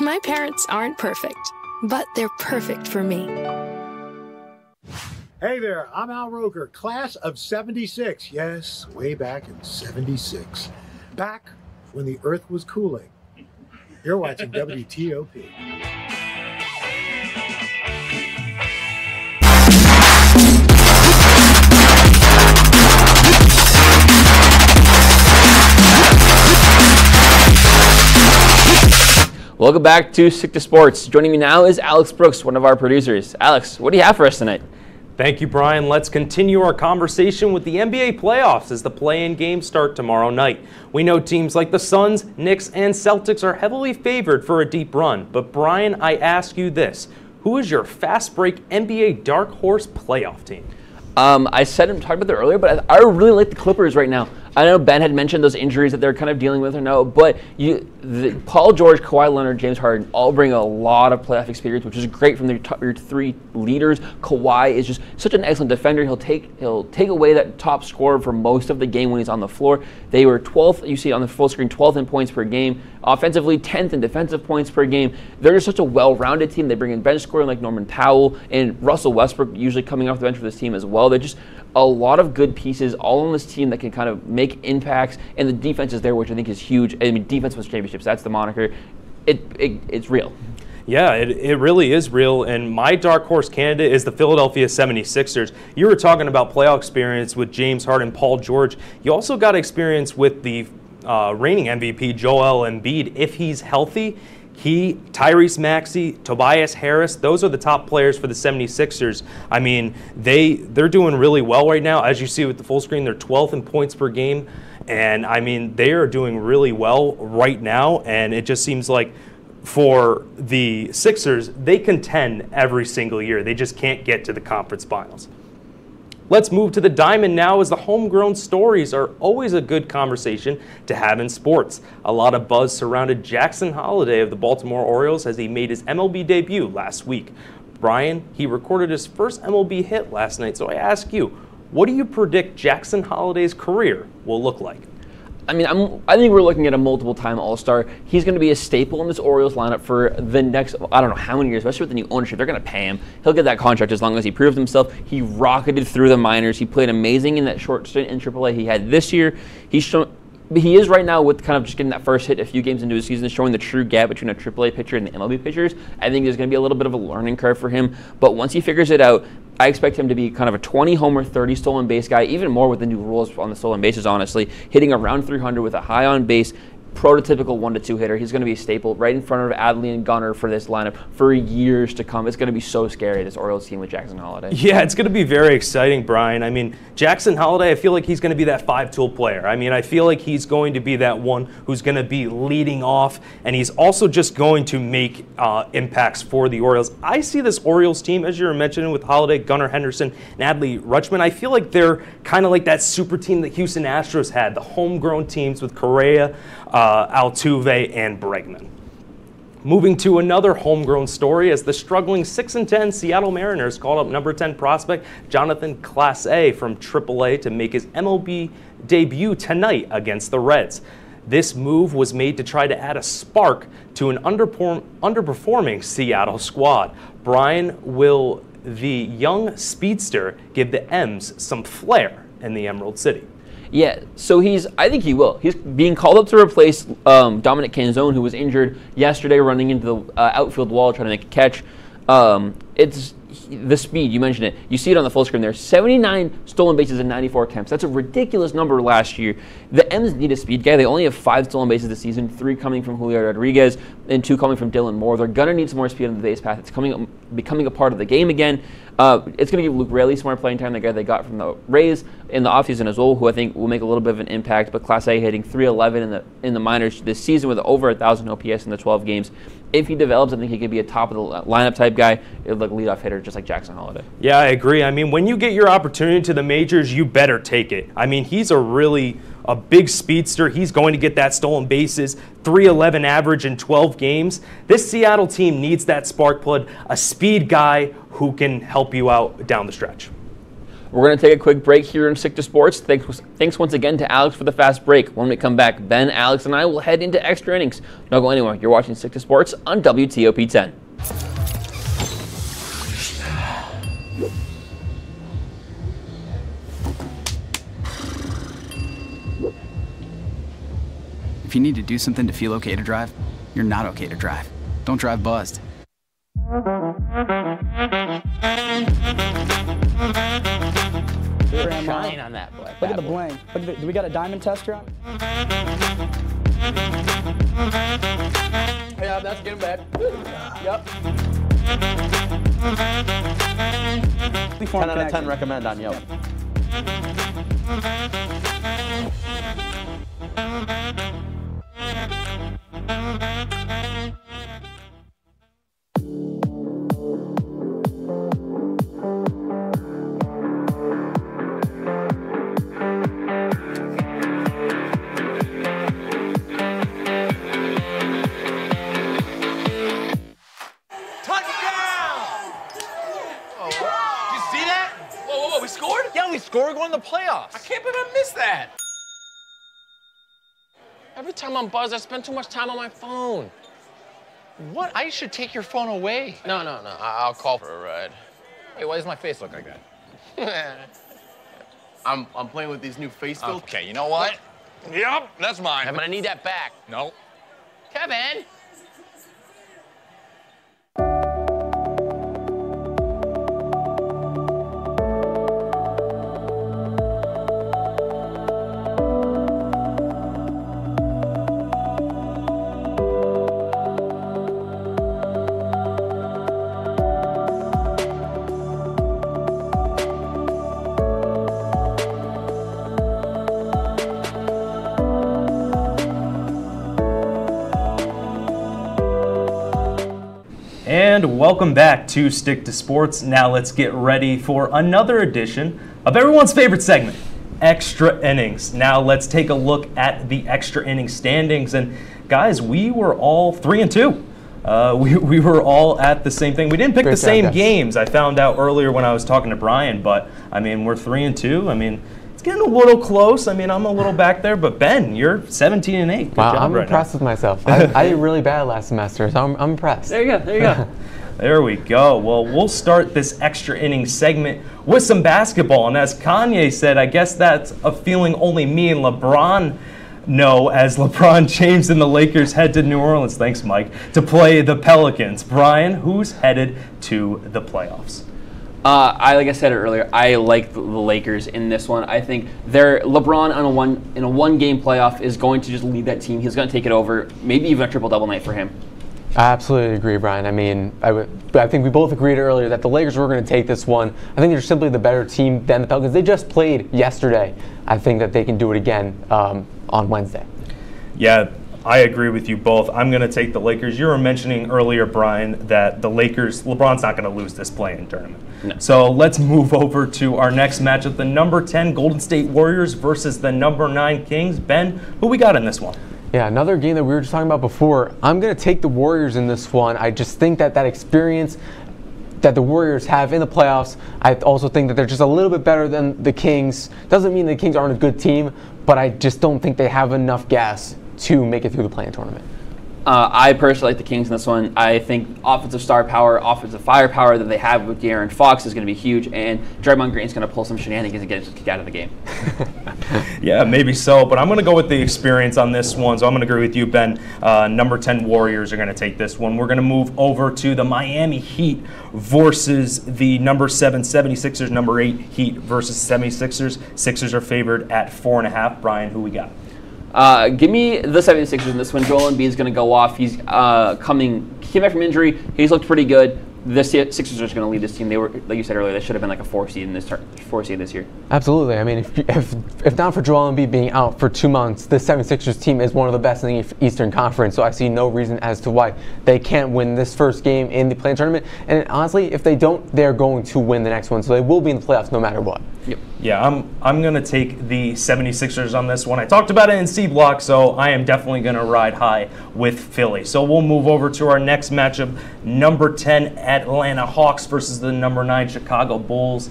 My parents aren't perfect, but they're perfect for me. Hey there, I'm Al Roker, class of 76. Yes, way back in 76. Back when the earth was cooling. You're watching WTOP. Welcome back to Stick to Sports. Joining me now is Alex Brooks, one of our producers. Alex, what do you have for us tonight? Thank you, Brian. Let's continue our conversation with the NBA playoffs as the play-in games start tomorrow night. We know teams like the Suns, Knicks, and Celtics are heavily favored for a deep run. But Brian, I ask you this. Who is your fast break NBA dark horse playoff team? Um, I said I'm talking about that earlier, but I, I really like the Clippers right now. I know Ben had mentioned those injuries that they're kind of dealing with or no, but you, the, Paul George, Kawhi Leonard, James Harden all bring a lot of playoff experience, which is great from their, top, your three leaders. Kawhi is just such an excellent defender. He'll take he'll take away that top scorer for most of the game when he's on the floor. They were 12th, you see on the full screen, 12th in points per game. Offensively, 10th in defensive points per game. They're just such a well-rounded team. They bring in bench scoring like Norman Powell and Russell Westbrook, usually coming off the bench for this team as well. They're just a lot of good pieces all on this team that can kind of make impacts, and the defense is there, which I think is huge. I mean, defense wins championships. That's the moniker. It, it it's real. Yeah, it, it really is real. And my dark horse candidate is the Philadelphia 76ers. You were talking about playoff experience with James Harden, and Paul George. You also got experience with the uh, reigning MVP, Joel Embiid. If he's healthy, he, Tyrese Maxey, Tobias Harris, those are the top players for the 76ers. I mean, they they're doing really well right now. As you see with the full screen, they're 12th in points per game. And I mean, they are doing really well right now. And it just seems like for the Sixers, they contend every single year. They just can't get to the conference finals. Let's move to the diamond now as the homegrown stories are always a good conversation to have in sports. A lot of buzz surrounded Jackson Holliday of the Baltimore Orioles as he made his MLB debut last week. Brian, he recorded his first MLB hit last night, so I ask you, what do you predict Jackson Holliday's career will look like? I mean, I'm, I think we're looking at a multiple time All Star. He's going to be a staple in this Orioles lineup for the next, I don't know how many years, especially with the new ownership. They're going to pay him. He'll get that contract as long as he proves himself. He rocketed through the minors. He played amazing in that short stint in AAA he had this year. He's shown. He is right now with kind of just getting that first hit a few games into his season, showing the true gap between a AAA pitcher and the MLB pitchers. I think there's going to be a little bit of a learning curve for him. But once he figures it out, I expect him to be kind of a 20 homer, 30 stolen base guy, even more with the new rules on the stolen bases, honestly, hitting around 300 with a high on base prototypical one to two hitter. He's going to be a staple right in front of Adley and Gunnar for this lineup for years to come. It's going to be so scary, this Orioles team with Jackson Holliday. Yeah, it's going to be very exciting, Brian. I mean, Jackson Holliday, I feel like he's going to be that five tool player. I mean, I feel like he's going to be that one who's going to be leading off, and he's also just going to make uh, impacts for the Orioles. I see this Orioles team, as you were mentioning, with Holliday, Gunnar Henderson, and Adley Rutschman. I feel like they're kind of like that super team that Houston Astros had, the homegrown teams with Correa, Uh, Altuve, and Bregman. Moving to another homegrown story as the struggling 6 and 10 Seattle Mariners called up number 10 prospect Jonatan Clase from AAA to make his MLB debut tonight against the Reds. This move was made to try to add a spark to an underperforming Seattle squad. Brian, will the young speedster give the M's some flair in the Emerald City? Yeah, so he's. I think he will. He's being called up to replace um, Dominic Canzone, who was injured yesterday running into the uh, outfield wall trying to make a catch. Um, it's the speed, you mentioned it. You see it on the full screen there. 79 stolen bases in 94 attempts. That's a ridiculous number last year. The M's need a speed guy. They only have five stolen bases this season, three coming from Julio Rodriguez and two coming from Dylan Moore. They're to need some more speed on the base path. It's coming, becoming a part of the game again. Uh, it's going to give Luke Raley some more playing time, the guy they got from the Rays in the offseason as well, who I think will make a little bit of an impact. But Clase hitting 311 in the in the minors this season with over 1,000 OPS in the 12 games. If he develops, I think he could be a top of the lineup type guy, like leadoff hitter, just like Jackson Holliday. Yeah, I agree. I mean, when you get your opportunity to the majors, you better take it. I mean, he's a really a big speedster. He's going to get that stolen bases, 311 average in 12 games. This Seattle team needs that spark plug, a speed guy who can help you out down the stretch. We're going to take a quick break here in Stick to Sports. Thanks, thanks once again to Alex for the fast break. When we come back, Ben, Alex, and I will head into extra innings. Don't go anywhere. You're watching Stick to Sports on WTOP 10. If you need to do something to feel okay to drive, you're not okay to drive. Don't drive buzzed. Shine on that black. Look at the bling. Look at the, do we got a diamond tester on? Yeah, that's getting bad. Yep. 10 out of 10 recommend on Yelp. Did I'm buzzed, I spend too much time on my phone. What? I should take your phone away. No, no, no. I- I'll call for a ride. Wait, why does my face look like that? I'm, I'm playing with these new face filters. Okay, you know what? Yep, that's mine. But I need that back. No. Kevin! Welcome back to Stick to Sports. Now let's get ready for another edition of everyone's favorite segment, Extra Innings. Now let's take a look at the extra inning standings. And guys, we were all three and two. Uh, we, we were all at the same thing. We didn't pick Great the job, same guys. games. I found out earlier when I was talking to Brian, but I mean, we're three and two. I mean, it's getting a little close. I mean, I'm a little back there, but Ben, you're 17 and 8. Good Wow, job I'm right impressed with myself. I, I did really bad last semester, so I'm, I'm impressed. There you go. There you go. There we go. Well, we'll start this extra inning segment with some basketball. And as Kanye said, I guess that's a feeling only me and LeBron know as LeBron James and the Lakers head to New Orleans, thanks, Mike, to play the Pelicans. Brian, who's headed to the playoffs? Uh, I like I said earlier, I like the, the Lakers in this one. I think they're LeBron on a one in a one game playoff is going to just lead that team. He's going to take it over. Maybe even a triple double night for him. I absolutely agree, Brian. I mean, I, would, I think we both agreed earlier that the Lakers were going to take this one. I think they're simply the better team than the Pelicans. They just played yesterday. I think that they can do it again um, on Wednesday. Yeah, I agree with you both. I'm going to take the Lakers. You were mentioning earlier, Brian, that the Lakers, LeBron's not going to lose this play-in tournament. So let's move over to our next matchup the number 10 Golden State Warriors versus the number 9 Kings. Ben, who we got in this one? Yeah, another game that we were just talking about before. I'm going to take the Warriors in this one. I just think that that experience that the Warriors have in the playoffs, I also think that they're just a little bit better than the Kings. Doesn't mean the Kings aren't a good team, but I just don't think they have enough gas to make it through the play-in tournament. Uh, I personally like the Kings in this one. I think offensive star power, offensive firepower that they have with De'Aaron Fox is going to be huge, and Draymond Green's going to pull some shenanigans and get us kicked out of the game. Yeah, maybe so, but I'm going to go with the experience on this one. So I'm going to agree with you, Ben. Uh, number 10 Warriors are going to take this one. We're going to move over to the Miami Heat versus the number 7 76ers, number 8 Heat versus 76ers. Sixers are favored at 4.5. Brian, who we got? Uh, give me the 76ers in this one. Joel Embiid is going to go off. He's uh, coming, he came back from injury. He's looked pretty good. The Sixers are going to lead this team. They were, like you said earlier, they should have been like a four seed in this four seed this year. Absolutely. I mean, if, if, if not for Joel Embiid being out for two months, the 76ers team is one of the best in the Eastern Conference. So I see no reason as to why they can't win this first game in the play tournament. And honestly, if they don't, they're going to win the next one. So they will be in the playoffs no matter what. Yep. Yeah, I'm I'm going to take the 76ers on this one. I talked about it in C block, so I am definitely going to ride high with Philly. So we'll move over to our next matchup, number 10 Atlanta Hawks versus the number 9 Chicago Bulls.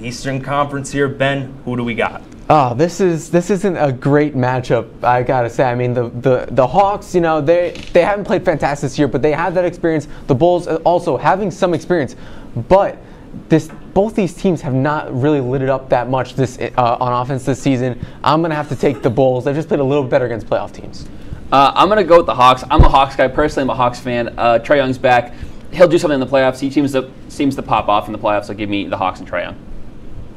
Eastern Conference here, Ben, who do we got? Oh, this is this isn't a great matchup. I gotta say. I mean, the the, the Hawks, you know, they they haven't played fantastic this year, but they have that experience. The Bulls uh, also having some experience, but this both these teams have not really lit it up that much this uh, on offense this season. I'm gonna have to take the Bulls. They've just played a little better against playoff teams. Uh, I'm going to go with the Hawks. I'm a Hawks guy. Personally, I'm a Hawks fan. Uh, Trae Young's back. He'll do something in the playoffs. He seems to, seems to pop off in the playoffs, so give me the Hawks and Trae Young.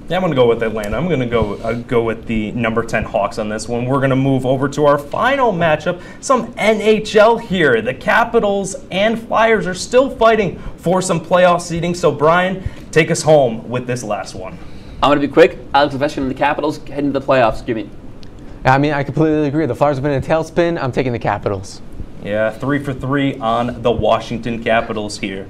Yeah, I'm going to go with Atlanta. I'm going to go uh, go with the number 10 Hawks on this one. We're going to move over to our final matchup. Some NHL here. The Capitals and Flyers are still fighting for some playoff seeding. So, Brian, take us home with this last one. I'm going to be quick. Alex Ovechkin and the Capitals heading to the playoffs. Give me. I mean, I completely agree. The Flyers have been in a tailspin. I'm taking the Capitals. Yeah, three for three on the Washington Capitals here.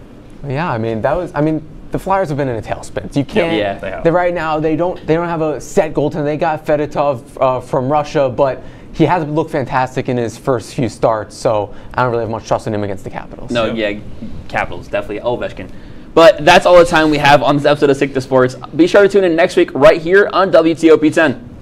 Yeah, I mean that was. I mean the Flyers have been in a tailspin. You can't. Yeah, they have. They right now they don't. They don't have a set goaltender. They got Fedotov uh, from Russia, but he hasn't looked fantastic in his first few starts. So I don't really have much trust in him against the Capitals. No, yeah, Capitals, definitely Ovechkin. But that's all the time we have on this episode of Stick to Sports. Be sure to tune in next week right here on WTOP 10.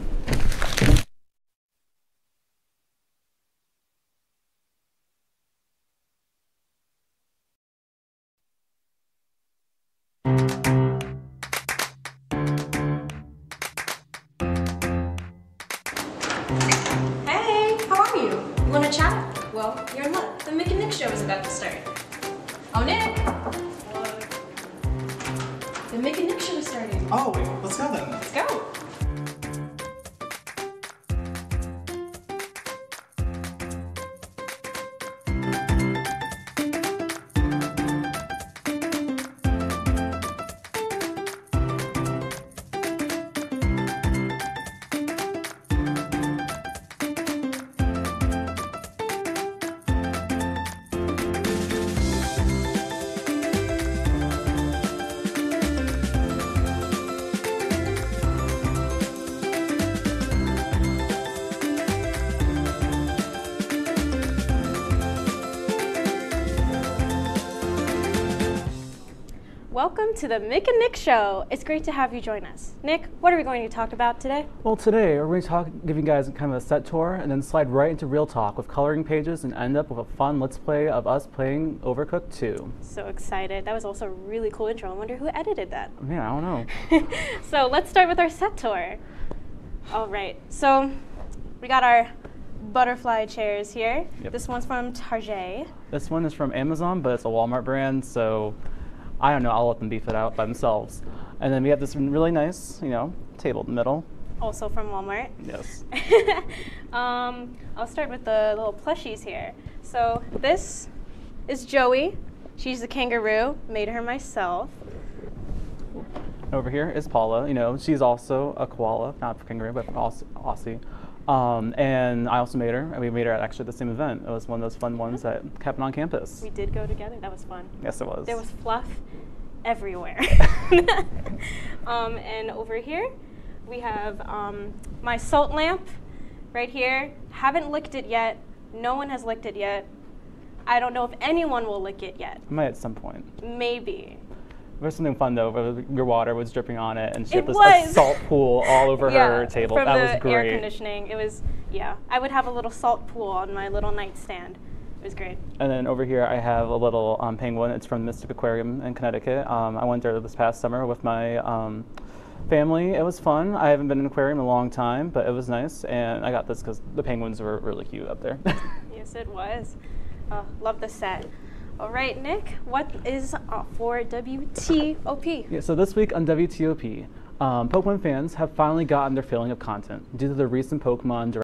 Welcome to the Mick and Nick Show. It's great to have you join us. Nick, what are we going to talk about today? Well, today we're going to talk, give you guys kind of a set tour, and then slide right into real talk with coloring pages, and end up with a fun let's play of us playing Overcooked 2. So excited. That was also a really cool intro. I wonder who edited that. Yeah, I don't know. So let's start with our set tour. All right. So we got our butterfly chairs here. Yep. This one's from Target. This one is from Amazon, but it's a Walmart brand, so I don't know. I'll let them beef it out by themselves. And then we have this really nice, you know, table in the middle. Also from Walmart. Yes. um, I'll start with the little plushies here. So this is Joey. She's the kangaroo. Made her myself. Over here is Paula. You know, she's also a koala, not a kangaroo, but Aus- Aussie. Um, and I also made her. and We made her at actually the same event. It was one of those fun ones that happened on campus. We did go together. That was fun. Yes, it was. There was fluff everywhere. um, and over here, we have um, my salt lamp right here. Haven't licked it yet. No one has licked it yet. I don't know if anyone will lick it yet. I might at some point. Maybe. There was something fun though, where your water was dripping on it, and she had this salt pool all over yeah, her table. From that the was great. air conditioning. It was, yeah. I would have a little salt pool on my little nightstand. It was great. And then over here I have a little um, penguin. It's from Mystic Aquarium in Connecticut. Um, I went there this past summer with my um, family. It was fun. I haven't been in an aquarium in a long time, but it was nice. And I got this because the penguins were really cute up there. Yes, it was. Uh, love the set. All right, Nick, what is uh, for WTOP? Yeah, so this week on WTOP, um, Pokemon fans have finally gotten their filling of content due to the recent Pokemon Direct.